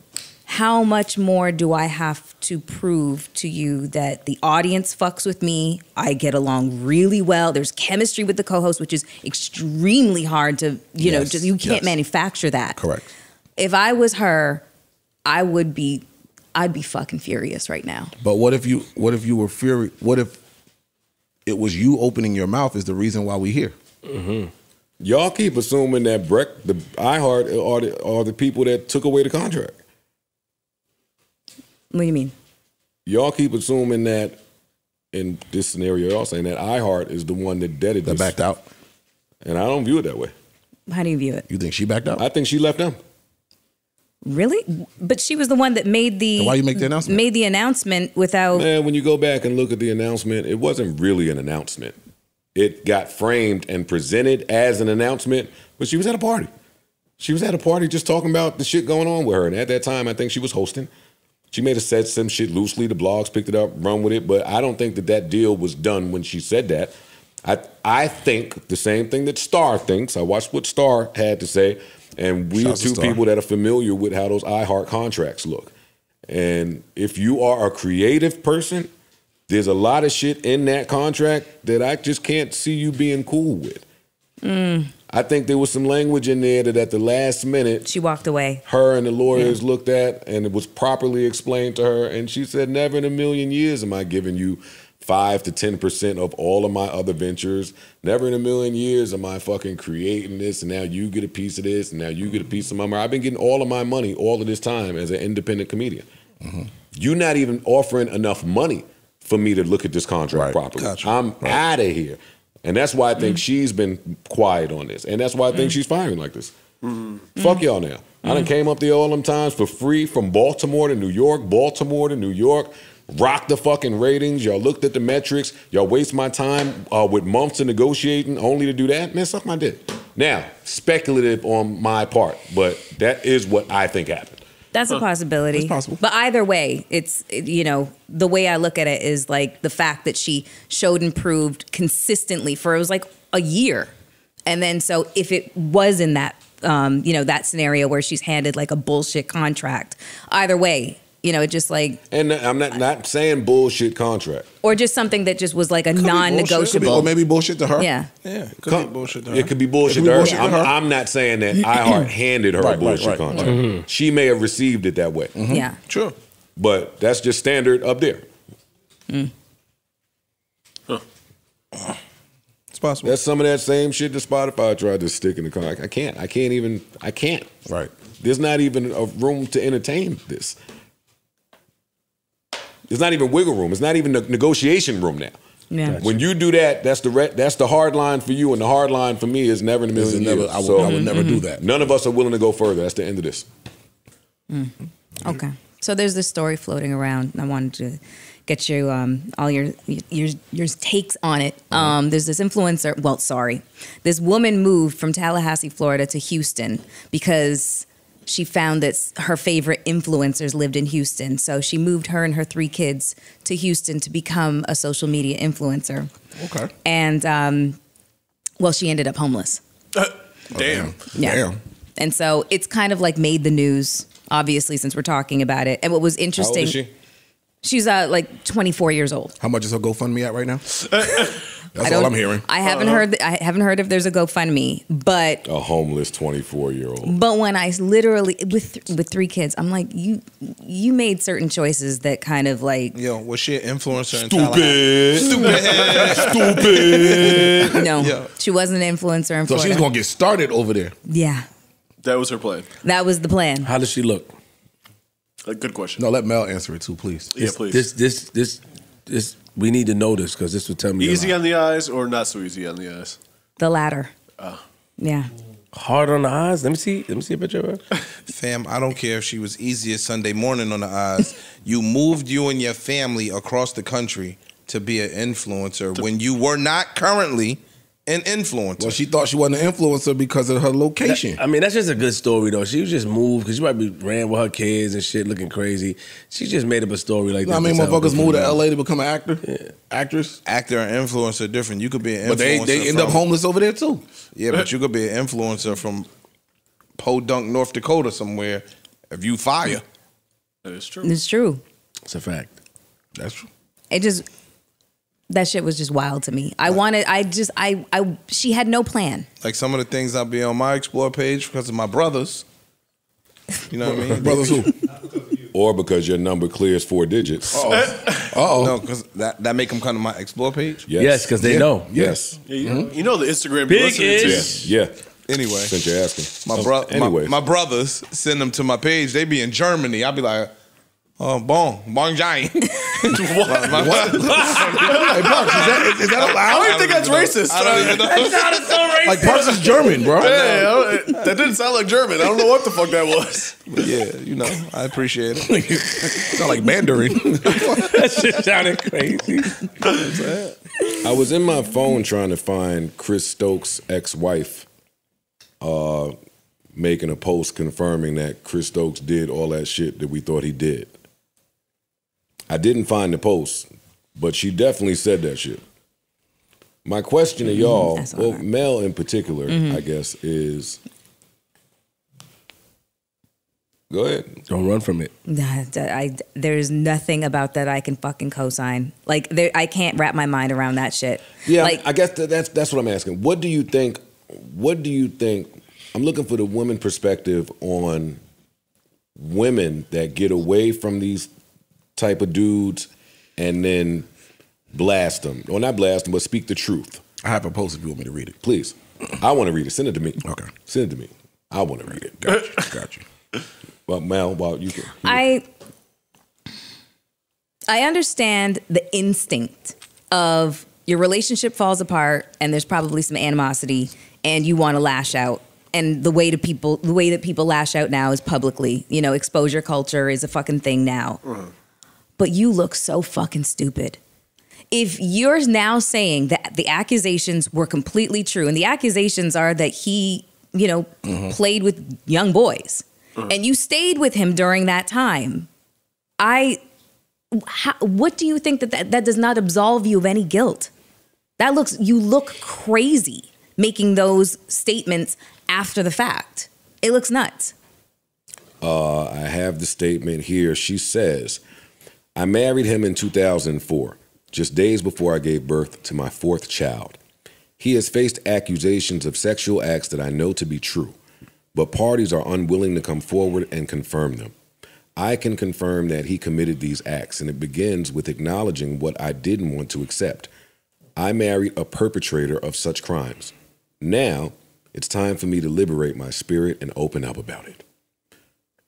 How much more do I have to prove to you that the audience fucks with me? I get along really well. There's chemistry with the co-host, which is extremely hard to, you know, just, you can't yes. manufacture that. Correct. If I was her, I would be, I'd be fucking furious right now. But what if you? What if you were furious? What if it was you opening your mouth is the reason why we here? Mm-hmm. Y'all keep assuming that Breck, the iHeart are the, are the people that took away the contract. What do you mean? Y'all keep assuming that in this scenario, y'all saying that iHeart is the one that deaded That this. backed out. And I don't view it that way. How do you view it? You think she backed out? I think she left them. Really? But she was the one that made the Then why you make the announcement? Made the announcement without. Man, when you go back and look at the announcement, it wasn't really an announcement. It got framed and presented as an announcement, but she was at a party. She was at a party just talking about the shit going on with her. And at that time, I think she was hosting. She may have said some shit loosely. The blogs picked it up, run with it, but I don't think that that deal was done when she said that. I I think the same thing that Star thinks. I watched what Star had to say, and we are two people that are familiar with how those iHeart contracts look. And if you are a creative person, there's a lot of shit in that contract that I just can't see you being cool with. Mm. I think there was some language in there that at the last minute, She walked away. her and the lawyers looked at and it was properly explained to her. And she said, Never in a million years am I giving you five to 10% of all of my other ventures. Never in a million years am I fucking creating this and now you get a piece of this and now you get a piece of my money. I've been getting all of my money all of this time as an independent comedian. Mm-hmm. You're not even offering enough money for me to look at this contract Right. properly. Gotcha. I'm out of here. And that's why I think mm. she's been quiet on this. And that's why I think mm. she's firing like this. Mm-hmm. Fuck y'all now. I done mm-hmm. came up there all them times for free from Baltimore to New York, Baltimore to New York. Rock the fucking ratings. Y'all looked at the metrics. Y'all waste my time uh, with months of negotiating only to do that. Man, suck my dick. Now, speculative on my part, but that is what I think happened. That's a possibility. It's possible. But either way, it's you know the way I look at it is like the fact that she showed and proved consistently for it was like a year, and then so if it was in that um, you know that scenario where she's handed like a bullshit contract, either way, you know, it just like And I'm not not saying bullshit contract. or just something that just was like a non-negotiable. Or maybe bullshit to her. yeah. Yeah, it could Com- be bullshit. to her. It could be bullshit could to be her. bullshit to I'm, her. I'm not saying that iHeart handed her Right, a bullshit right, contract. right. She may have received it that way, mm-hmm. Yeah. Sure. but that's just standard up there. Mm. It's possible. That's some of that same shit that Spotify tried to stick in the car. I can't. I can't even. I can't. Right. There's not even a room to entertain this. There's not even wiggle room. It's not even a negotiation room now. Yeah. When you do that, that's the re- that's the hard line for you, and the hard line for me is never in a This million is never, years. I, would, So I would never do that. none of us are willing to go further. That's the end of this. Okay. So there's this story floating around. and I wanted to get you um, all your your your takes on it. Um, there's this influencer. Well, sorry, this woman moved from Tallahassee, Florida, to Houston because she found that her favorite influencers lived in Houston. So she moved her and her three kids to Houston to become a social media influencer. Okay. And um, well, she ended up homeless. Damn. Yeah. Damn. And so it's kind of like made the news, obviously, since we're talking about it. And what was interesting. How old interesting, is she? she's uh, like 24 years old. How much is her GoFundMe at right now? That's I all don't- I'm hearing. I haven't uh-huh. heard. I haven't heard if there's a GoFundMe, but A homeless 24 year old. but when I literally with with three kids, I'm like you you made certain choices that kind of like Yo, was she an influencer in Stupid. Stupid. no, Yeah. she wasn't an influencer in So Florida. she's gonna get started over there. yeah, That was her plan. that was the plan. How does she look? A good question. No, let Mel answer it too, please. yeah, please. This, this, this, this. We need to know this because this would tell me. a easy lot. on the eyes or not so easy on the eyes? The latter. Ah. Yeah. Hard on the eyes. Let me see. Let me see a picture of her. Fam, I don't care if she was easiest Sunday morning on the eyes. you moved you and your family across the country to be an influencer when you were not currently an influencer. Well, she thought she wasn't an influencer because of her location. I mean, that's just a good story though. She was just moved because she might be ran with her kids and shit, looking crazy. She just made up a story like You know that. how many to tell motherfuckers people move to. LA to become an actor, actress? Actor and influencer are different. You could be an influencer. But they they end up homeless over there too. Yeah, but you could be an influencer from Podunk, North Dakota, somewhere. If you fire, That is true. It's true. It's a fact. That's true. It just that shit was just wild to me. I wanted. I just. I. I. She had no plan. like some of the things I'll be on my explore page because of my brothers. You know what I mean? Brothers who? or because your number clears four digits. Oh, No, because that, that make them come to my explore page. Yes, because they Yeah. know. Yes. Yeah, you, you know the Instagram Big you're listening to. ish. Yeah. Anyway, Since you're asking. my Oh, bro, Anyways. my, my brothers send them to my page. They be in Germany. I'll be like, oh, bon, bon giant. what? My, Hey, Parks, is that, is, is that I allowed? don't even think that's racist. I don't even know. Like Parks is German, bro. Yeah, I that didn't sound like German. I don't know what the fuck that was. But yeah, you know, I appreciate it. Sound like Mandarin. that shit sounded crazy. I was in my phone trying to find Chris Stokes' ex-wife, uh, making a post confirming that Chris Stokes did all that shit that we thought he did. I didn't find the post, but she definitely said that shit. My question to mm-hmm, y'all, I saw well, that. Mel in particular, I mm-hmm. guess, is go ahead. Don't run from it. Nah, d- I, there's nothing about that I can fucking co-sign. Like there, I can't wrap my mind around that shit. Yeah, like I guess that, that's that's what I'm asking. What do you think? What do you think? I'm looking for the women perspective on women that get away from these type of dudes and then blast them, or not blast them, but speak the truth. I have a post if you want me to read it. Please, I want to read it. Send it to me. Okay. send it to me. I want to read it. Got you. Got you. Well, Mel, well, you can. I I understand the instinct of your relationship falls apart and there's probably some animosity and you want to lash out and the way to people the way that people lash out now is publicly. You know, exposure culture is a fucking thing now. Uh-huh. But you look so fucking stupid. If you're now saying that the accusations were completely true, and the accusations are that he, you know, played with young boys, and you stayed with him during that time, I, how, what do you think that, that that does not absolve you of any guilt? That looks, you look crazy making those statements after the fact. It looks nuts. Uh, I have the statement here. She says, I married him in 2004, just days before I gave birth to my fourth child. He has faced accusations of sexual acts that I know to be true, but parties are unwilling to come forward and confirm them. I can confirm that he committed these acts, and it begins with acknowledging what I didn't want to accept. I married a perpetrator of such crimes. Now, it's time for me to liberate my spirit and open up about it.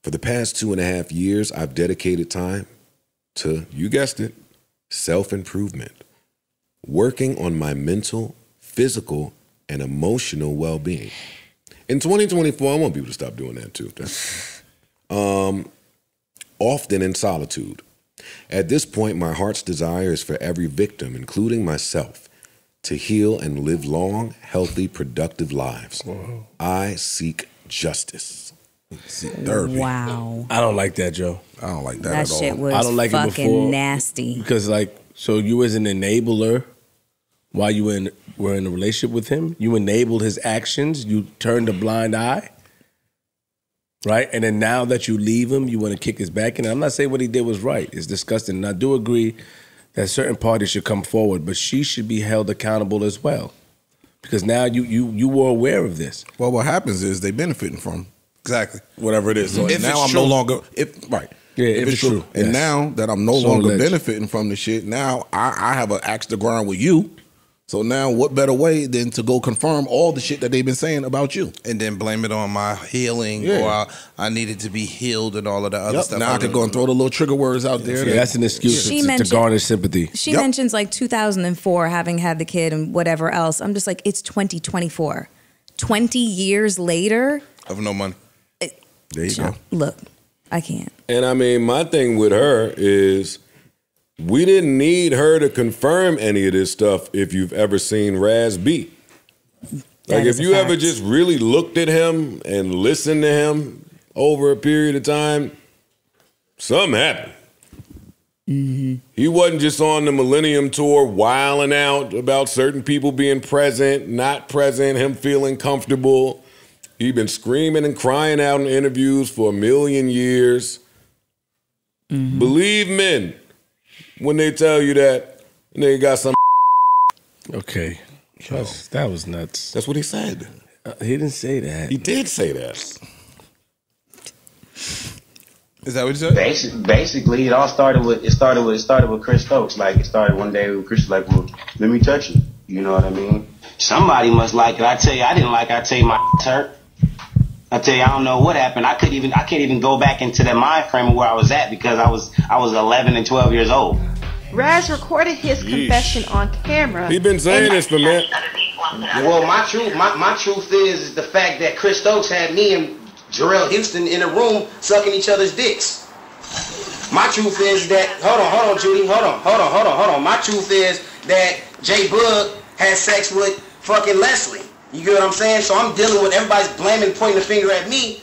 For the past two and a half years, I've dedicated time to, you guessed it, self improvement, working on my mental, physical, and emotional well being. In 2024, I want people to stop doing that too. Um, often in solitude. At this point, my heart's desire is for every victim, including myself, to heal and live long, healthy, productive lives. I seek justice. Therapy. Wow. I don't like that, Joe. I don't like that, That at all. shit was I don't like it before. nasty. Because like, so you was an enabler while you were in were in a relationship with him. You enabled his actions. You turned a blind eye. Right, and then now that you leave him, you want to kick his back. And I'm not saying what he did was right; it's disgusting. And I do agree that certain parties should come forward, but she should be held accountable as well, because now you you you were aware of this. Well, what happens is they benefiting from Exactly. whatever it is. Mm-hmm. So If now I'm true. no longer if right. Yeah, if it's true, And yes. now that I'm no So longer alleged. benefiting from the shit, now I, I have an axe to grind with you. So now, what better way than to go confirm all the shit that they've been saying about you? And then blame it on my healing Yeah. or I, I needed to be healed and all of the other Yep, stuff. now I could go and throw the little trigger words out there. Yeah, that- that's an excuse She to, to mentioned- garner sympathy. She Yep. mentions like 2004 having had the kid and whatever else. I'm just like, it's 2024. 20 years later, of no money. there you go. look, I can't. And I mean, my thing with her is we didn't need her to confirm any of this stuff if you've ever seen Raz B. That Like, if you ever just really looked at him and listened to him over a period of time, something happened. Mm-hmm. He wasn't just on the Millennium Tour wilding out about certain people being present, not present, him feeling comfortable. He'd been screaming and crying out in interviews for a million years. Believe men when they tell you that they got some. Okay, That's, that was nuts. That's what he said. Uh, he didn't say that. He did say that. Is that what you said? Basic, basically, it all started with it started with it started with Chris Stokes. Like it started one day with Chris like, "Well, let me touch you." You know what I mean? Somebody must like it. I tell you, I didn't like. it. I tell you, my hurt. I tell you, I don't know what happened. I could even I can't even go back into that mind frame of where I was at because I was I was 11 and 12 years old. Raz recorded his confession on camera. He been saying And- this for man. Well, my truth, my, my truth is the fact that Chris Stokes had me and Jarell Houston in a room sucking each other's dicks. My truth is that hold on, hold on, Judy, hold on, hold on, hold on, hold on. My truth is that J-Boog had sex with fucking Leslie. You get what I'm saying? So I'm dealing with everybody's blaming, pointing the finger at me,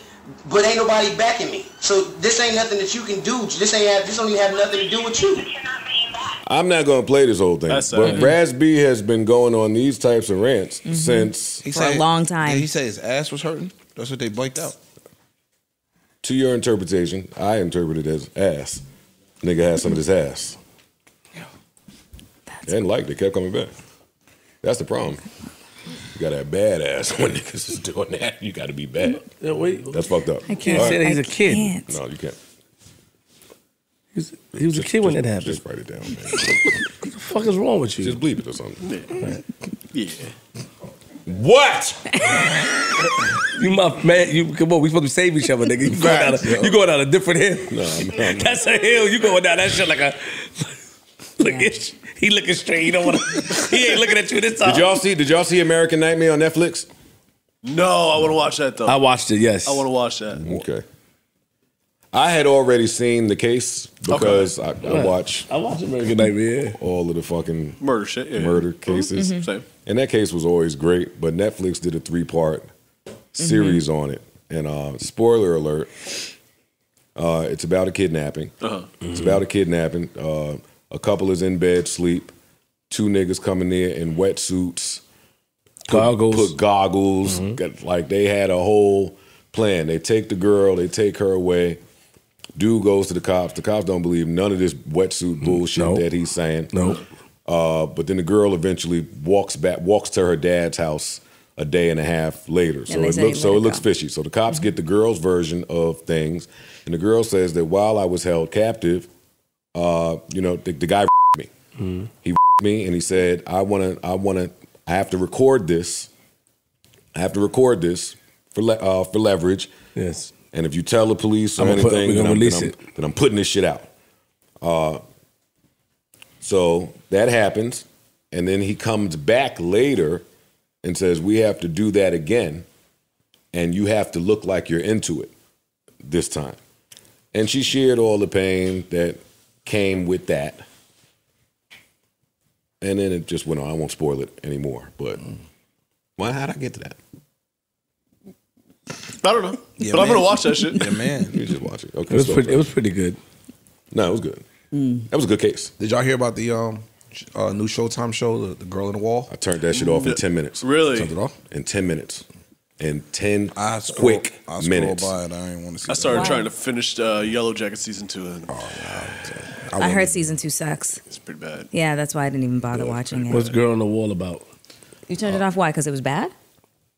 but ain't nobody backing me. So this ain't nothing that you can do. This ain't have, this don't even have nothing to do with you. I'm not going to play this whole thing, That's but sad. Raz B has been going on these types of rants mm-hmm. since. He For a long time. Yeah, he said his ass was hurting. That's what they blanked out. To your interpretation, I interpret it as ass. Nigga had some of this ass. They didn't like it. Kept coming back. That's the problem. You gotta have bad ass when niggas is doing that. You gotta be bad. Yeah, wait. That's fucked up. I can't. say that he's I a kid. can't. No, you can't. He was, he was a kid when that happened. Just write it down, man. what the fuck is wrong with you? Just bleep it or something. Yeah. What? You my man. You come on. We supposed to save each other, nigga. You going down a, you going down a different hill. No, no, no. That's a hill. You going down that shit like a. Look at he looking straight. He don't want to. He ain't looking at you this time. Did y'all see? Did y'all see American Nightmare on Netflix? No, I want to watch that though. I watched it. Yes. I want to watch that. Okay. I had already seen the case because I, I Right. watch. I watch American Nightmare. All of the fucking Murder shit. Yeah. murder Mhm. cases. Mhm. Same. And that case was always great, but Netflix did a three part series on it. And uh, spoiler alert, uh, it's about a kidnapping. Uh-huh. It's about a kidnapping. A couple is in bed, sleep. Two niggas coming in in wetsuits, put- Goggles. put goggles. Mm-hmm. got- like they had a whole plan. They take the girl, they take her away. Dude goes to the cops. The cops don't believe none of this wetsuit bullshit Nope. that he's saying. Nope. Uh, but then the girl eventually walks back, walks to her dad's house a day and a half later. So it looks so it it looks fishy. So the cops get the girl's version of things, and the girl says that while I was held captive, uh, you know, the, the guy me. He me, and he said, "I want to, I want to, I have to record this. I have to record this for le- uh, for leverage. Yes. And if you tell the police or put- anything, we then I'm, then. I'm, then I'm putting this shit out. Uh, so that happens, and then he comes back later and says, "We have to do that again, and you have to look like you're into it this time." And she shared all the pain that came with that, and then it just went on. I won't spoil it anymore, but why? How'd I get to that? I don't know, Yeah, but I'm gonna watch that shit. Yeah, man. You just watch it. Okay, It was so- pretty. It was pretty good. No, it was good. That was a good case. Did y'all hear about the um sh- uh, new Showtime show, the, the Girl in the Wall? I turned that shit off in ten minutes. Really? Turned it off. In ten minutes. In ten I scroll, quick I scroll minutes. by it. I ain't want to see. I started Wow. trying to finish uh, Yellow Jacket season two, and I heard season two sucks. it's pretty bad. Yeah, that's why I didn't even bother watching it. What's Girl on the Wall about? You turned it off? Why? Because it was bad?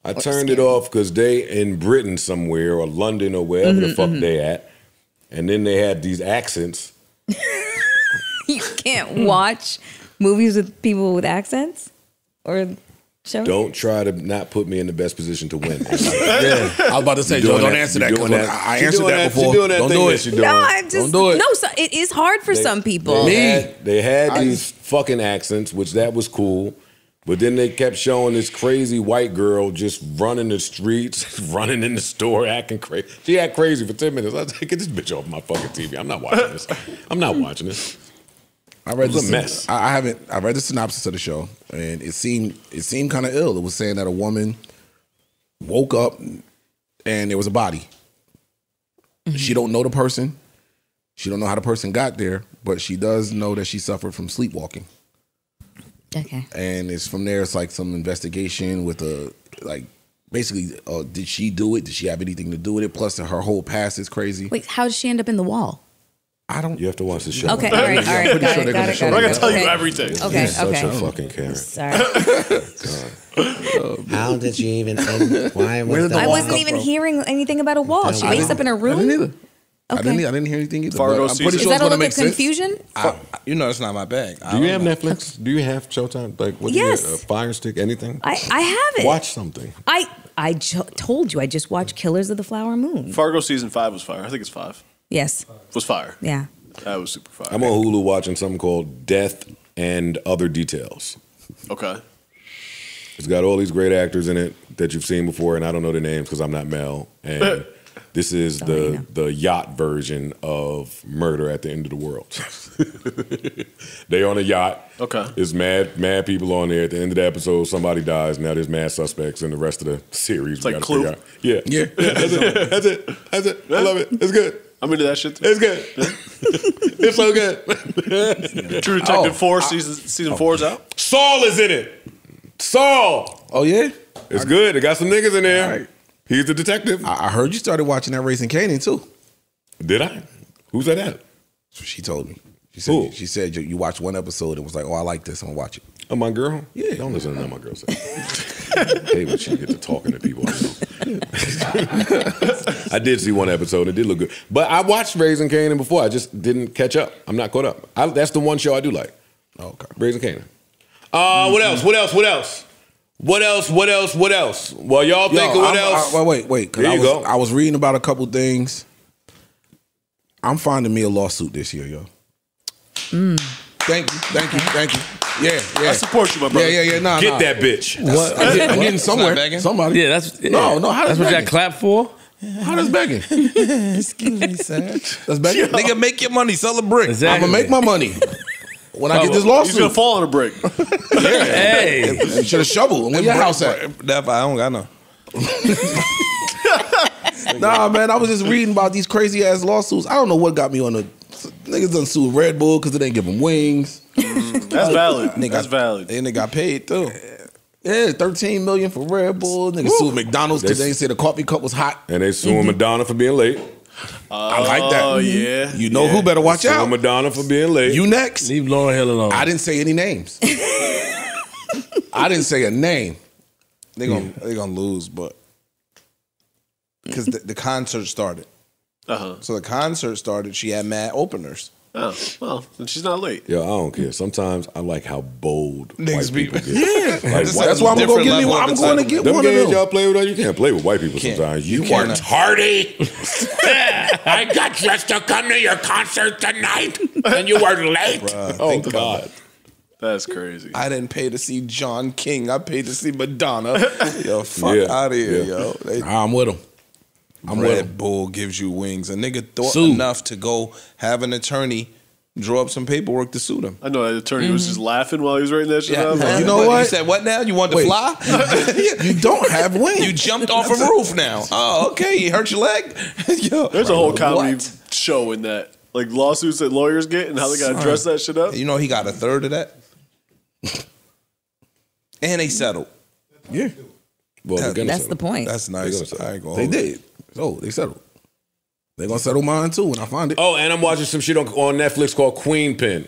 I turned it off because they in Britain somewhere or London or wherever the Mhm, fuck mhm. they at, and then they had these accents. you can't watch movies with people with accents or shows. Don't try to not put me in the best position to win. Yeah. I was about to say, Joe, don't that- answer you that. 'cause that- I, I she answered doing that that- she before. doing that don't thing do that it. she doing. No, I'm just Don't do it. no. So it is hard for They- some people. They had, they had these fucking accents, which that was cool. But then they kept showing this crazy white girl just running the streets, running in the store, acting crazy. She act crazy for 10 minutes. I was like, get this bitch off my fucking TV. I'm not watching this. I'm not watching this. I read It was the a mess. I, I haven't. I read the synopsis of the show, and it seemed it seemed kind of ill. It was saying that a woman woke up and there was a body. She don't know the person. She don't know how the person got there, but she does know that she suffered from sleepwalking. Okay. And it's from there. It's like some investigation with a like basically. Uh, did she do it? Did she have anything to do with it? Plus, her whole past is crazy. Wait, how did she end up in the wall? I don't. You have to watch the show. Okay, all right, all right, pretty got sure it, they're got gonna it, show got it. it. I'm gonna tell you everything. Okay, You're such a fucking Karen. Sorry. How did you even? And why Where was did the the I wall wasn't come even from? hearing anything about a wall. She wakes didn't- up in a I didn't room. either. I didn't. I didn't hear anything either. Fargo I'm pretty season- sure Is it's that a gonna look make of sense. confusion? I, you know, it's not my bag. I Do you have know. Netflix? Do you have Showtime? Like, what Yes. do you have? A Fire Stick? Anything? I, I have it. Watch something. I I jo- told you I just watched Killers of the Flower Moon. Fargo season five was fire. I think it's five. Yes. Was fire. Yeah. That was super fire. I'm on Hulu watching something called Death and Other Details. Okay. It's got all these great actors in it that you've seen before, and I don't know the names because I'm not Mel. And this is the the yacht version of Murder at the End of the World. they on a yacht. Okay. There's mad mad people on there. At the end of the episode, somebody dies. Now there's mad suspects in the rest of the series. It's like Clue. Yeah. Yeah. That's it. That's it. That's it. I love it. It's good. I'm into that shit. Too. It's good. it's so good. True Detective Oh, four season season oh. four is out. Saul is in it. Saul. Oh yeah. It's good. They got some niggas in there. He's the detective. I, I heard you started watching that Raising Kanan too. Did I? Who's that at? That's she told me. She said Who? she said you, you watched one episode and was like, "Oh, I like this. I'm gonna watch it." Oh, my girl? Yeah. Don't listen to nothing my girl say. I hate when she get to talking to people. I did see one episode. It did look good. But I watched Raising Kanan before. I just didn't catch up. I'm not caught up. I, that's the one show I do like. Okay. Raising Kanan. Uh, what else? What else? What else? What else? What else? What else? Well, y'all think of what I'm- else? I- wait, wait. 'cause There I you was, go. I was reading about a couple things. I'm finding me a lawsuit this year, yo. Thank you, thank you, thank you. Yeah, yeah. I support you, my brother. Yeah, yeah, yeah. Nah, Get nah. that bitch. What? I'm getting, I'm getting somewhere. Somebody. Yeah, that's yeah. No, no. How that's does what begging? that clap for. How does begging? Excuse me, sir. That's begging. Nigga, make your money, sell a brick. Exactly. I'm gonna make my money when I get oh, this He's gonna fall on a break. Hey, You should have shoveled. Where your house at? That I don't got no. Nah, man. I was just reading about these crazy ass lawsuits. I don't know what got me on the niggas done sued Red Bull because they didn't give them wings. That's valid. Nigga, That's valid. And they got paid too. Yeah, thirteen million for Red Bull. Niggas sued McDonald's because they didn't say the coffee cup was hot. And they suing mm-hmm. Madonna for being late. Oh, I like that. Oh yeah. You know who better watch Suing out? Madonna for being late. You next. leave Lauryn Hill alone. I didn't say any names. I didn't say a name. They gonna they gonna lose, but because the, the concert started. Uh huh. So the concert started. She had mad openers. Oh well, she's not late. Yo, I don't care. Sometimes I like how bold Niggas white be- people get. Yeah, Like, that's, white that's why I'm gonna go get me. one. I'm going to get Them one of them. y'all play with, you can't play with white people can't. sometimes. You You, are tardy. I got dressed to come to your concert tonight, and you were late. oh God! That's crazy. I didn't pay to see John King. I paid to see Madonna. yo, fuck Yeah, out of here, yeah. yo. They, I'm with him. I'm with. Red Bull gives you wings. A nigga thought Sue. enough to go have an attorney draw up some paperwork to sue them. I know that attorney was just mm-hmm. laughing while he was writing that shit Yeah. out. You know But what? You said what now? You want to Wait. fly? You don't have wings. you jumped off a roof now. Oh, okay. You hurt your leg? Yo, There's a whole comedy What? show in that, like lawsuits that lawyers get and how they got to dress that shit up. You know he got a third of that? and they settled. Yeah, Well, they're That's the point. That's nice. gonna. I ain't gonna they did. Oh, they settled. They gonna settle mine too when I find it. Oh, and I'm watching some shit on, on Netflix called Queen Pin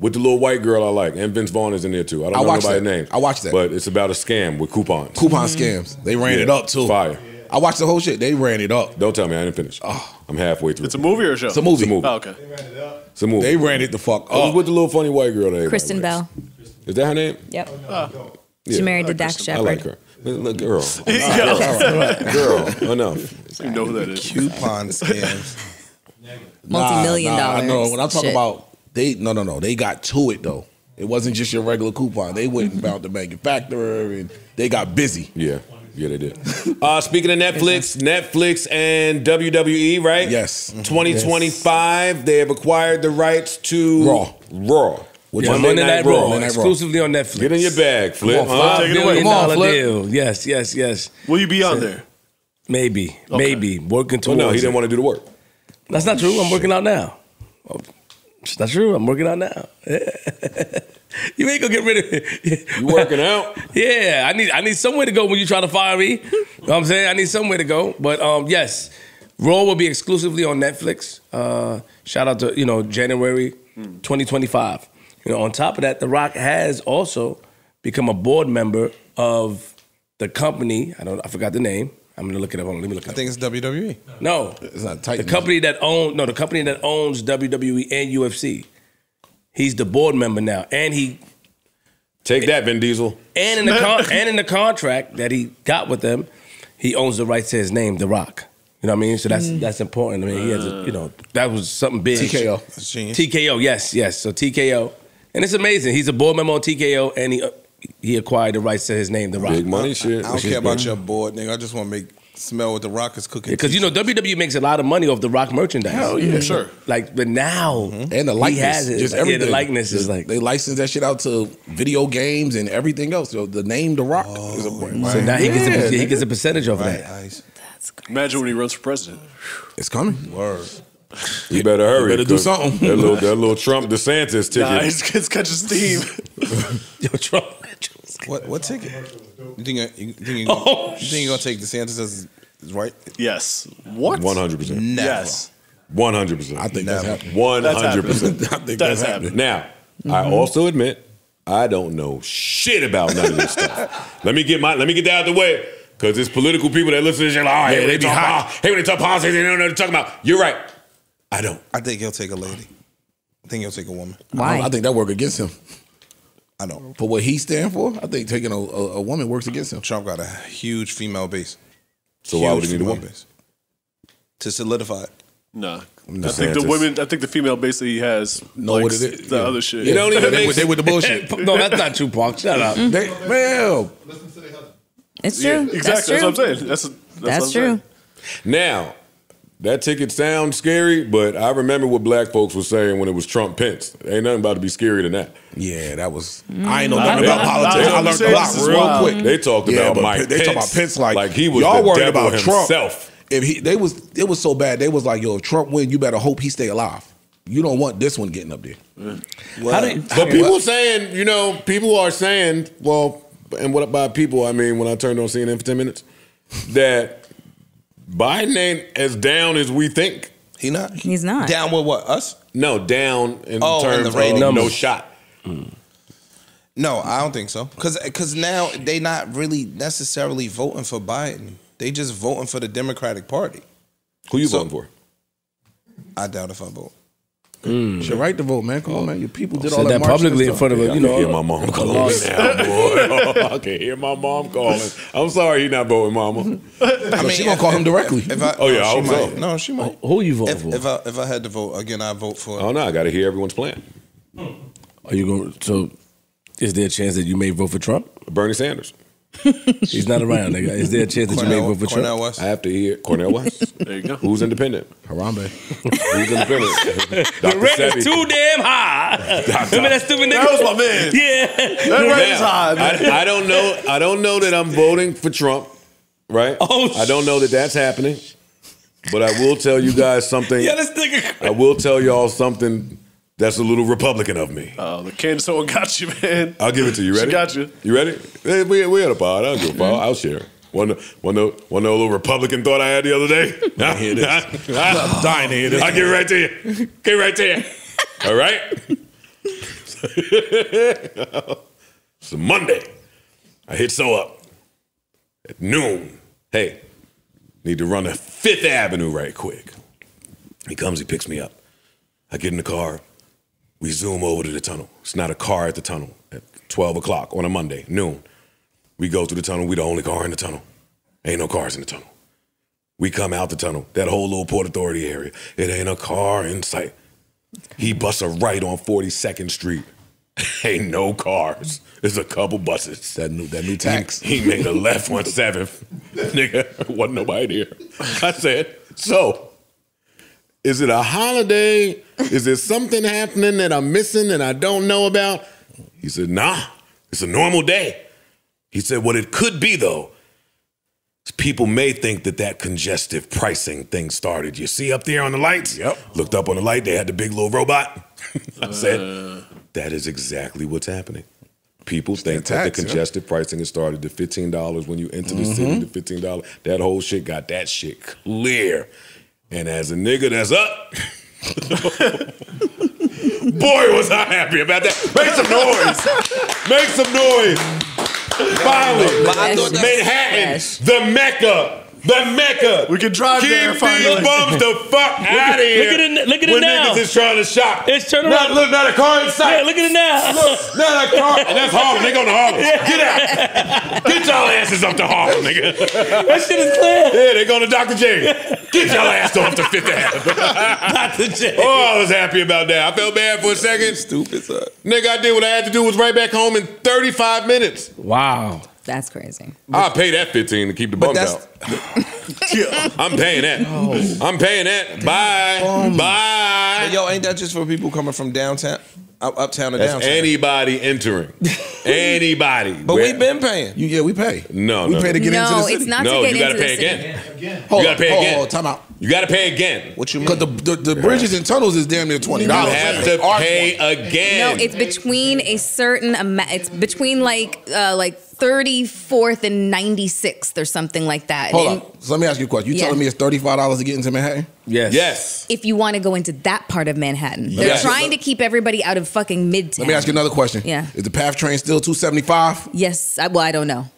with the little white girl I like, and Vince Vaughn is in there too. I don't I know watched nobody's that. name. I watched that. but it's about a scam with coupons. Coupon scams. They ran Yeah, it up too. Fire. I watched the whole shit. They ran it up. Don't tell me I didn't finish. Oh. I'm halfway through. It's a movie or a show? It's a movie. It's a movie. Oh, okay. It's a movie. They ran it the fuck It was with the little funny white girl. That everybody Kristen likes. Bell. Is that her name? Yep. Oh. Yeah. She married to Dax I Shepard. like her. Look, girl, Yeah. girl, enough. You know who that is. Coupon scams. Multi-million Nah, nah, dollars. I know. When I talk Shit. about they, no, no, no. They got to it though. It wasn't just your regular coupon. They went and found the manufacturer and they got busy. Yeah, yeah, they did. Uh, speaking of Netflix, Netflix and WWE, right? Yes. 2025, they have acquired the rights to Raw. Raw. Which Yeah, is Monday Night Raw, Monday Night Raw. exclusively on Netflix. Get in your bag, Flip. Come on, huh? Take it away. Billion Come on, Flip. deal. Yes, yes, yes. Will you be on there? Maybe, maybe working Well, towards. no, he didn't want to do the work. That's not true. I'm working out now. It's not true. I'm working out now. you ain't gonna get rid of it. You working out? Yeah, I need I need somewhere to go when you try to fire me. You know what I'm saying? I need somewhere to go. But um, yes, Raw will be exclusively on Netflix. Uh, shout out to you know January 2025. You know, on top of that, The Rock has also become a board member of the company. I don't I forgot the name. I'm gonna look it up. Hold on, let me look it I up. think it's WWE. No, It's not the company that owns no, the company that owns WWE and UFC. He's the board member now, and he Take that, Vin Diesel. and in the con- and in the contract that he got with them, he owns the rights to his name, The Rock. You know what I mean? So that's mm. that's important. I mean, he has a, you know that was something big. TKO. That's genius. TKO, yes, yes. So TKO, and it's amazing. He's a board member on TKO, and he uh, he acquired the rights to his name, The Rock. Big money shit. I don't care about your board, nigga. I just want to make smell what the Rock is cooking. Because you know WWE makes a lot of money off the Rock merchandise. Hell yeah. Sure. Like, but now And the he likeness, has it. just Like, everything. Yeah, the likeness is like. they license that shit out to video games and everything else. So the name The Rock is a So now he gets a, Yeah, he gets a percentage of right, that. ice. Imagine when he runs for president. It's coming. Word. You better hurry. better do something. That little, that little Trump DeSantis ticket. Nah, he's, he's catching steam. Yo, Trump. What what ticket? You think you, you think you, Oh, you think you're gonna take DeSantis as is right? yes. What? 100%. Never. Yes. 100%. I think that's Never. happening. 100%. I think That's that's happening. Now, I mm-hmm. also admit I don't know shit about none of this stuff. Let me get my let me get that out of the way. Cause it's political people that listen to this shit like, oh, hey, Yeah, when they they be talk hot. about, hey, when they talk politics, they don't know what they're talking about. You're right. I don't. I think he'll take a lady. I think he'll take a woman. Why? I think that work against him. I know. For what he stand for, I think taking a, a, a woman works against him. Trump got a huge female base. So why would he need a female woman? base. To solidify it. Nah. No. I think the women. I think the female basically has Know like, what it is. the Yeah. other shit. It don't even They make- with- they with the bullshit. no, that's not true, Park. Shut up. Mm-hmm. They, man, It's Yeah, true. exactly. That's That's, true. what I'm saying. That's that's, That's what I'm true. saying. Now, that ticket sounds scary, but I remember what black folks were saying when it was Trump Pence. Ain't nothing about to be scarier than that. Yeah, that was. Mm. I ain't know nothing about politics. I learned a lot real quick. They talked Yeah, about Mike They Pence. talk about Pence like, like he was y'all the worried devil about himself. Trump. If he, they was, it was so bad. They was like, yo, if Trump win, you better hope he stay alive. You don't want this one getting up there. How do you- but people saying, you know, people are saying, well, and what by people, I mean, when I turned on CNN for 10 minutes, that Biden ain't as down as we think. He not? He's not. Down with what? Us? No, down in Oh, in terms the rating of no numbers. shot. Mm. No, I don't think so. Cause, cause now they not really necessarily voting for Biden. They just voting for the Democratic Party. Who you So- voting for? I doubt if I vote. Mm. Should right to vote, man. Come on, man. Your people did Said all that, that publicly in front of a, Yeah, I you can know, hear my mom calling large- now, boy. I can hear my mom calling. I'm sorry you're not voting, mama. I mean, she gonna call him directly. If I, Oh, yeah, I she hope might. No, she might. Who you vote If, for? if I if I had to vote again, I vote for. Oh no, I got to hear everyone's plan. Are you going? So, is there a chance that you may vote for Trump? Bernie Sanders. He's not around, nigga. Is there a chance that you may Cornel, vote for Cornel Trump? West. I have to hear Cornel West. There you go. Who's independent? Harambe. Who's independent? The Dr. rate is too damn high. Remember that stupid nigga? That was my man. Yeah. That rate is high, man. I, I don't know. I don't know that I'm voting for Trump. Right? Oh, I don't know that that's happening. But I will tell you guys something. Yeah, this nigga. I will tell y'all something that's a little Republican of me. Oh, the Candace someone got you, man. I'll give it to you. Ready? She got you. You ready? Hey, we we had a pod. I'll give a pod. I'll share. One one one little Republican thought I had the other day. I hear this. I'm dying to hear this. I'll give it right to you. Get right to you. All right. it's a Monday. I hit so up at noon. Hey, need to run to Fifth Avenue right quick. He comes. He picks me up. I get in the car. We zoom over to the tunnel. It's not a car at the tunnel at 12 o'clock on a Monday, noon. We go through the tunnel. We the only car in the tunnel. Ain't no cars in the tunnel. We come out the tunnel, that whole little Port Authority area. It ain't a car in sight. He busts a right on 42nd Street. ain't no cars. There's a couple buses. That new that new tax. He, he made a left on 7th. Nigga, wasn't nobody there. I said, so, is it a holiday? Is there something happening that I'm missing that I don't know about? He said, nah, it's a normal day. He said, what it could be though, is people may think that that congestive pricing thing started. You see up there on the lights? Yep. Looked up on the light, they had the big little robot. I said, uh. that is exactly what's happening. People think that tax, the yeah. congestive pricing has started to $15 when you enter the city, the mm-hmm. $15. That whole shit got that shit clear. And as a nigga that's up, boy, was I happy about that. Make some noise. Make some noise. Finally, But I thought that- Manhattan, the Mecca. The Mecca. We can drive Keep there these bums the fuck out of here. look at it- look at it when now. niggas is trying to shop. It's turning Not, around. look, not a car in sight. Yeah, look at it now. Look, not a car. And that's Harlem. They going to Harlem. Get out. Get y'all asses up to Harlem, nigga. That shit is clear. Yeah, they going to Dr. J. Get y'all ass off to Fifth Avenue. Dr. J. Oh, I was happy about that. I felt bad for a second. Stupid son. Nigga, I did what I had to do was right back home in 35 minutes. Wow. That's crazy. I'll pay that 15 to keep the But bums that's out. I'm paying that. Oh. I'm paying that. Bye. Bye. But yo, ain't that just for people coming from downtown, up, uptown or That's downtown? anybody entering. anybody. but Where- we've been paying. You, yeah, we pay. No, we no. pay to get into the No, city. it's not no, to you get gotta into pay the city. again. Hold you on, gotta pay hold on, again. hold on, time out. You gotta pay again. What you mean? Because the, the, the bridges and tunnels is damn near twenty You dollars. have to pay again. No, it's between a certain amount. It's between like uh, like thirty fourth and ninety sixth or something like that. Hold And on. So let me ask you a question. You Yeah. telling me it's thirty five dollars to get into Manhattan? Yes. yes. If you want to go into that part of Manhattan, they're Yes. trying to keep everybody out of fucking Midtown. Let me ask you another question. Yeah. Is the PATH train still two seventy five? Yes. I, well, I don't know.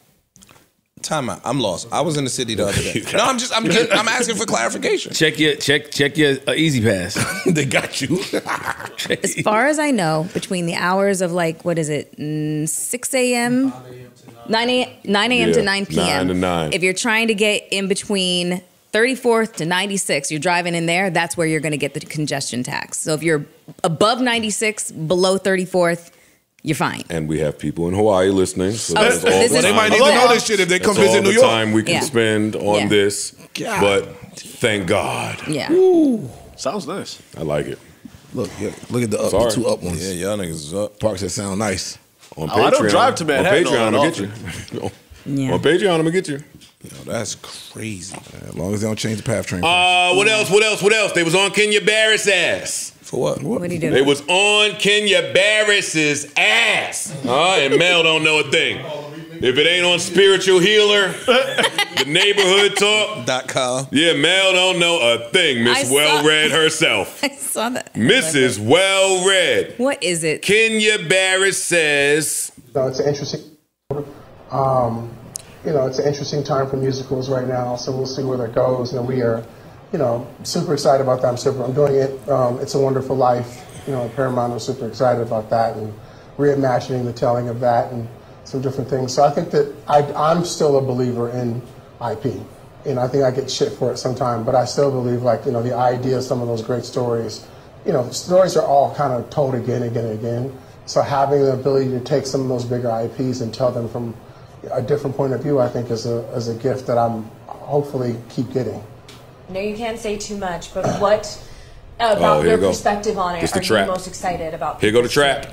Time out. I'm lost. I was in the city the other day. No, I'm just I'm getting, I'm asking for clarification. Check your check check your uh, E-ZPass. they got you. As far as I know, between the hours of like what is it, mm, six a.m. 9 a.m. 9 a.m. to 9 p.m. 9 to 9. If you're trying to get in between 34th to 96, you're driving in there, that's where you're going to get the congestion tax. So if you're above 96, below 34th, you're fine. And we have people in Hawaii listening. So Oh, that's so all this the is- time- They might need to know this shit if they come that's visit all New the York. time we can Yeah. spend on Yeah. this. God. But thank God. Yeah. Sounds nice. I like it. Look, yeah, look at the up, the two up ones. Yeah, y'all niggas up. Parks that sound nice. On Oh, I don't drive to Manhattan On Patreon, all I'm gonna get you. Yeah. On Patreon, I'm gonna get you. Yo, that's crazy. As long as they don't change the path train. Uh, what else? What else? What else? They was on Kenya Barris' ass. For what? What do you do? They was on Kenya Barris's ass. Uh, and Mel don't know a thing. If it ain't on Spiritual Healer, the neighborhood talk. Dot com. Yeah, Mel don't know a thing. I Miss Well Read herself. I saw that. Mrs. Well Read. What is it? Kenya Barris says. So it's an interesting, um, you know, it's an interesting time for musicals right now. So we'll see where that goes. And we are, you know, super excited about that. I'm super. I'm doing it. Um, it's a Wonderful Life. You know, Paramount. I'm super excited about that and reimagining the telling of that and some different things. So I think that I, I'm still a believer in IP. And I think I get shit for it sometimes, but I still believe, like, you know, the idea of some of those great stories, you know, stories are all kind of told again, and again, and again. So having the ability to take some of those bigger IPs and tell them from a different point of view, I think is a, is a gift that I'm hopefully keep getting. No, you can't say too much, but what Oh, about here your you perspective on it It's the are trap. you most excited about? Here go the trap.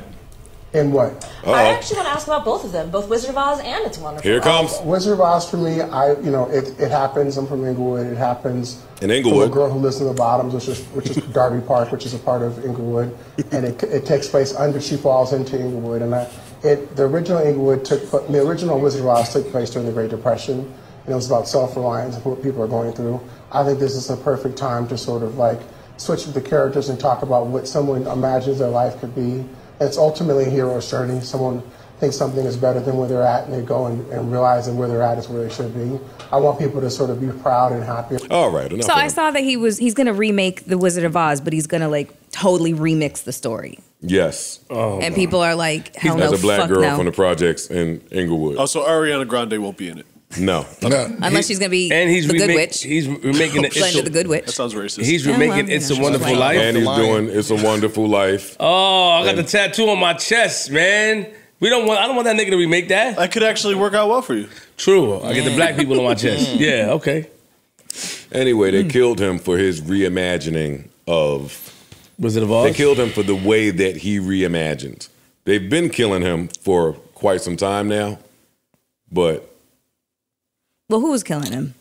In what? I Uh-oh. actually want to ask about both of them, both Wizard of Oz and It's Wonderful Here it Life. comes. Uh, Wizard of Oz for me, I you know it, it happens. I'm from Inglewood. It happens In Inglewood. A girl who lives in the bottoms, which is which is Darby Park, which is a part of Inglewood, and it, it takes place under. She falls into Inglewood, and I, it the original Inglewood took the original Wizard of Oz took place during the Great Depression, and it was about self-reliance and what people are going through. I think this is a perfect time to sort of like switch with the characters and talk about what someone imagines their life could be. And it's ultimately a hero's journey. Someone thinks something is better than where they're at, and they go and, and realize that where they're at is where they should be. I want people to sort of be proud and happy. All right. Enough So I saw that he was he's going to remake The Wizard of Oz, but he's going to like totally remix the story. Yes. Oh, and people are like, hell As no, a black fuck girl no. from the projects in Inglewood. Oh, so Ariana Grande won't be in it. No. Unless she's going to be And he's the Good Witch. He's remaking the It's a- the Good Witch. That sounds racist. He's Yeah, remaking well, It's yeah, a Wonderful she's Life. And he's doing It's a Wonderful Life. Oh, I got the tattoo on my chest, man. We don't want. I don't want that nigga to remake that. That could actually work out well for you. True. I get the black people on my chest. Yeah. Okay. Anyway, they hmm. killed him for his reimagining of Wizard of Oz. They killed him for the way that he reimagined. They've been killing him for quite some time now, but Well, who was killing him?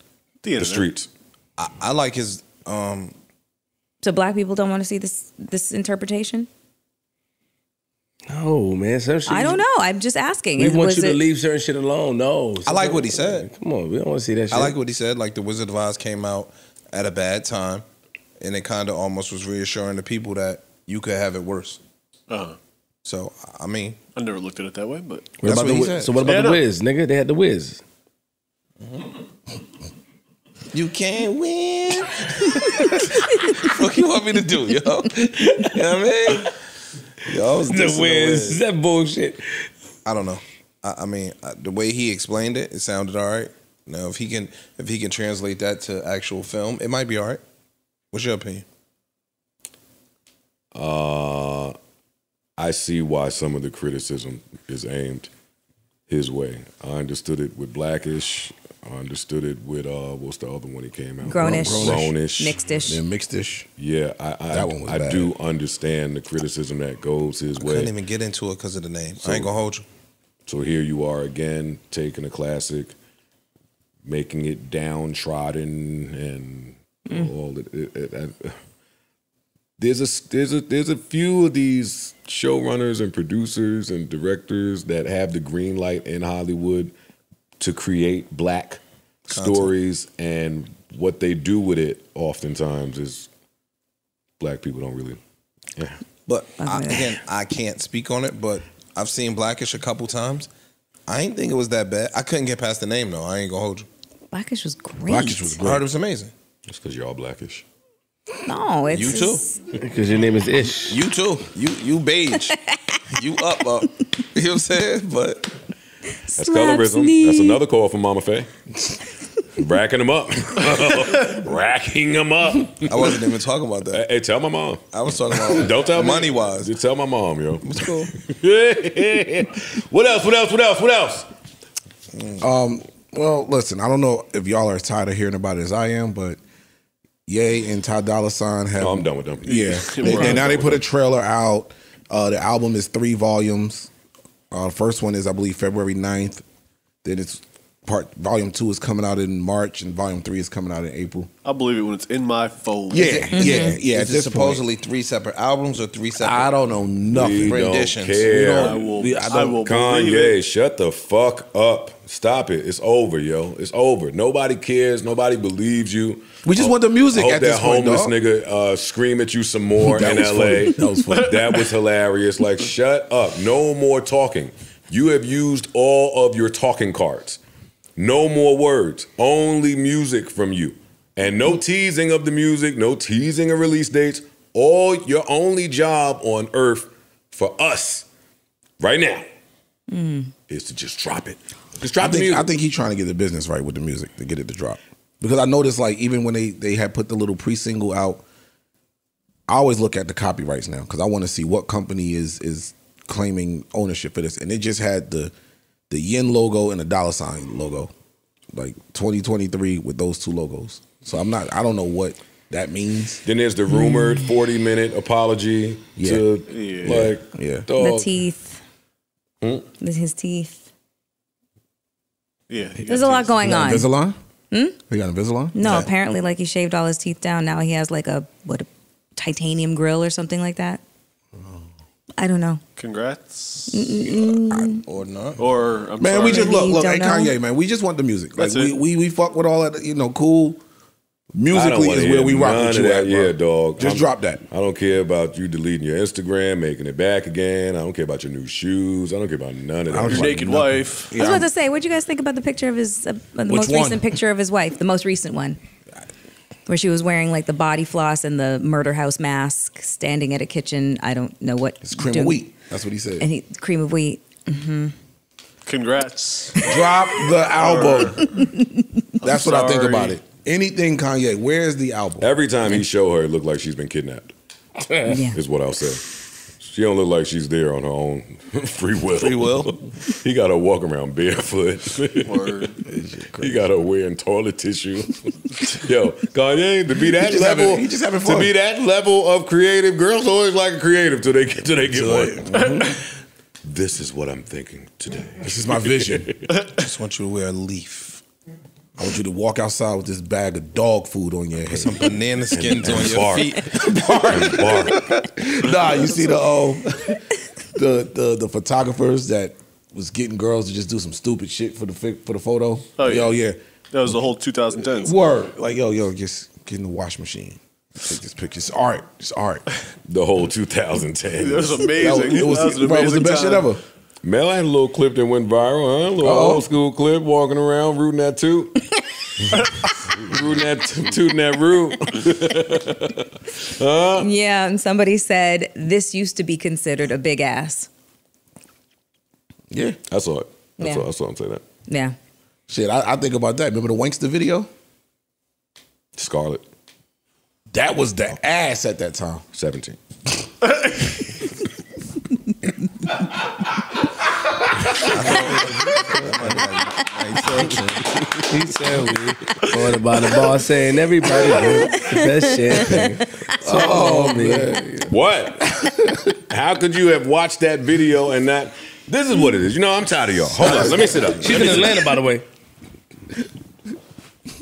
the streets. I, I like his. um So black people don't want to see this this interpretation? No, man. Certain shit I don't know. I'm just asking. We want was you to it- leave certain shit alone. No. I like what he said. Come on, we don't want to see that shit. I like what he said. Like the Wizard of Oz came out at a bad time, and it kind of almost was reassuring the people that you could have it worse. Uh-huh. So I mean, I never looked at it that way, but What That's about what the he said. So what about Yeah, the know. Wiz, nigga? They had the Wiz. you can't win. what you want me to do, yo? you know what I mean? Yo, I was The dissing Wiz. That bullshit. I don't know. I, I mean, uh, the way he explained it, it sounded all right. Now, if he can, if he can translate that to actual film, it might be all right. What's your opinion? Uh, I see why some of the criticism is aimed his way. I understood it with Blackish. I understood it with uh, what's the other one he came out? Grownish. Grownish. Mixed-ish. Yeah, mixed-ish. Yeah, I I, That one was I bad. do understand the criticism that goes his I way. couldn't even get into it because of the name. So- I ain't gonna hold you. So here you are again, taking a classic, making it downtrodden, and Mm. all it, it, it, I- there's a there's a there's a few of these showrunners and producers and directors that have the green light in Hollywood to create black stories, and what they do with it oftentimes is black people don't really. Yeah. But I, again, I can't speak on it. But I've seen Blackish a couple times. I ain't think it was that bad. I couldn't get past the name though. I ain't gonna hold you. Blackish was great. Blackish was great. I heard it was amazing. It's because you're all blackish. No, it's You too. Because your name is Ish. You too. You you beige. you up up. You know what I'm saying? But That's colorism. That's another call from Mama Faye. Racking them up. Racking them up. I wasn't even talking about that. Hey, tell my mom. I was talking about Don't tell me. money wise. Just tell my mom, yo. It's cool. what else? What else? What else? What else? Um, well, listen, I don't know if y'all are tired of hearing about it as I am, but Ye and Ty Dolla Sign have. No, I'm done with them. Yeah, they, they- now they put a trailer out. Uh, the album is three volumes. Uh, the first one is, I believe, February 9th. Then it's part volume two is coming out in March, and volume three is coming out in April. I believe it when it's in my phone. Yeah, yeah, yeah. At Is it this supposedly three separate albums or three separate? I don't know nothing. We don't renditions. care. I will. We- I I, don't- will believe Kanye, it. shut the fuck up. Stop it. It's over, yo. It's over. Nobody cares. Nobody believes you. We just want the music Hope at that this point, homeless dog. nigga uh, scream at you some more in was LA. funny. That was funny. That was hilarious. Like, shut up. No more talking. You have used all of your talking cards. No more words. Only music from you. And no mm. teasing of the music, no teasing of release dates. All your only job on earth for us right now mm. is to just drop it. Just drop I the think, music. I think he's trying to get the business right with the music to get it to drop. Because I noticed, like, even when they they had put the little pre single out, I always look at the copyrights now because I want to see what company is is claiming ownership for this, and it just had the the yen logo and the dollar sign logo, like 2023 with those two logos. So I'm not, I don't know what that means. Then there's the rumored 40 minute apology Yeah. to Yeah. like Yeah. The teeth. Hmm? His teeth. Yeah. There's There's a lot going on. Invisalign? Hmm? He got Invisalign? No, apparently, like he shaved all his teeth down. Now he has like a what a titanium grill or something like that. I don't know. Congrats. or not. Or I'm Man, sorry. we just look, look, don't hey know. Kanye, man, we just want the music. Like That's we, it. we we fuck with all that, you know, cool. Musically is where we rock none with of you that. at, bro. Yeah, dog. Just I'm- drop that. I don't care about you deleting your Instagram, making it back again. I don't care about your new shoes. I don't care about none of that. I don't Your care naked nothing. wife. I was about to say, what would you guys think about the picture of his, uh, the most one? recent picture of his wife, the most recent one, where she was wearing like the body floss and the murder house mask, standing at a kitchen. I don't know what. It's cream doing- of wheat. That's what he said. And he cream of wheat. Mm-hmm. Congrats. Drop the album. That's what I think about it. Anything Kanye, where's the album? Every time he show her, it look like she's been kidnapped. Yeah. Is what I'll say. She don't look like she's there on her own free will. Free will? he got her walk around barefoot. Word. he got her wearing toilet tissue. Yo, Kanye, to be that just level, having- he just having to be that level of creative, girls always like a creative till they get till they get one. this is what I'm thinking today. This is my vision. I just want you to wear a leaf. I want you to walk outside with this bag of dog food on your head. Some banana skins on your bark. feet. Bark. nah, you see the um, the the the photographers that was getting girls to just do some stupid shit for the for the photo. Oh, yeah. Yo, yeah. That was the whole 2010s. Word. Like, yo, yo, just get in the wash machine. Take this picture. It's art. It's art. The whole 2010. That was That amazing. was, it was, was an bro, it was the amazing best shit ever. Mel had a little clip that went viral, huh? A little Uh-oh. old school clip walking around rooting that toot. rooting that tooting that root. huh? Yeah, and somebody said this used to be considered a big ass. Yeah. I saw it. I Yeah. saw, I saw him say that. Yeah. Shit, I, I think about that. Remember the Wanksta video? Scarlett, That was the oh. ass at that time. 17. He said we. What about the boss saying everybody do the best champagne? Oh, man. What? How could you have watched that video and not? This is what it is. You know, I'm tired of y'all. Hold on, let me sit up. She's in Atlanta, by the way.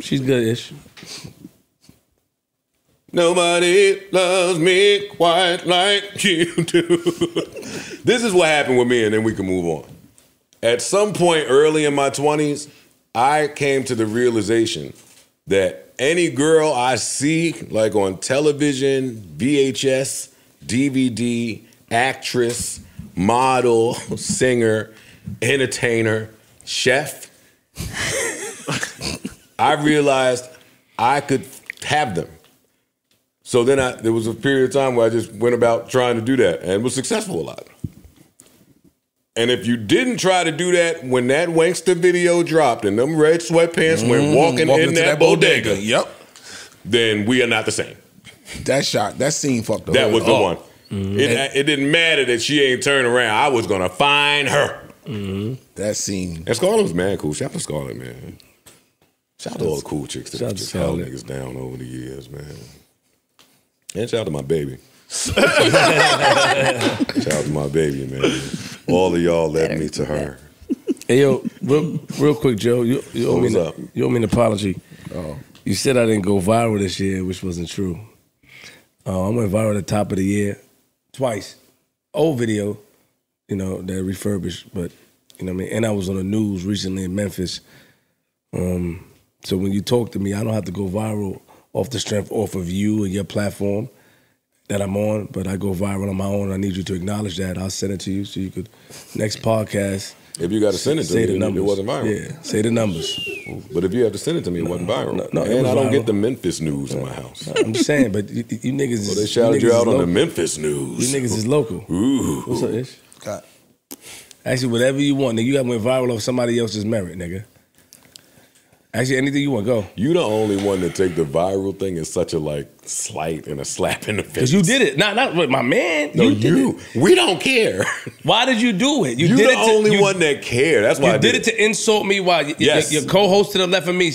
She's good-ish. Nobody loves me quite like you do. this is what happened with me, and then we can move on. At some point early in my 20s, I came to the realization that any girl I see, like on television, VHS, DVD, actress, model, singer, entertainer, chef, I realized I could have them. So then I, there was a period of time where I just went about trying to do that and was successful a lot. And if you didn't try to do that when that Wanksta video dropped and them red sweatpants went Mm, walking, walking in into that, that bodega, bodega. Yep. then we are not the same. That shot, that scene fucked up. That was the one. It, it didn't matter that she ain't turned around. I was gonna find her. That scene. And Scarlett was mad cool. Shout out to Scarlett, man. Shout out to all the cool chicks that just held niggas down over the years, man. And shout out to my baby. shout out to my baby, man. All of y'all led me to her. Hey yo, real, real quick, Joe. You, you owe me an, up? you owe me an apology. Oh. You said I didn't go viral this year, which wasn't true. Uh, I went viral at the top of the year twice. Old video, you know, that refurbished, but you know what I mean. And I was on the news recently in Memphis. Um, so when you talk to me, I don't have to go viral off the strength off of you and your platform that I'm on, but I go viral on my own. I need you to acknowledge that. I'll send it to you so you could next podcast. If you got to send it to say me, the numbers. it wasn't viral. Yeah, say the numbers. But if you have to send it to me, it wasn't viral. no, it and was I don't viral. get the Memphis news in my house. I'm just saying, but you, you niggas. Well, they is- shouted you you out is on the. Memphis news. You niggas is local. Ooh. What's up, Ish? God. Actually, whatever you want, nigga. You got went viral off somebody else's merit, nigga. Actually, anything you want, go. You the only one that take the viral thing as such a like slight and a slap in the face. Because you did it. Not, not with my man. No, you. You. We don't care. Why did you do it? You, You did the it. To, only you- one that cared. That's why you I did, did it to insult me while Yes. your, your co-host to the left of me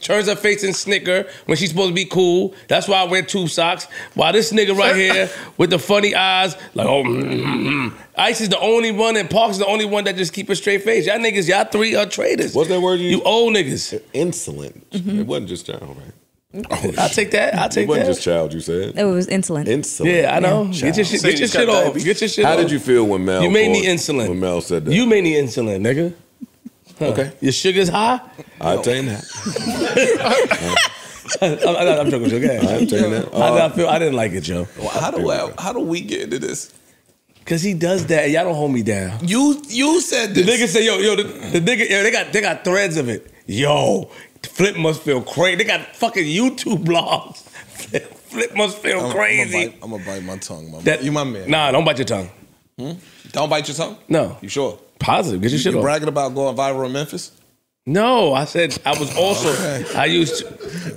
turns her face and snicker when she's supposed to be cool. That's why I wear tube socks. While this nigga right here with the funny eyes, like oh, mm, mm, mm. Ice is the only one, and Parks is the only one that just keep a straight face. Y'all niggas, y'all three are traitors. What's that word you? You old niggas. Insolent. It wasn't just child, right? Oh, I'll take that. I'll take It take wasn't that. just child. You said It was insolent. insolent. Yeah, I know. Get your shit, get your shit off. Get your shit off. How off. did you feel when Mel? You made me called- insolent. When Mel said that. You made me insolent, nigga. Huh. Okay. Your sugar's high? I tell you that. I'm, I'm, I'm joking, Joe. Go. I tell you that. How did I uh, feel? I didn't like it, Joe. Well, how do I, how do we get into this? Cause he does that. and Y'all don't hold me down. You you said The this. nigga say, yo, yo, the, the nigga, yo, they got they got threads of it. Yo, Flip must feel crazy. They got fucking YouTube blogs. Flip must feel I'm, crazy. I'm gonna bite my tongue, my That- you my man. Nah, don't bite your tongue. Hmm? Don't bite your tongue. No. You sure? Positive. Get your You, shit you off. bragging about going viral in Memphis? No, I said I was also. I used. To,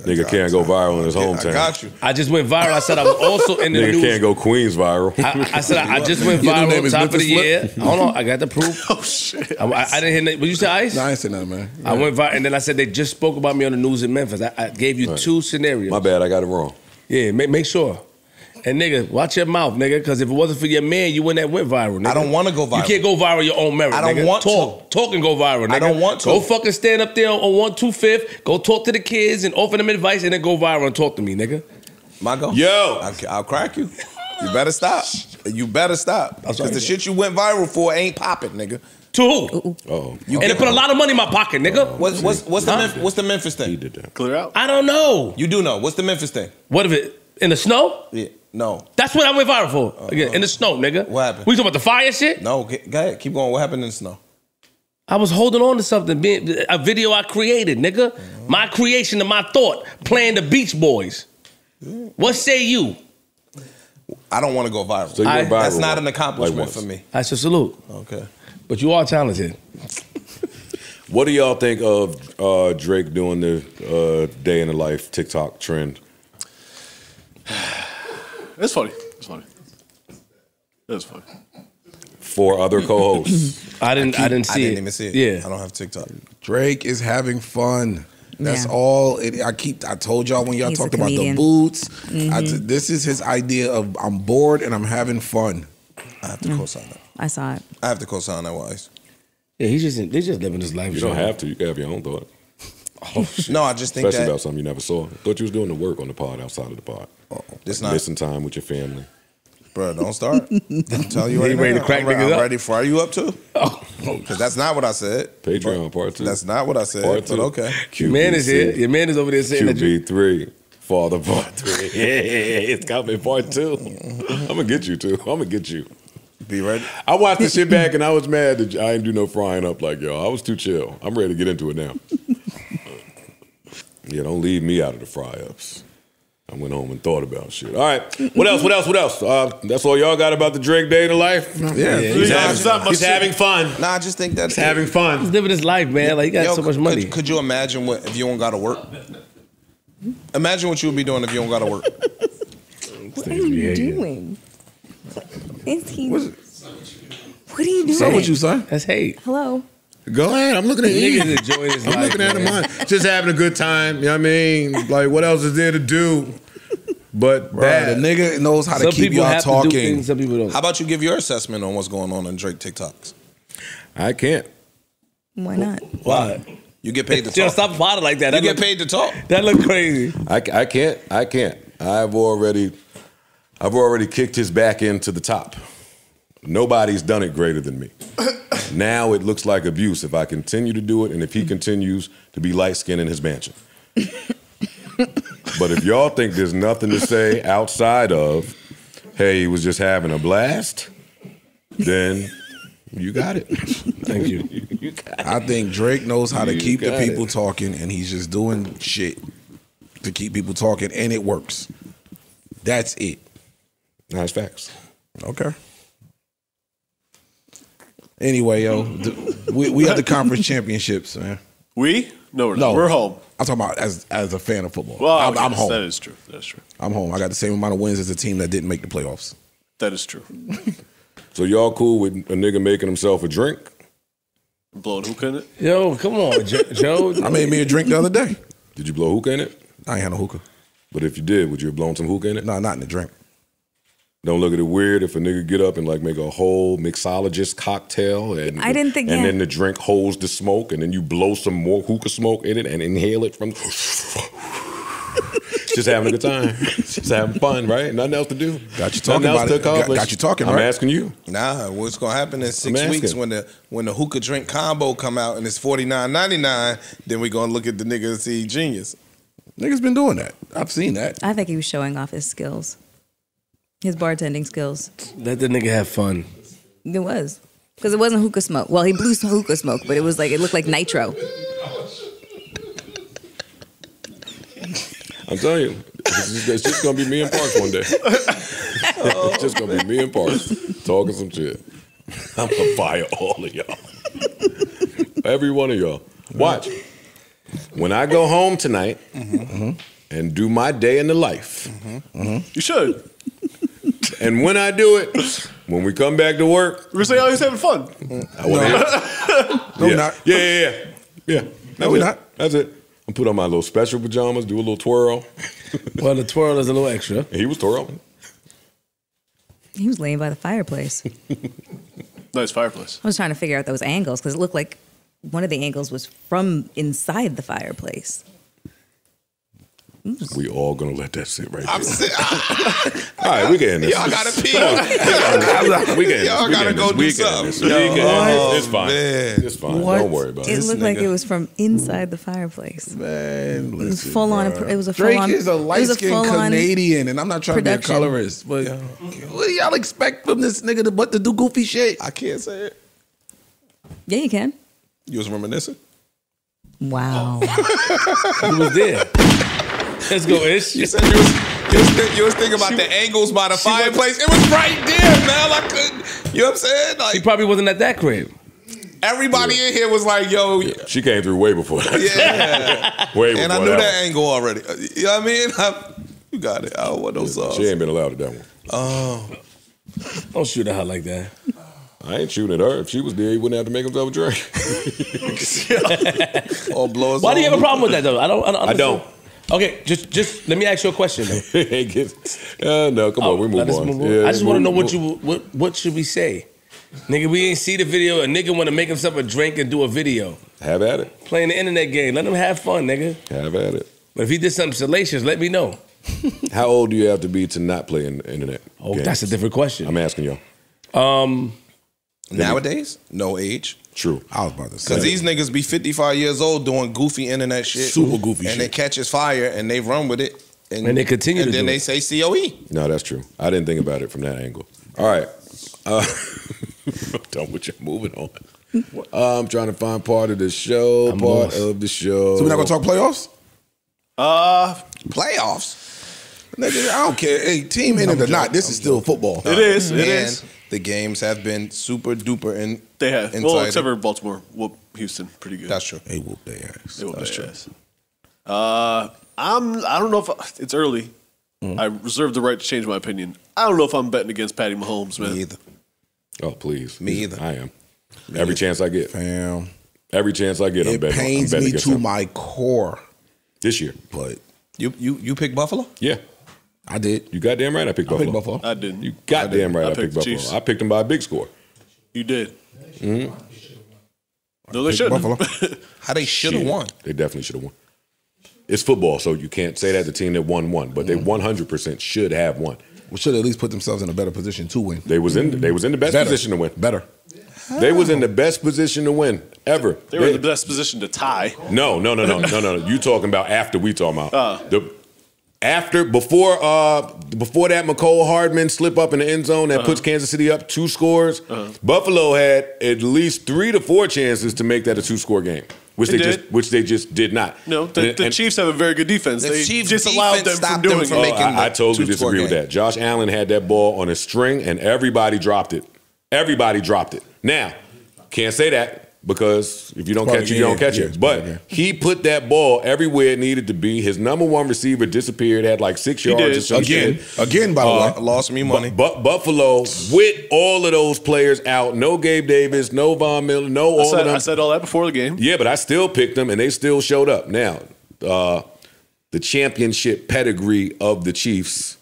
Nigga can't go viral in his I hometown. got you. I just went viral. I said I was also in the Nigga news. can't go Queens viral. I, I said I, I just went Your new name viral is top of the Memphis Flip? year. Hold on, I got the proof. Oh shit! I, I, I didn't hear. nothing. What you say, Ice? No, I ain't saying nothing, man. I went viral, and then I said they just spoke about me on the news in Memphis. I, I gave you Right. two scenarios. My bad. I got it wrong. Yeah, make, make sure. And nigga, watch your mouth, nigga, because if it wasn't for your man, you wouldn't have went viral. Nigga. I don't wanna go viral. You can't go viral your own merit. I don't nigga. want talk, talk and go viral. Nigga. I don't want to. Go fucking stand up there on one two fifth. Go talk to the kids and offer them advice, and then go viral and talk to me, nigga. My go. Yo. I'll, I'll crack you. You better stop. You better stop. Because the shit you went viral for ain't popping, nigga. To who? Oh, You and it put a lot of money in my pocket, nigga. What's what's what's the Huh? Memphis, what's the Memphis he thing? did that. Clear out. I don't know. You do know. What's the Memphis thing? What if it in the snow? Yeah. No. That's what I went viral for. Again, in the snow, nigga. What happened? We talking about the fire shit? No. Get, go ahead. Keep going. What happened in the snow? I was holding on to something, being a video I created, nigga. My creation of my thought, playing the Beach Boys. What say you? I don't want to go viral. So I- viral. That's not an accomplishment once. for me. That's a salute, Okay. but you are talented. What do y'all think of uh, Drake doing the uh, day in the life TikTok trend? It's funny. It's funny. It's funny. For other co-hosts, I didn't. I, didn't see it. I didn't it. even see it. Yeah. I don't have TikTok. Drake is having fun. That's Yeah. all. It, I keep. I told y'all when y'all He's talked about the boots. Mm-hmm. I t- this is his idea of I'm bored and I'm having fun. I have to co-sign that. I saw it. I have to co-sign that wise. Yeah, he's just. They're just living his life. you don't have to. You can have your own thought, Oh, no, I just think especially that about something you never saw. Thought you was doing the work on the pod outside of the pod. Oh, this Like not, missing time with your family. bro. Don't start. I'm telling you right He ready now. to crack I'm, niggas I'm up? ready for. Are you up to? Oh, Because that's not what I said. Patreon part two. That's not what I said. Part But two. okay. your man is here. Your man is over there saying that you. QB three. Father part three. Yeah, it's coming part two. I'm gonna get you too. I'm gonna get you. Be ready. I watched the shit back and I was mad that I didn't do no frying up like y'all. I was too chill. I'm ready to get into it now. Yeah, don't leave me out of the fry ups. I went home and thought about shit. All right. What else? What else? What else? Uh, that's all y'all got about the Drake day to life? Yeah, He's, yeah. having, It's he's having fun. Nah, I just think that's He's having fun. He's living his life, man. Like he got Yo, so much could- money. Could, you imagine what if you don't gotta work? Imagine what you would be doing if you don't gotta work. What are you doing? Is he? What are you doing? What's up with you, son? That's hate. Hello. Go ahead. I'm looking at you. Niggas enjoying his I'm life. looking at him. man. on- Just having a good time. You know what I mean? Like, what else is there to do? But Bro, that. the nigga knows how to keep y'all have to do talking. things, some people don't. How about you give your assessment on what's going on in Drake TikToks? I can't. Why not? Why? You get paid to Yo, talk. stop plotting like that. You That get paid to talk. that look crazy. I, I can't. I can't. I've already, I've already kicked his back into the top. Nobody's done it greater than me. Now it looks like abuse if I continue to do it and if he continues to be light skinned in his mansion. but if y'all think there's nothing to say outside of, hey, he was just having a blast, then you got it. Thank you. you. I think Drake knows how to You keep the people it. talking, and he's just doing shit to keep people talking, and it works. That's it. Nice facts. Okay. Anyway, yo, the, we we had the conference championships, man. We? No, we're, No, we're home. I'm talking about as as a fan of football. Well, I'm, okay, I'm home. That is true. That's true. I'm home. I got the same amount of wins as a team that didn't make the playoffs. That is true. So y'all cool with a nigga making himself a drink? Blowing hookah in it? Yo, come on, Jo- Joe. I made me a drink the other day. Did you blow hookah in it? I ain't had no hookah. But if you did, would you have blown some hookah in it? No, not in the drink. Don't look at it weird if a nigga get up and like make a whole mixologist cocktail and I didn't think- and yeah. then the drink holds the smoke and then you blow some more hookah smoke in it and inhale it from just having a good time. just having fun, right? Nothing else to do. Got you Nothing talking else about to it. Got- got you talking, I'm right? asking you. Nah, what's gonna happen in six weeks when the when the hookah drink combo come out and it's forty nine ninety nine? Then we gonna look at the nigga and see genius. Niggas been doing that. I've seen that. I think he was showing off his skills, his bartending skills. Let the nigga have fun. It was because it wasn't hookah smoke. Well, he blew some hookah smoke, but it was like it looked like nitro. I'm telling you, it's just, it's just gonna be me and Parks one day. it's just gonna be me and Parks talking some shit. I'm gonna fire all of y'all, every one of y'all. Watch. When I go home tonight mm-hmm. and do my day in the life, mm-hmm. You should. and when I do it, when we come back to work, We're gonna say, oh, he's having fun. I want to. No, yeah. not. Yeah, yeah, yeah. Yeah. That's No, we're it. not. That's it. I'm put on my little special pajamas, do a little twirl. Well, the twirl is a little extra. He was twirling. He was laying by the fireplace. Nice fireplace. I was trying to figure out those angles because it looked like one of the angles was from inside the fireplace. We all gonna let that sit right I'm there. si- All right, we can end this. Y'all gotta pee. Come. We can end this. Y'all We gotta end go this. do We can something. this. We can end this. Oh, It's fine. man. It's fine. What? Don't worry about It it. looked like it was from inside the fireplace. Man, It was listen, full on. It was a full Drake on. is a it was light skinned Canadian, and I'm not trying production. to be a colorist, but what do y'all expect from this nigga to but to do goofy shit? I can't say it. Yeah, you can. You was reminiscing. Wow. He was there. Let's go, Ish. You said you was, you was, think- you was thinking about the angles by the fireplace. It was right there, man. I couldn't. You know what I'm saying? He Like probably wasn't at that crib. everybody in here was like, "Yo, She came through way before that. yeah." way before and I knew that, that. angle already. Uh, You know what I mean? I, you got it. I don't want no one. sauce. She ain't been allowed at that one. Oh, Don't shoot at her like that. I ain't shooting at her. If she was there, he wouldn't have to make himself a drink. or blow us Why do you have a problem with that though? I don't. I don't. I don't. Understand. Okay, just just let me ask you a question though. Uh, no, come on, we move on. move on. Yeah, I just want to know what you what what should we say, nigga? We ain't see the video. A nigga want to make himself a drink and do a video have at it. playing the internet game. Let him have fun, nigga. Have at it. But if he did something salacious, let me know. How old do you have to be to not play in the internet? Oh, games? that's a different question. I'm asking y'all. Um, Nowadays, no age. True. I was about to say Cause these niggas be 55 years old doing goofy internet shit, Super goofy and shit. they catches fire and they run with it, And they continue and to then do they it. say COE. No, that's true. I didn't think about it from that angle. All right. Uh, I'm done with you. Moving on. I'm trying to find part of the show. I'm part lost. of the show. So we're not gonna talk playoffs? Uh, Playoffs. Nigga, I don't care. Hey, team in it or not, this is still football. It is, it and is. The games have been super duper in. They have. Inside Well, except for Baltimore. Whoop Houston, pretty good. That's true. They whoop their ass. They whoop That's their true. ass. Uh, I'm. I don't know if it's early. Mm. I reserve the right to change my opinion. I don't know if I'm betting against Patty Mahomes, man. Me either. Oh please, Me either. I am. Every chance I get, Fam. every chance I get, I'm It betting. I'm pains betting me to him. my core. this year. But You you you pick Buffalo? Yeah, I did. you goddamn right. I picked I Buffalo. picked Buffalo. I didn't. You goddamn right. I I, picked picked Buffalo. Chiefs. I picked them by a big score. You did. Mm-hmm. No, they shouldn't. Buffalo. How they should have won. They definitely should have won. It's football, so you can't say that the team that won won, but they Mm. 100 percent should have won. We should at least put themselves in a better position to win. They was in they was in the best Better. position to win. Better. They was in the best position to win ever. They were in the best position to tie. No, no, no, no, no, no, no. You talking about after we talking about Uh. the after before uh before that Mecole Hardman slip up in the end zone that Uh-huh. puts Kansas City up two scores. Buffalo had at least three to four chances to make that a two score game, which They they, did. just which they just did not. No, the, And- the and- Chiefs have a very good defense. The they Chiefs' disallowed defense them from stopped them from it. Oh, making I, I totally two-score disagree with that. Josh Allen had that ball on a string, and everybody dropped it. Everybody dropped it. Now, can't say that because if you don't Part catch it, you don't catch Yeah, it. it's part of the But he put that ball everywhere it needed to be. His number one receiver disappeared, had like six He yards did. or some Again, shit. again, by the Uh, way. Lost me money. But Buffalo with all of those players out, no Gabe Davis, no Von Miller, no I all said, of them. I said all that before the game. Yeah, but I still picked them, and they still showed up. Now, uh, the championship pedigree of the Chiefs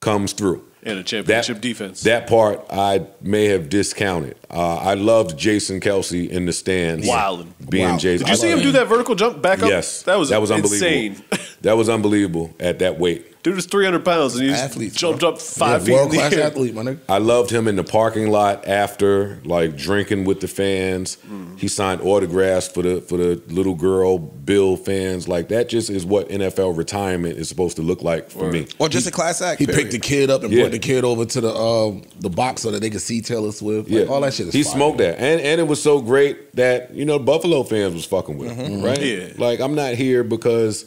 comes through. And a championship that, defense. That part I may have discounted. Uh, I loved Jason Kelce in the stands. Wildin'. Being Wow. Jason. Did you see him do that vertical jump back up? Yes. That was that was unbelievable. insane. That was unbelievable at that weight. Dude was 300 pounds and he just Athletes, jumped bro. up five Yeah, feet World class athlete, my nigga. I loved him in the parking lot after, like drinking with the fans. Mm. He signed autographs for the for the little girl Bill fans. Like that just is what NFL retirement is supposed to look like for me. Or just a class act. He period. picked the kid up and Yeah. brought the kid over to the um, the box so that they could see Taylor Swift. Like, Yeah, all that shit is He fire. smoked that, and and it was so great that you know Buffalo fans was fucking with him, right? Yeah. Like I'm not here because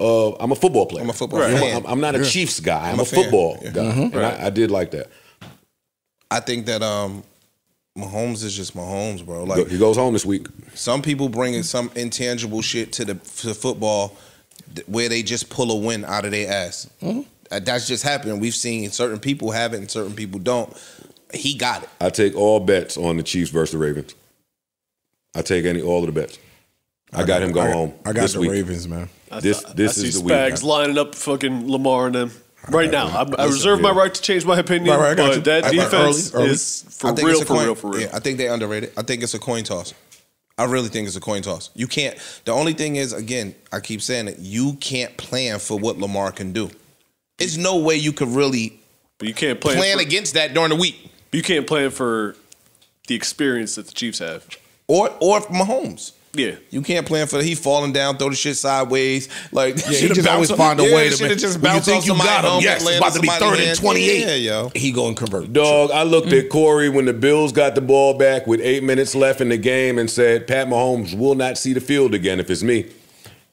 uh, I'm a football player. I'm a football You know, fan. I'm, I'm not a Yeah. Chiefs guy. I'm, I'm a, a football Yeah. guy, Mhm. and I, I did like that. I think that um, Mahomes is just Mahomes, bro. Like he goes home this week. Some people bringing some intangible shit to the to football where they just pull a win out of their ass. Uh, That's just happening. We've seen certain people have it and certain people don't. He got it. I take all bets on the Chiefs versus the Ravens. I take any all of the bets. I, got him going I got- home. I got this the week. Ravens, man. I This th- this I see is the week. Lining up fucking Lamar and them right now. I, I reserve my right to change my opinion, Right, right, I but you. that I- I- defense early, early. is for think real, for coin- real, for real. Yeah, I think they underrated. I think it's a coin toss. I really think it's a coin toss. You can't. The only thing is, again, I keep saying it. You can't plan for what Lamar can do. There's no way you could really But you can't plan, plan for, against that during the week, You can't plan for the experience that the Chiefs have. or or Mahomes. Yeah, You can't plan for he falling down, throw the shit sideways. Like Yeah, he just always find a yeah, way to make. just when you think you got him, yes, it's about to be third and twenty-eight. Yeah, yo. He going to convert. Dog, I looked at mm. Corey when the Bills got the ball back with eight minutes left in the game and said, Pat Mahomes will not see the field again if it's me.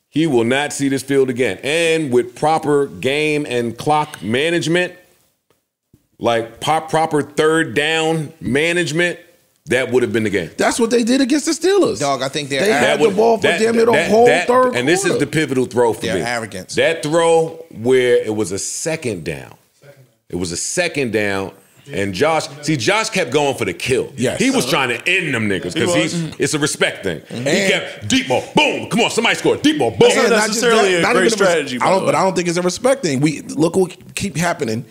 He will not see this field again. And with proper game and clock management, like pop, proper third down management, that would have been the game. That's what they did against the Steelers. Dog, I think they're They had arrogant. the ball for That- damn near the whole that- third And this is the pivotal throw for Their me. arrogance. That throw where it was a second down. It was a second down. And Josh, see, Josh kept going for the kill. Yes. He was trying to end them niggas because He he's it's a respect thing. And- he kept deep ball, boom, come on, somebody score, deep ball, boom. That's not And just necessarily a not great strategy, by I don't, but. I uh, don't think it's a respect thing. We look what keep happening.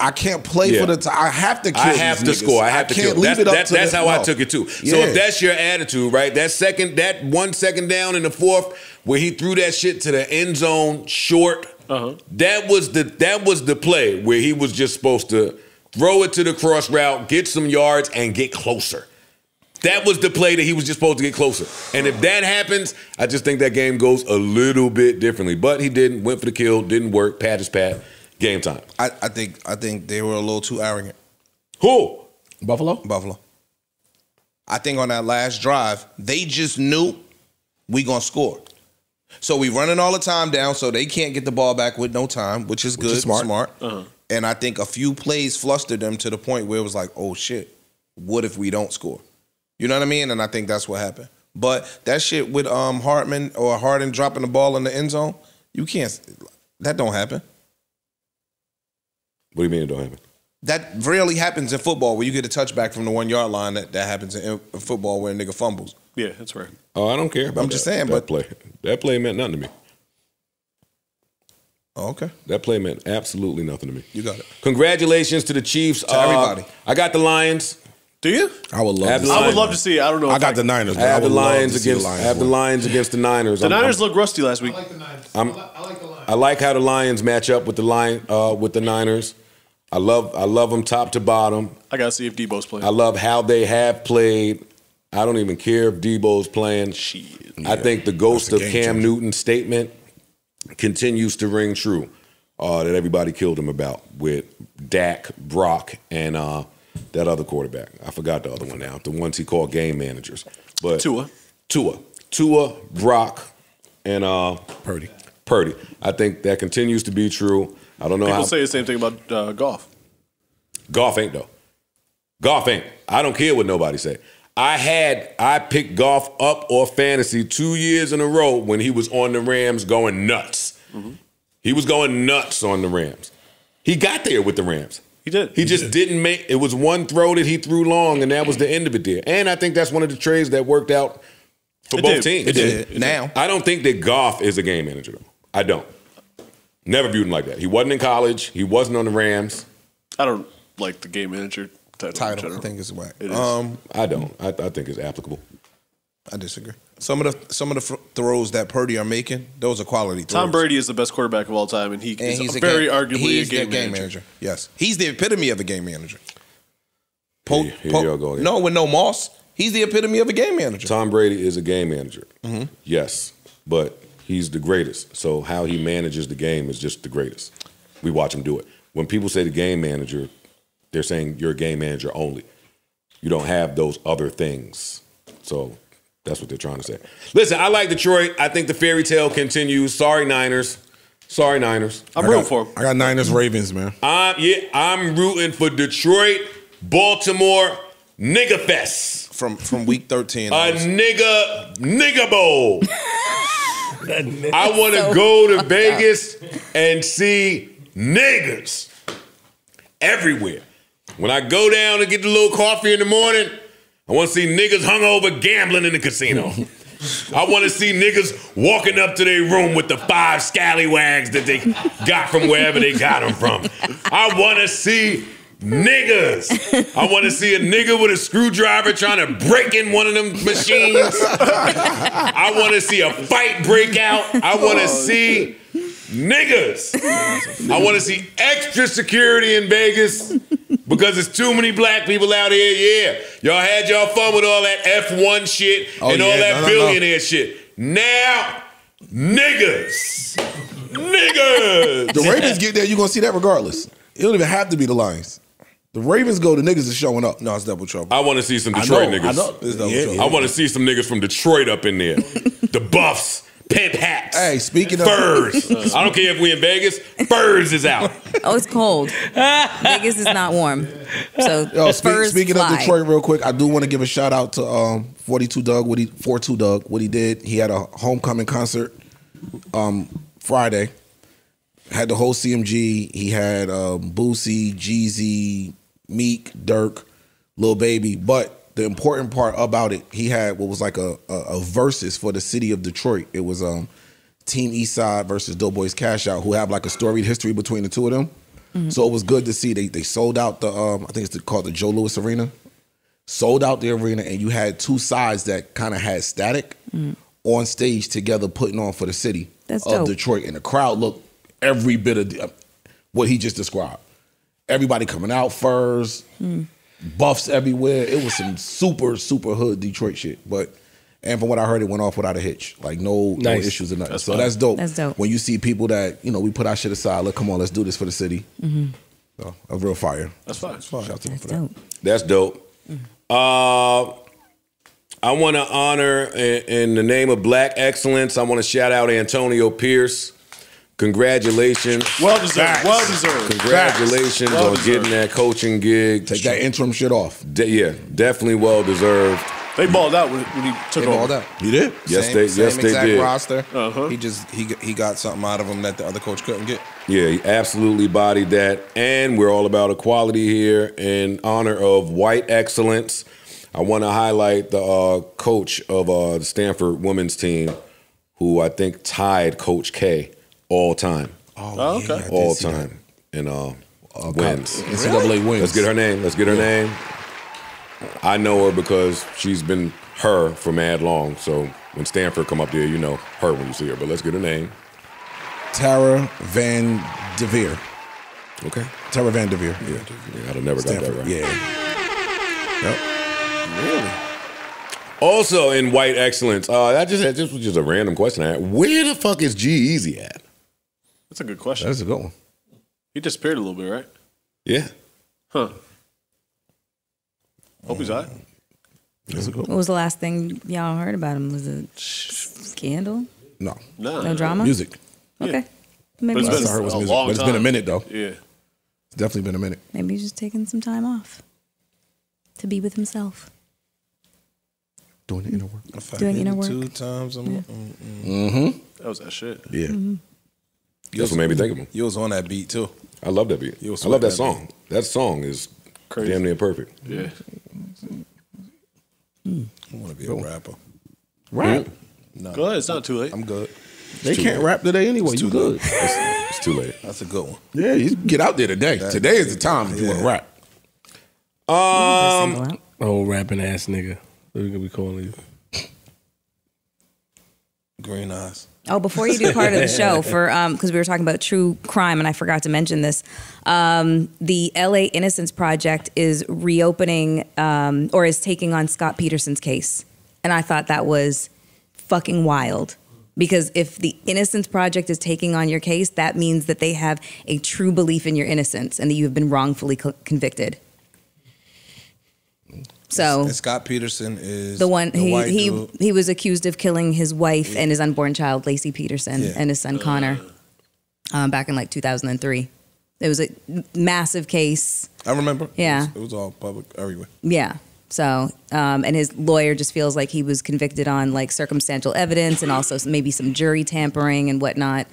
I can't play Yeah. for the. T- I have to. Kill I have to these niggas. score. I have to can't kill. leave That's, it up that's, to that's the- how I took it too. So Yeah. if that's your attitude, right? That second, that one second down in the fourth, where he threw that shit to the end zone short, Uh-huh. that was the that was the play where he was just supposed to throw it to the cross route, get some yards, and get closer. That was the play that he was just supposed to get closer. And if that happens, I just think that game goes a little bit differently. But he didn't. Went for the kill. Didn't work. Pat is pat. Game time. I, I think I think they were a little too arrogant. Who? Buffalo. Buffalo. I think on that last drive, they just knew we gonna score. So we running all the time down, so they can't get the ball back with no time, which is Which good, is smart. smart. Uh-huh. And I think a few plays flustered them to the point where it was like, oh shit, what if we don't score? You know what I mean? And I think that's what happened. But that shit with um Hardman or Harden dropping the ball in the end zone, you can't. That don't happen. What do you mean it don't happen? That rarely happens in football where you get a touchback from the one yard line. That, that happens in, in football where a nigga fumbles. Yeah, that's right. Oh, I don't care. About I'm just that- saying, that but- play that play meant nothing to me. Oh, okay. That play meant absolutely nothing to me. You got it. Congratulations to the Chiefs. To everybody. I got the Lions. Do you? I would love. To see I would love to see. it. I don't know. I if got the Niners. I but I have the would love Lions to see against. the I Lions have the. Lions against the Niners. The I'm- Niners I'm- look rusty last week. I like the Lions. I like how the Lions match up with the line uh, with the Niners. I love I love them top to bottom. I gotta see if Deebo's playing. I love how they have played. I don't even care if Deebo's playing. I think the ghost of Cam game changer. Newton's statement continues to ring true uh, that everybody killed him about with Dak, Brock, and uh, that other quarterback. I forgot the other one now. The ones he called game managers. But Tua. Tua, Tua, Brock, and uh, Purdy. Purdy. I think that continues to be true. I don't know People how say the same thing about uh, Goff. Goff ain't though. Goff ain't. I don't care what nobody say. I had I picked Goff up or fantasy two years in a row when he was on the Rams going nuts. He was going nuts on the Rams. He got there with the Rams. He did. He just didn't make it was one throw that he threw long and that was the end of it there. And I think that's one of the trades that worked out for It both did. teams. It did. It Now, I don't think that Goff is a game manager though. I don't. Never viewed him like that. He wasn't in college. He wasn't on the Rams. I don't like the game manager title. in title I general. think is whack. It is. Um, I don't. I, I think it's applicable. I disagree. Some of the some of the throws that Purdy are making, those are quality throws. Tom Brady is the best quarterback of all time, and he and is he's a very game, arguably he's a game, their manager. Yes, he's the epitome of a game manager. Po- Here- here po- y'all go again. no, with no Moss, he's the epitome of a game manager. Tom Brady is a game manager. Mhm. Yes, but he's the greatest. So how he manages the game is just the greatest. We watch him do it. When people say the game manager, they're saying you're a game manager only. You don't have those other things. So that's what they're trying to say. Listen, I like Detroit. I think the fairy tale continues. Sorry, Niners. Sorry, Niners. I'm I rooting got- for him. I got Niners Ravens, man. I'm yeah, I'm rooting for Detroit, Baltimore, nigga fest. From from week thirteen, A nigga nigga bowl. I want to so go to Vegas and see niggas everywhere. When I go down to get the little coffee in the morning, I want to see niggas hungover gambling in the casino. I want to see niggas walking up to their room with the five scallywags that they got from wherever they got them from. I want to see niggas. I want to see a nigga with a screwdriver trying to break in one of them machines. I want to see a fight break out. I want to oh, see niggas. I want to see extra security in Vegas because there's too many black people out here. Yeah, y'all had y'all fun with all that F1 shit Oh, and all that No, no, no. billionaire shit. Now, niggas. Niggas. The Ravens get there, you're gonna see that regardless. It don't even have to be the Lions. The Ravens go, the niggas is showing up. No, it's double trouble. I want to see some I Detroit know, niggas. I know. It's double Yeah, trouble. I want to see some niggas from Detroit up in there. the Buffs, pimp hats. Hey, speaking of Furs. I don't care if we in Vegas. Furs is out. Oh, it's cold. Vegas is not warm. So Yo, the speak, furs speaking fly. of Detroit, real quick, I do want to give a shout out to um, 42 Dugg, what he 42 Dugg, what he did. He had a homecoming concert um, Friday. Had the whole CMG. He had um, Boosie, Jeezy, Meek, Durk, Lil Baby. But the important part about it, he had what was like a, a, a versus for the city of Detroit. It was um, Team Eastside versus Doughboyz Cashout, who have like a storied history between the two of them. So it was good to see they they sold out the um I think it's called the Joe Louis Arena. Sold out the arena and you had two sides that kind of had static on stage together putting on for the city That's of dope. Detroit and the crowd looked every bit of the, what he just described. Everybody coming out furs, hmm. buffs everywhere. It was some super super hood Detroit shit, but and from what I heard, it went off without a hitch. Like no, no issues or nothing. That's so fine. that's dope. That's dope. When you see people that you know, we put our shit aside. Look, come on, let's do this for the city. Mm-hmm. So, a real fire. That's fine. Shout out to them That's for that. dope. That's dope. Mm-hmm. Uh, I want to honor, in, in the name of Black excellence, I want to shout out Antonio Pierce. Congratulations. Well deserved. Well deserved. Congratulations Well on deserved. getting that coaching gig. Take that interim shit off. De- yeah, definitely well deserved. They balled out when, when he took They over. balled out. You did? Yes, same, they- same yes, they did. roster. Uh-huh. He just he he got something out of him that the other coach couldn't get. Yeah, he absolutely bodied that. And we're all about equality here in honor of white excellence. I want to highlight the uh, coach of uh, the Stanford women's team, who I think tied Coach K all time. Oh, okay. I did all see that. time in uh, Uh, wins. NCAA wins. Let's get her name. Let's get her name. I know her because she's been her for mad long. So when Stanford come up there, you know her when you see her. But let's get her name. Tara Van Devere. Okay. Tara VanDerveer. Yeah, yeah I'd have never got that Stanford. right. Yeah. Yep. Really? Also in white excellence, uh, that just that just was just a random question. I had. Where the fuck is G-Eazy at? That's a good question. That's a good one. He disappeared a little bit, right? Yeah. Huh. Hope he's all right. That's a good What one. was the last thing y'all heard about him? Was it scandal? No. No. No drama? Music. Okay. But Maybe it's Last been I heard was a music. long But it's been a time. minute though. Yeah. It's definitely been a minute. maybe he's just taking some time off to be with himself. Doing the inner work. If I Doing hit inner it work. two times. I'm, Yeah. mm, mm. Mm-hmm. That was that shit. Yeah. That's what made me think of him. You was on that beat too. I love that beat. You was I love that that song. That song is Crazy. damn near perfect. Yeah. I want to be a rapper. Rap. No, Go ahead. It's not too late. I'm good. They can't rap today anyway. It's You too good? It's, it's too late. That's a good one. Yeah, you get out there today. That- today is the time if you want to Yeah. rap. Um, Oh, rapping ass nigga. What are we gonna be calling you? Green eyes. Oh, before you do part of the show, for because we were talking about true crime, and I forgot to mention this, um, the LA Innocence Project is reopening um, or is taking on Scott Peterson's case, and I thought that was fucking wild. Because if the Innocence Project is taking on your case, that means that they have a true belief in your innocence and that you have been wrongfully co- convicted. So And Scott Peterson is the one the he white he dude. he was accused of killing his wife and his unborn child Laci Peterson Yeah. and his son Conner um, back in like 2003. It was a massive case. I remember. Yeah. It was, it was all public everywhere. Yeah. So, um, and his lawyer just feels like he was convicted on like circumstantial evidence and also maybe some jury tampering and whatnot.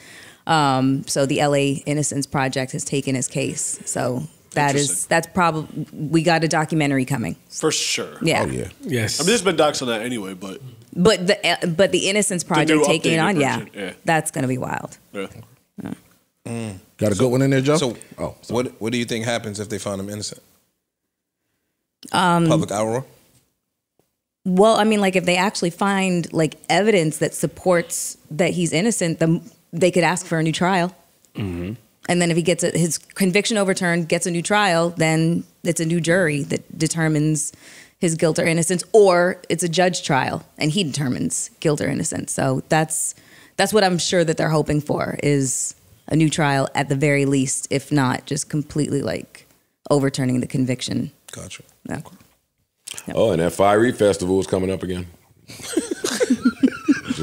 Um, so the LA Innocence Project has taken his case. So that is that's probably we got a documentary coming. For sure. Yeah. Oh yeah. Yes. I mean, there's been docs on that anyway, but But the uh, but the Innocence Project new taking it on, yeah, yeah. that's gonna be wild. yeah. Got a good one in there, Joe. So, oh, what what do you think happens if they find him innocent? Um, Public outroar. Well, I mean, like if they actually find like evidence that supports that he's innocent, then they could ask for a new trial. Mm-hmm. And then if he gets a, his conviction overturned, gets a new trial, then it's a new jury that determines his guilt or innocence, or it's a judge trial and he determines guilt or innocence. So that's that's what I'm sure that they're hoping for is a new trial at the very least, if not just completely like overturning the conviction. Gotcha. Yeah. Oh, and that Fyre Festival is coming up again.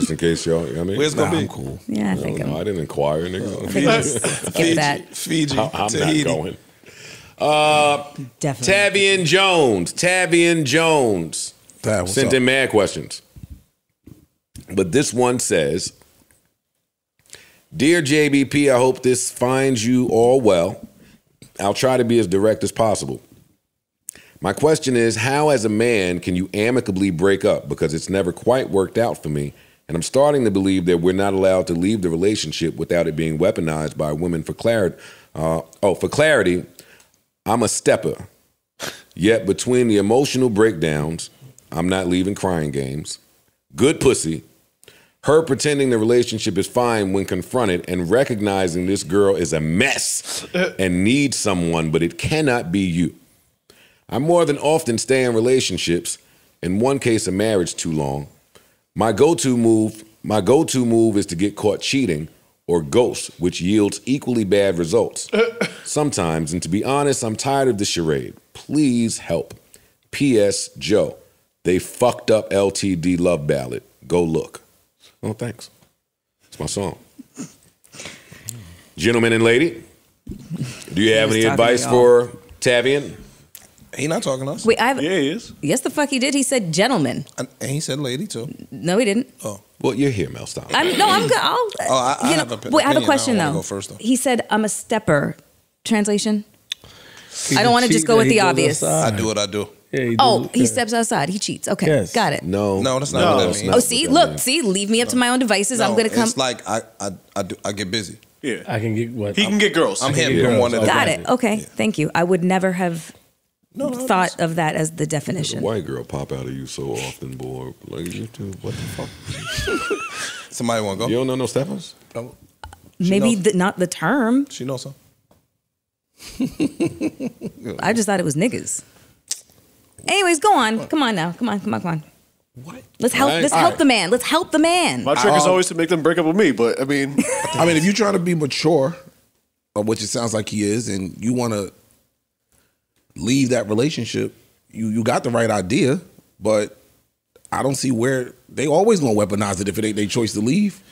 Just in case y'all, you know what I mean? Where's it gonna Nah, be? I'm cool. Yeah, I No, think no, I'm- I didn't inquire, nigga. I think that. Fiji, I- I'm Tahiti. not going. Uh, Definitely. Tavian Jones. Tavian Jones Dad, sent up? in mad questions. But this one says Dear JBP, I hope this finds you all well. I'll try to be as direct as possible. My question is How, as a man, can you amicably break up? Because it's never quite worked out for me. And I'm starting to believe that we're not allowed to leave the relationship without it being weaponized by women for clarity. Uh, oh, for clarity, I'm a stepper. Yet between the emotional breakdowns, I'm not leaving crying games, good pussy, her pretending the relationship is fine when confronted, and recognizing this girl is a mess and needs someone, but it cannot be you. I more than often stay in relationships, in one case a marriage too long. My go-to move, my go-to move is to get caught cheating or ghost, which yields equally bad results. Sometimes, and to be honest, I'm tired of the charade. Please help. P.S. Joe, They fucked up LTD love ballad. Go look. Oh, thanks. It's my song. Gentlemen and lady, do you have any advice for Tavian? He not talking to us. Wait, I have. Yeah, he is. Yes, the fuck he did. He said gentleman. And and he said lady too. No, he didn't. Oh. Well, you're here, Mel. Stop. I'm, no, I'm good. I'll, Oh, I- I you know- have a p- wait, I have a opinion. I question wanna though. go first, though. He said, "I'm a stepper." Translation. He I don't want to just go with the obvious. outside. I do what I do. Yeah, he Oh, he Yeah. steps outside. He cheats. Okay, Yes. got it. No. No, that's not No, what that it's means. Oh, see, look, see, leave me up to my own devices. I'm No, gonna come. It's like I I I, do, I get busy. Yeah. I can get what? He can get girls. I'm I him. get I'm girls. one of the Got it. Okay, thank you. I would never have thought of that as the The definition. white girl pop out of you so often, boy. Like you too. What the fuck? Somebody want to go? You don't know no steppers? Maybe the, not the term. She knows some. I just thought it was niggas. Anyways, go on. Come on now. Come on. Come on. Come on. What? Let's help. Alright. Let's help Alright. the man. Let's help the man. My trick is always to make them break up with me, but I mean, I mean, if you're trying to be mature, which it sounds like he is, and you want to leave that relationship, you you got the right idea, but I don't see where they always gonna weaponize it if it ain't their choice to leave.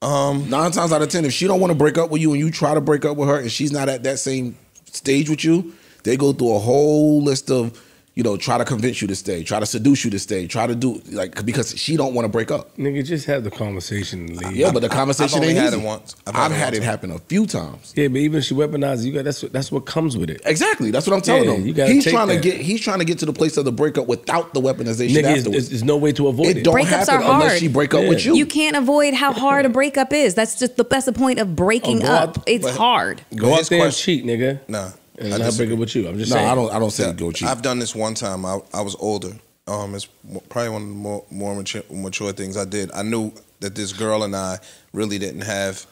Um, nine times out of ten, if she don't want to break up with you and you try to break up with her and she's not at that same stage with you, they go through a whole list of you know try to convince you to stay, try to seduce you to stay, try to do like because she don't want to break up. Nigga, just have the conversation and leave. Yeah, but the conversation I've only ain't had easy. it once. I've, I've had, had it it once. happen a few times. Yeah, but even if she weaponizes, you got that's what that's what comes with it. Exactly. That's what I'm telling Yeah, him. you gotta he's take trying to get he's trying to get to the place of the breakup without the weaponization Nigga, afterwards. there's no way to avoid it it. don't Breakups happen are hard. unless she break up Yeah. with you. You can't avoid how hard a breakup is. That's just the that's the point of breaking Oh, go up. out- it's but- hard. Go out his there and cheat, nigga. Nah. And I not disagree. break up with you. I'm just no, saying. I don't I don't say go cheat. I've done this one time. I, I was older. Um, it's probably one of the more, more mature, mature things I did. I knew that this girl and I really didn't have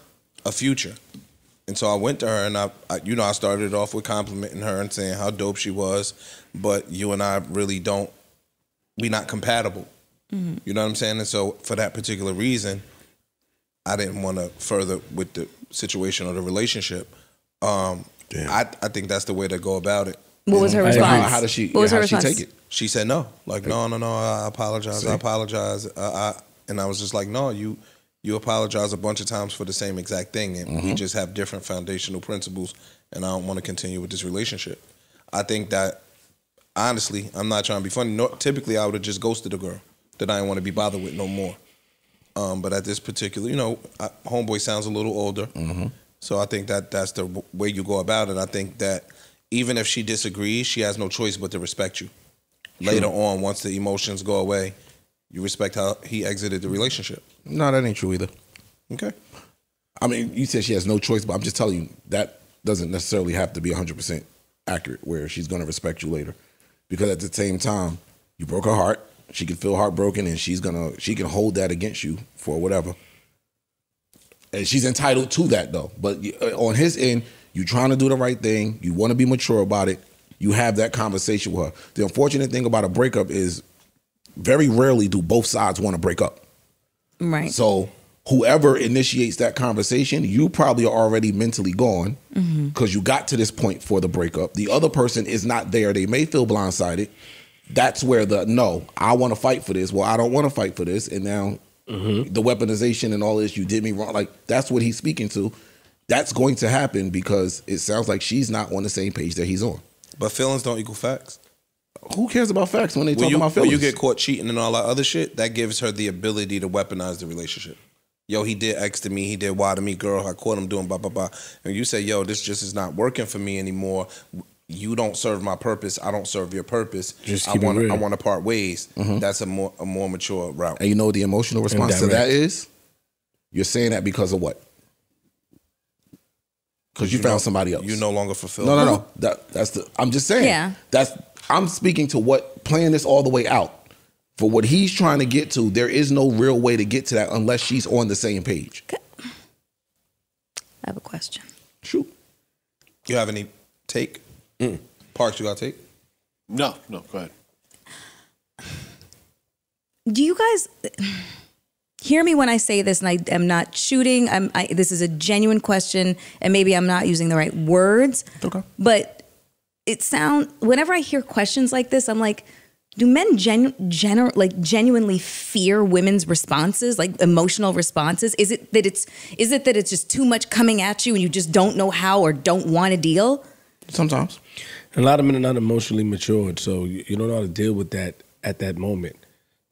a future. And so I went to her and I, I, you know, I started off with complimenting her and saying how dope she was, but you and I really don't, we not compatible. You know what I'm saying? And so for that particular reason, I didn't want to further with the situation or the relationship. Um, I, I think that's the way to go about it. What was her response? How, how does she What was how her does she response? take it? She said no. Like no, no, no. I apologize. I apologize. Uh, I, and I was just like, no, you you apologize a bunch of times for the same exact thing, and we just have different foundational principles, and I don't want to continue with this relationship. I think that honestly, I'm not trying to be funny. No, typically, I would have just ghosted a girl that I didn't want to be bothered with no more. Um, but at this particular, you know, I, homeboy sounds a little older, so I think that that's the way you go about it. I think that even if she disagrees, she has no choice but to respect you. Later on, once the emotions go away, you respect how he exited the relationship. No, that ain't true either. Okay. I mean, you said she has no choice, but I'm just telling you that doesn't necessarily have to be 100% accurate where she's going to respect you later. Because at the same time, you broke her heart. She can feel heartbroken and she's going to, she can hold that against you for whatever. And she's entitled to that though. But uh, on his end, you're trying to do the right thing. You want to be mature about it. You have that conversation with her. The unfortunate thing about a breakup is very rarely do both sides want to break up. Right. So whoever initiates that conversation, you probably are already mentally gone because you got to this point for the breakup. The other person is not there. They may feel blindsided. That's where the no, I want to fight for this. Well, I don't want to fight for this. And now Mm-hmm. the weaponization and all this, you did me wrong. Like that's what he's speaking to. That's going to happen because it sounds like she's not on the same page that he's on. But feelings don't equal facts. Who cares about facts when they talk you, about when you get caught cheating and all that other shit, that gives her the ability to weaponize the relationship. Yo, he did X to me, he did Y to me, girl. I caught him doing blah blah blah. And you say, yo, this just is not working for me anymore. You don't serve my purpose. I don't serve your purpose. Just I keep it want real. I want to part ways. Mm-hmm. That's a more a more mature route. And you know the emotional response to that is? You're saying that because of what? Because you, You found no- somebody else. You no longer fulfill. No, no, no. That that's the. I'm just saying. Yeah. That's. I'm speaking to what playing this all the way out. For what he's trying to get to, there is no real way to get to that unless she's on the same page. I have a question. Shoot. You have any take? Mm. Parks, you got to take? no, no, go ahead. Do you guys hear me when I say this? And I am not shooting. I'm. I, this is a genuine question, and maybe I'm not using the right words. Okay. But it sound whenever I hear questions like this, I'm like, do men gen, gener, like genuinely fear women's responses, like emotional responses? Is it that it's is it that it's just too much coming at you and you just don't know how or don't want to deal? Sometimes. A lot of men are not emotionally matured, so you, don't know how to deal with that at that moment.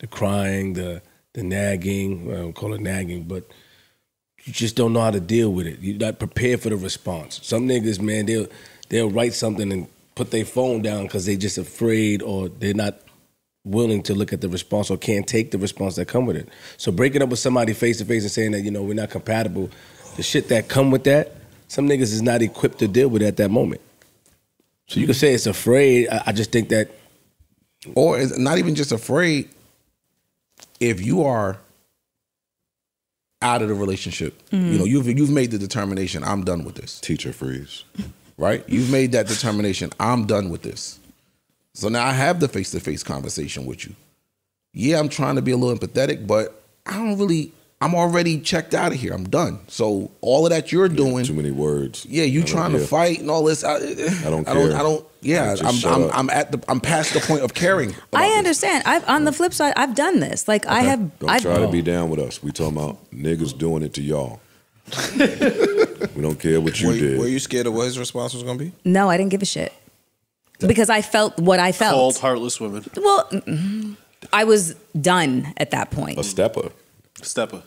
The crying, the the nagging, I don't call it nagging, but you just don't know how to deal with it. You're not prepared for the response. Some niggas, man, they'll they'll write something and put their phone down because they just afraid or they're not willing to look at the response or can't take the response that come with it. So breaking up with somebody face to face and saying that you know we're not compatible, the shit that come with that, some niggas is not equipped to deal with it at that moment. So you can say it's afraid. I, I just think that, or it's not even just afraid. If you are out of the relationship, Mhm. you know you've you've made the determination. I'm done with this. Teacher freeze. Right? You've made that determination. I'm done with this. So now I have the face to face conversation with you. Yeah, I'm trying to be a little empathetic, but I don't really. I'm already checked out of here. I'm done. So all of that you're doing, Too many words. yeah, you trying to care. fight and all this. I, I don't I don't. care. I don't. Yeah, Just I'm. I'm. I'm at the. I'm past the point of caring. I understand. I've on the flip side, I've done this. Like I have. Don't I've, try to be down with us. We talking about niggas doing it to y'all. we don't care what you were, did. Were you scared of what his response was going to be? No, I didn't give a shit because I felt what I felt. Cold, heartless women. Well, mm, I was done at that point. A stepper. Stepper.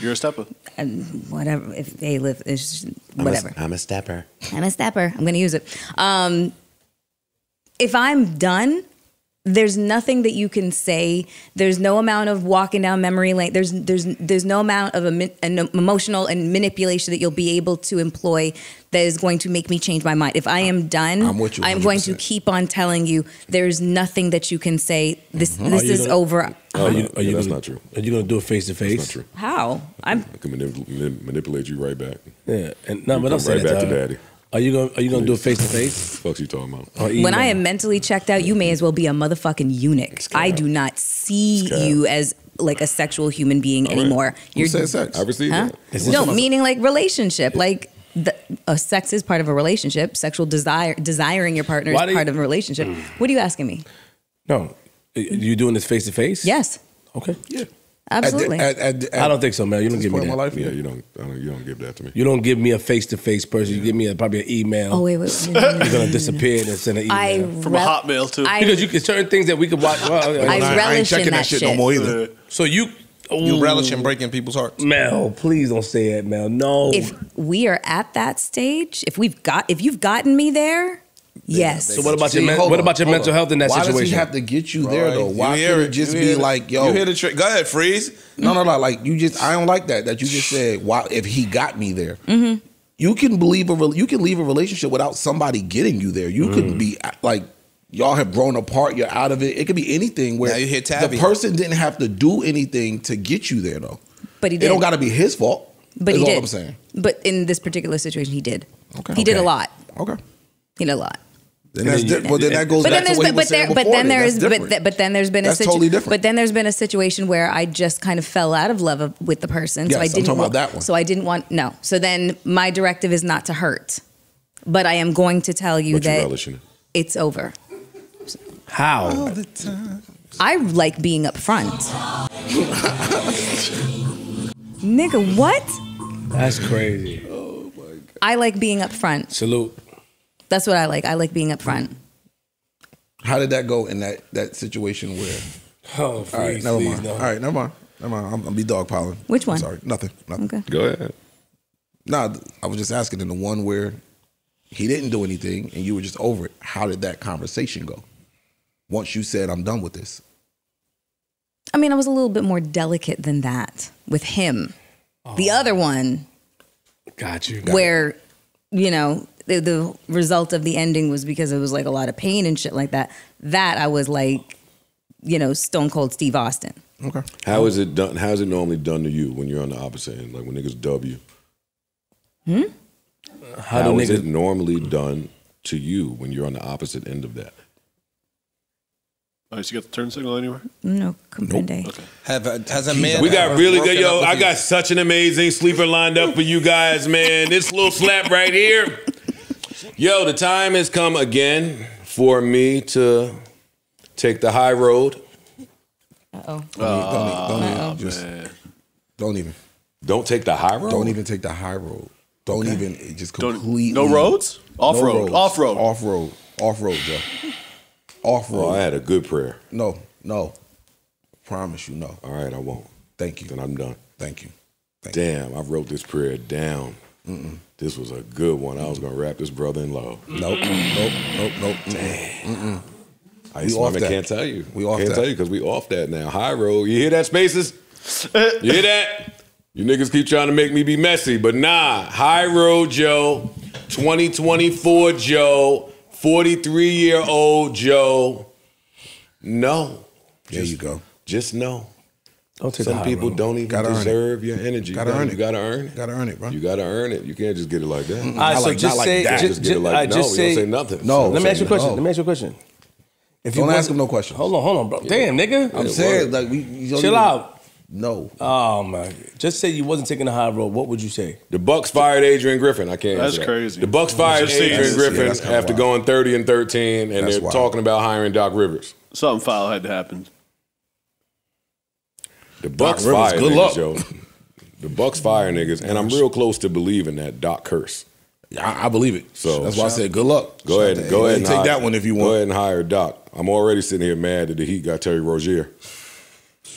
You're a stepper. And whatever. If they live, it's just- I'm a- whatever. I'm a stepper. I'm a stepper. I'm going to use it. Um, if I'm done, there's nothing that you can say. There's no amount of walking down memory lane. There's there's there's no amount of emi- an emotional and manipulation that you'll be able to employ that is going to make me change my mind. If I am done, I'm with you I'm going to keep on telling you. There's nothing that you can say. This Mm-hmm. this is gonna- over. Are you, are you Yeah, that's gonna, not true. Are you gonna do it face to face? That's not true. How? I'm I can manip- manip- manipulate you right back. Yeah, and no, You but come don't say right that back to to her. daddy. Are you gonna Are you gonna do it face to face? Fuck's you talking about? When? I am mentally checked out, you may as well be a motherfucking eunuch. I do not see you as like a sexual human being All right. anymore. Who said sex? I received Huh? that. Is No, meaning like relationship. Like the, a sex is part of a relationship. Sexual desire, desiring your partner Why is do you- part of a relationship. What are you asking me? No, you doing this face to face? Yes, Okay. Yeah. Absolutely. I don't think so, man. You don't give me that. my life, Yeah, you don't, I don't. You don't give that to me. You don't give me a face to face person. You give me a, probably an email. oh wait, wait. wait, wait, wait. You're gonna disappear and send an email. I From a rel- Hotmail, too. I- because you can certain things that we could watch. Well, I I, relish ain't checking in that, that shit, no more either. so you You Ooh. relish in breaking people's hearts. Mel, please don't say it, Mel. No. If we are at that stage, if we've got, if you've gotten me there, yes. so what about See, your men- what on, about your mental on. health in that Why situation? does he have to get you there Right. though? Why You could it it. just You be hear like, yo? You hear the trick? Go ahead, freeze. No, no, no. Like you just, I don't like that. That you just said, "Why?" If he got me there, Mm-hmm. you can believe a, rel- you can leave a relationship without somebody getting you there. You Mm. could be like, y'all have grown apart. You're out of it. It could be anything where Now you hit the person didn't have to do anything to get you there though. But he did. It don't got to be his fault. But is he all did. I'm saying. But in this particular situation, he did. Okay. He did a lot. Okay. He did a lot. Then that's di- well, then that goes But back then to there's what he been, was but there, but before. then there That's is, but, different. th- but then there's been That's a situ- totally different. But then there's been a situation where I just kind of fell out of love of, with the person. so Yes, I I'm didn't talking about that one. So I didn't want no. So then my directive is not to hurt, but I am going to tell you But that relish in it. it's over. How? I like being upfront. Nigga, what? That's crazy. Oh I like being upfront. Salute. That's what I like. I like being upfront. How did that go in that that situation where? Oh, All right, please, never please, mind. no. All right, never mind. Never mind. I'm, I'm gonna be dog piling. Which I'm one? sorry, nothing. Nothing. Okay. Go ahead. Nah, I was just asking in the one where he didn't do anything and you were just over it. How did that conversation go? Once you said, "I'm done with this," I mean, I was a little bit more delicate than that with him. The other one, Got you. where, you know, the, the result of the ending was because it was like a lot of pain and shit like that. That I was like, you know, Stone Cold Steve Austin. okay. How is it done? How is it normally done to you when you're on the opposite end? Like when niggas dub you. Hmm? How How do is niggas- it normally done to you when you're on the opposite end of that? Oh, so you got the turn signal anywhere? No, comprende. Have a, has a man? We got really good, yo. up with I you? got such an amazing sleeper lined up for you guys, man. This little slap right here. Yo, the time has come again for me to take the high road. Uh-oh. Don't, even- don't, even- don't Uh-oh. even. Just, don't even. Don't take the high road. Don't even take the high road. Don't Okay. even it just Don't- completely. no roads? Off-road. roads. Off-road. Off road. Off road, Joe. Off road. Oh, I had a good prayer. No, no. Promise you, no. All right, I won't. Thank you. Then I'm done. Thank you. Damn, I wrote this prayer down. This was a good one. I was gonna wrap this brother in love. Nope. Nope. Nope. Nope. Mm-mm. I We off Mama that. can't tell you. We off that. can't that. tell you because we off that now. High road. You hear that, spaces? you hear that? You niggas keep trying to make me be messy, but nah. High road, Joe. 2024 Joe. 43 year old Joe. No. There you go. Just no. Don't take Some the people road. don't even Gotta earn deserve your energy. Gotta you earn You it. gotta earn it. You gotta earn it, bro. You gotta earn it. You can't just get it like that. All right, so just say, that. ju- Just get it ju- like I no. just we say don't say nothing. No. Let me ask you a question. No. Let me ask you a question. If you Don't want- ask him no questions. Hold on, hold on, bro. Damn, nigga. I'm saying like we. you don't Chill even- out. No. Oh man. Just say you wasn't taking the high road. What would you say? The Bucks fired Adrian Griffin. I can't. That's answer that. crazy. The Bucks fired Just Adrian Yeah, Griffin that's kinda after wild. going 30 and 13, and That's they're wild. talking about hiring Doc Rivers. Something foul had to happen. The Bucks Rivers, fire good niggas, luck. yo. The Bucks fire niggas, and I'm real close to believing that Doc curse. I, I believe it. So that's why I said good luck. Go ahead, Shout go ahead, and Take hire- that one if you want. Go ahead and hire Doc. I'm already sitting here mad that the Heat got Terry Rozier.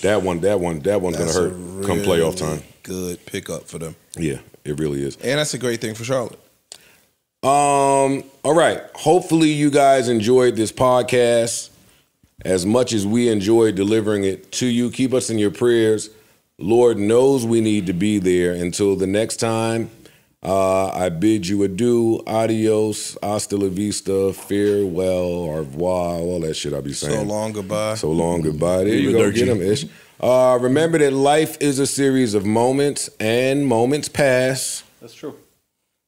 That one, that one, that one's That's gonna a hurt come playoff really time. Good pickup for them. Yeah, it really is. And that's a great thing for Charlotte. Um, all right. Hopefully you guys enjoyed this podcast as much as we enjoy delivering it to you. Keep us in your prayers. Lord knows we need to be there. Until the next time, uh, I bid you adieu, adios, hasta la vista, farewell, au revoir, all that shit I be saying. So long, goodbye. So long, goodbye. There you go. Get him, Ish. Uh, remember that life is a series of moments, and moments pass. That's true.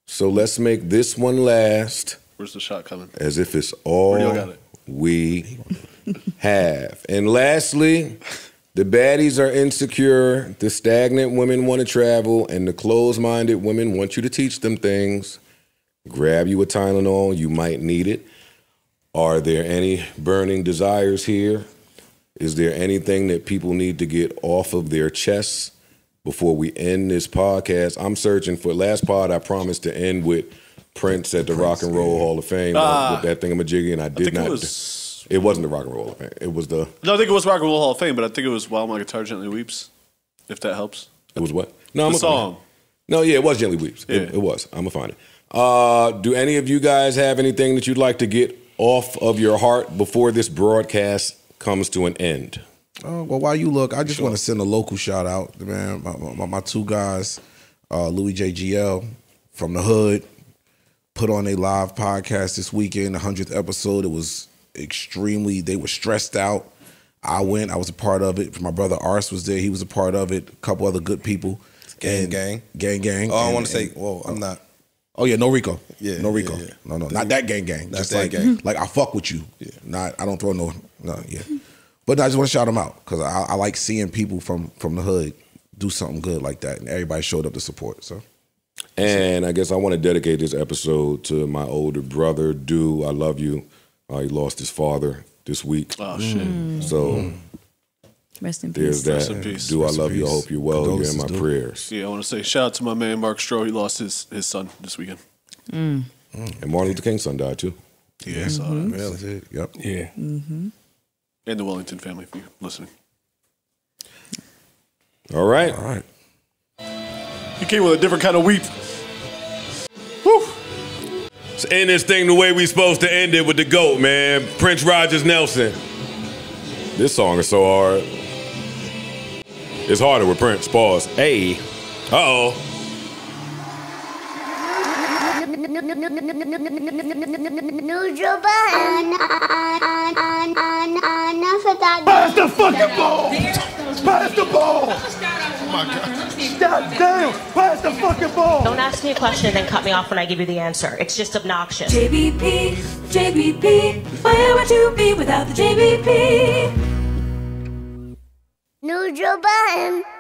So let's make this one last Where's the shot coming? as if it's Where y'all all got it? we have. And lastly, the baddies are insecure, the stagnant women want to travel, and the closed minded women want you to teach them things. Grab you a Tylenol, you might need it. Are there any burning desires here? Is there anything that people need to get off of their chests before we end this podcast? I'm searching for last pod. I promised to end with Prince at the Rock and Roll Hall of Fame uh, Ah. with that thingamajiggy, and I did it not. Was- It wasn't the Rock and Roll Hall of Fame. It was the. No, I think it was Rock and Roll Hall of Fame, but I think it was While My Guitar Gently Weeps, if that helps. It was what? No, I'm the song. No, yeah, it was Gently Weeps. It, it was. I'm gonna find it. Uh, do any of you guys have anything that you'd like to get off of your heart before this broadcast comes to an end? Oh, well, while you look, I just want to send a local shout out, man. My, my, my two guys, uh, Louis JGL from the hood, put on a live podcast this weekend, the hundredth episode. It was extremely. They were stressed out. I went. I was a part of it. My brother Ars was there. He was a part of it. A couple other good people. Gang, And- gang. gang, gang. Oh, I want to say, and- well, I'm not. Oh yeah, no Rico. Yeah, no Rico. yeah, yeah. No, no, not that gang, gang. Not Just that like, gang. like I fuck with you. Yeah. Not, I don't throw no, no, yeah. But I just want to shout them out because I, I like seeing people from from the hood do something good like that, and everybody showed up to support. So And I guess I want to dedicate this episode to my older brother, Do. I love you. Uh, he lost his father this week. Oh, shit. Mm. So Rest in there's peace. that. Rest in peace. Do I Rest in love you? I hope you're well. You're in my dude. prayers. Yeah, I want to say shout out to my man Mark Stroh. He lost his his son this weekend. Mm. And Martin Luther King's son died too. Yeah, I saw that. Mhm. Really? Yep. Yeah. Mm-hmm. And the Wellington family, if you're listening. All right. All right. He came with a different kind of weep. Let's end this thing the way we supposed to end it with the GOAT, man. Prince Rogers Nelson. This song is so hard. It's harder with Prince. Pause. Hey. Uh oh. Pass the fucking ball! Pass the ball! Oh my God. God damn! Pass the fucking ball! Don't ask me a question and then cut me off when I give you the answer. It's just obnoxious. JBP, JBP, where would you be without the JBP? New Joe Budden.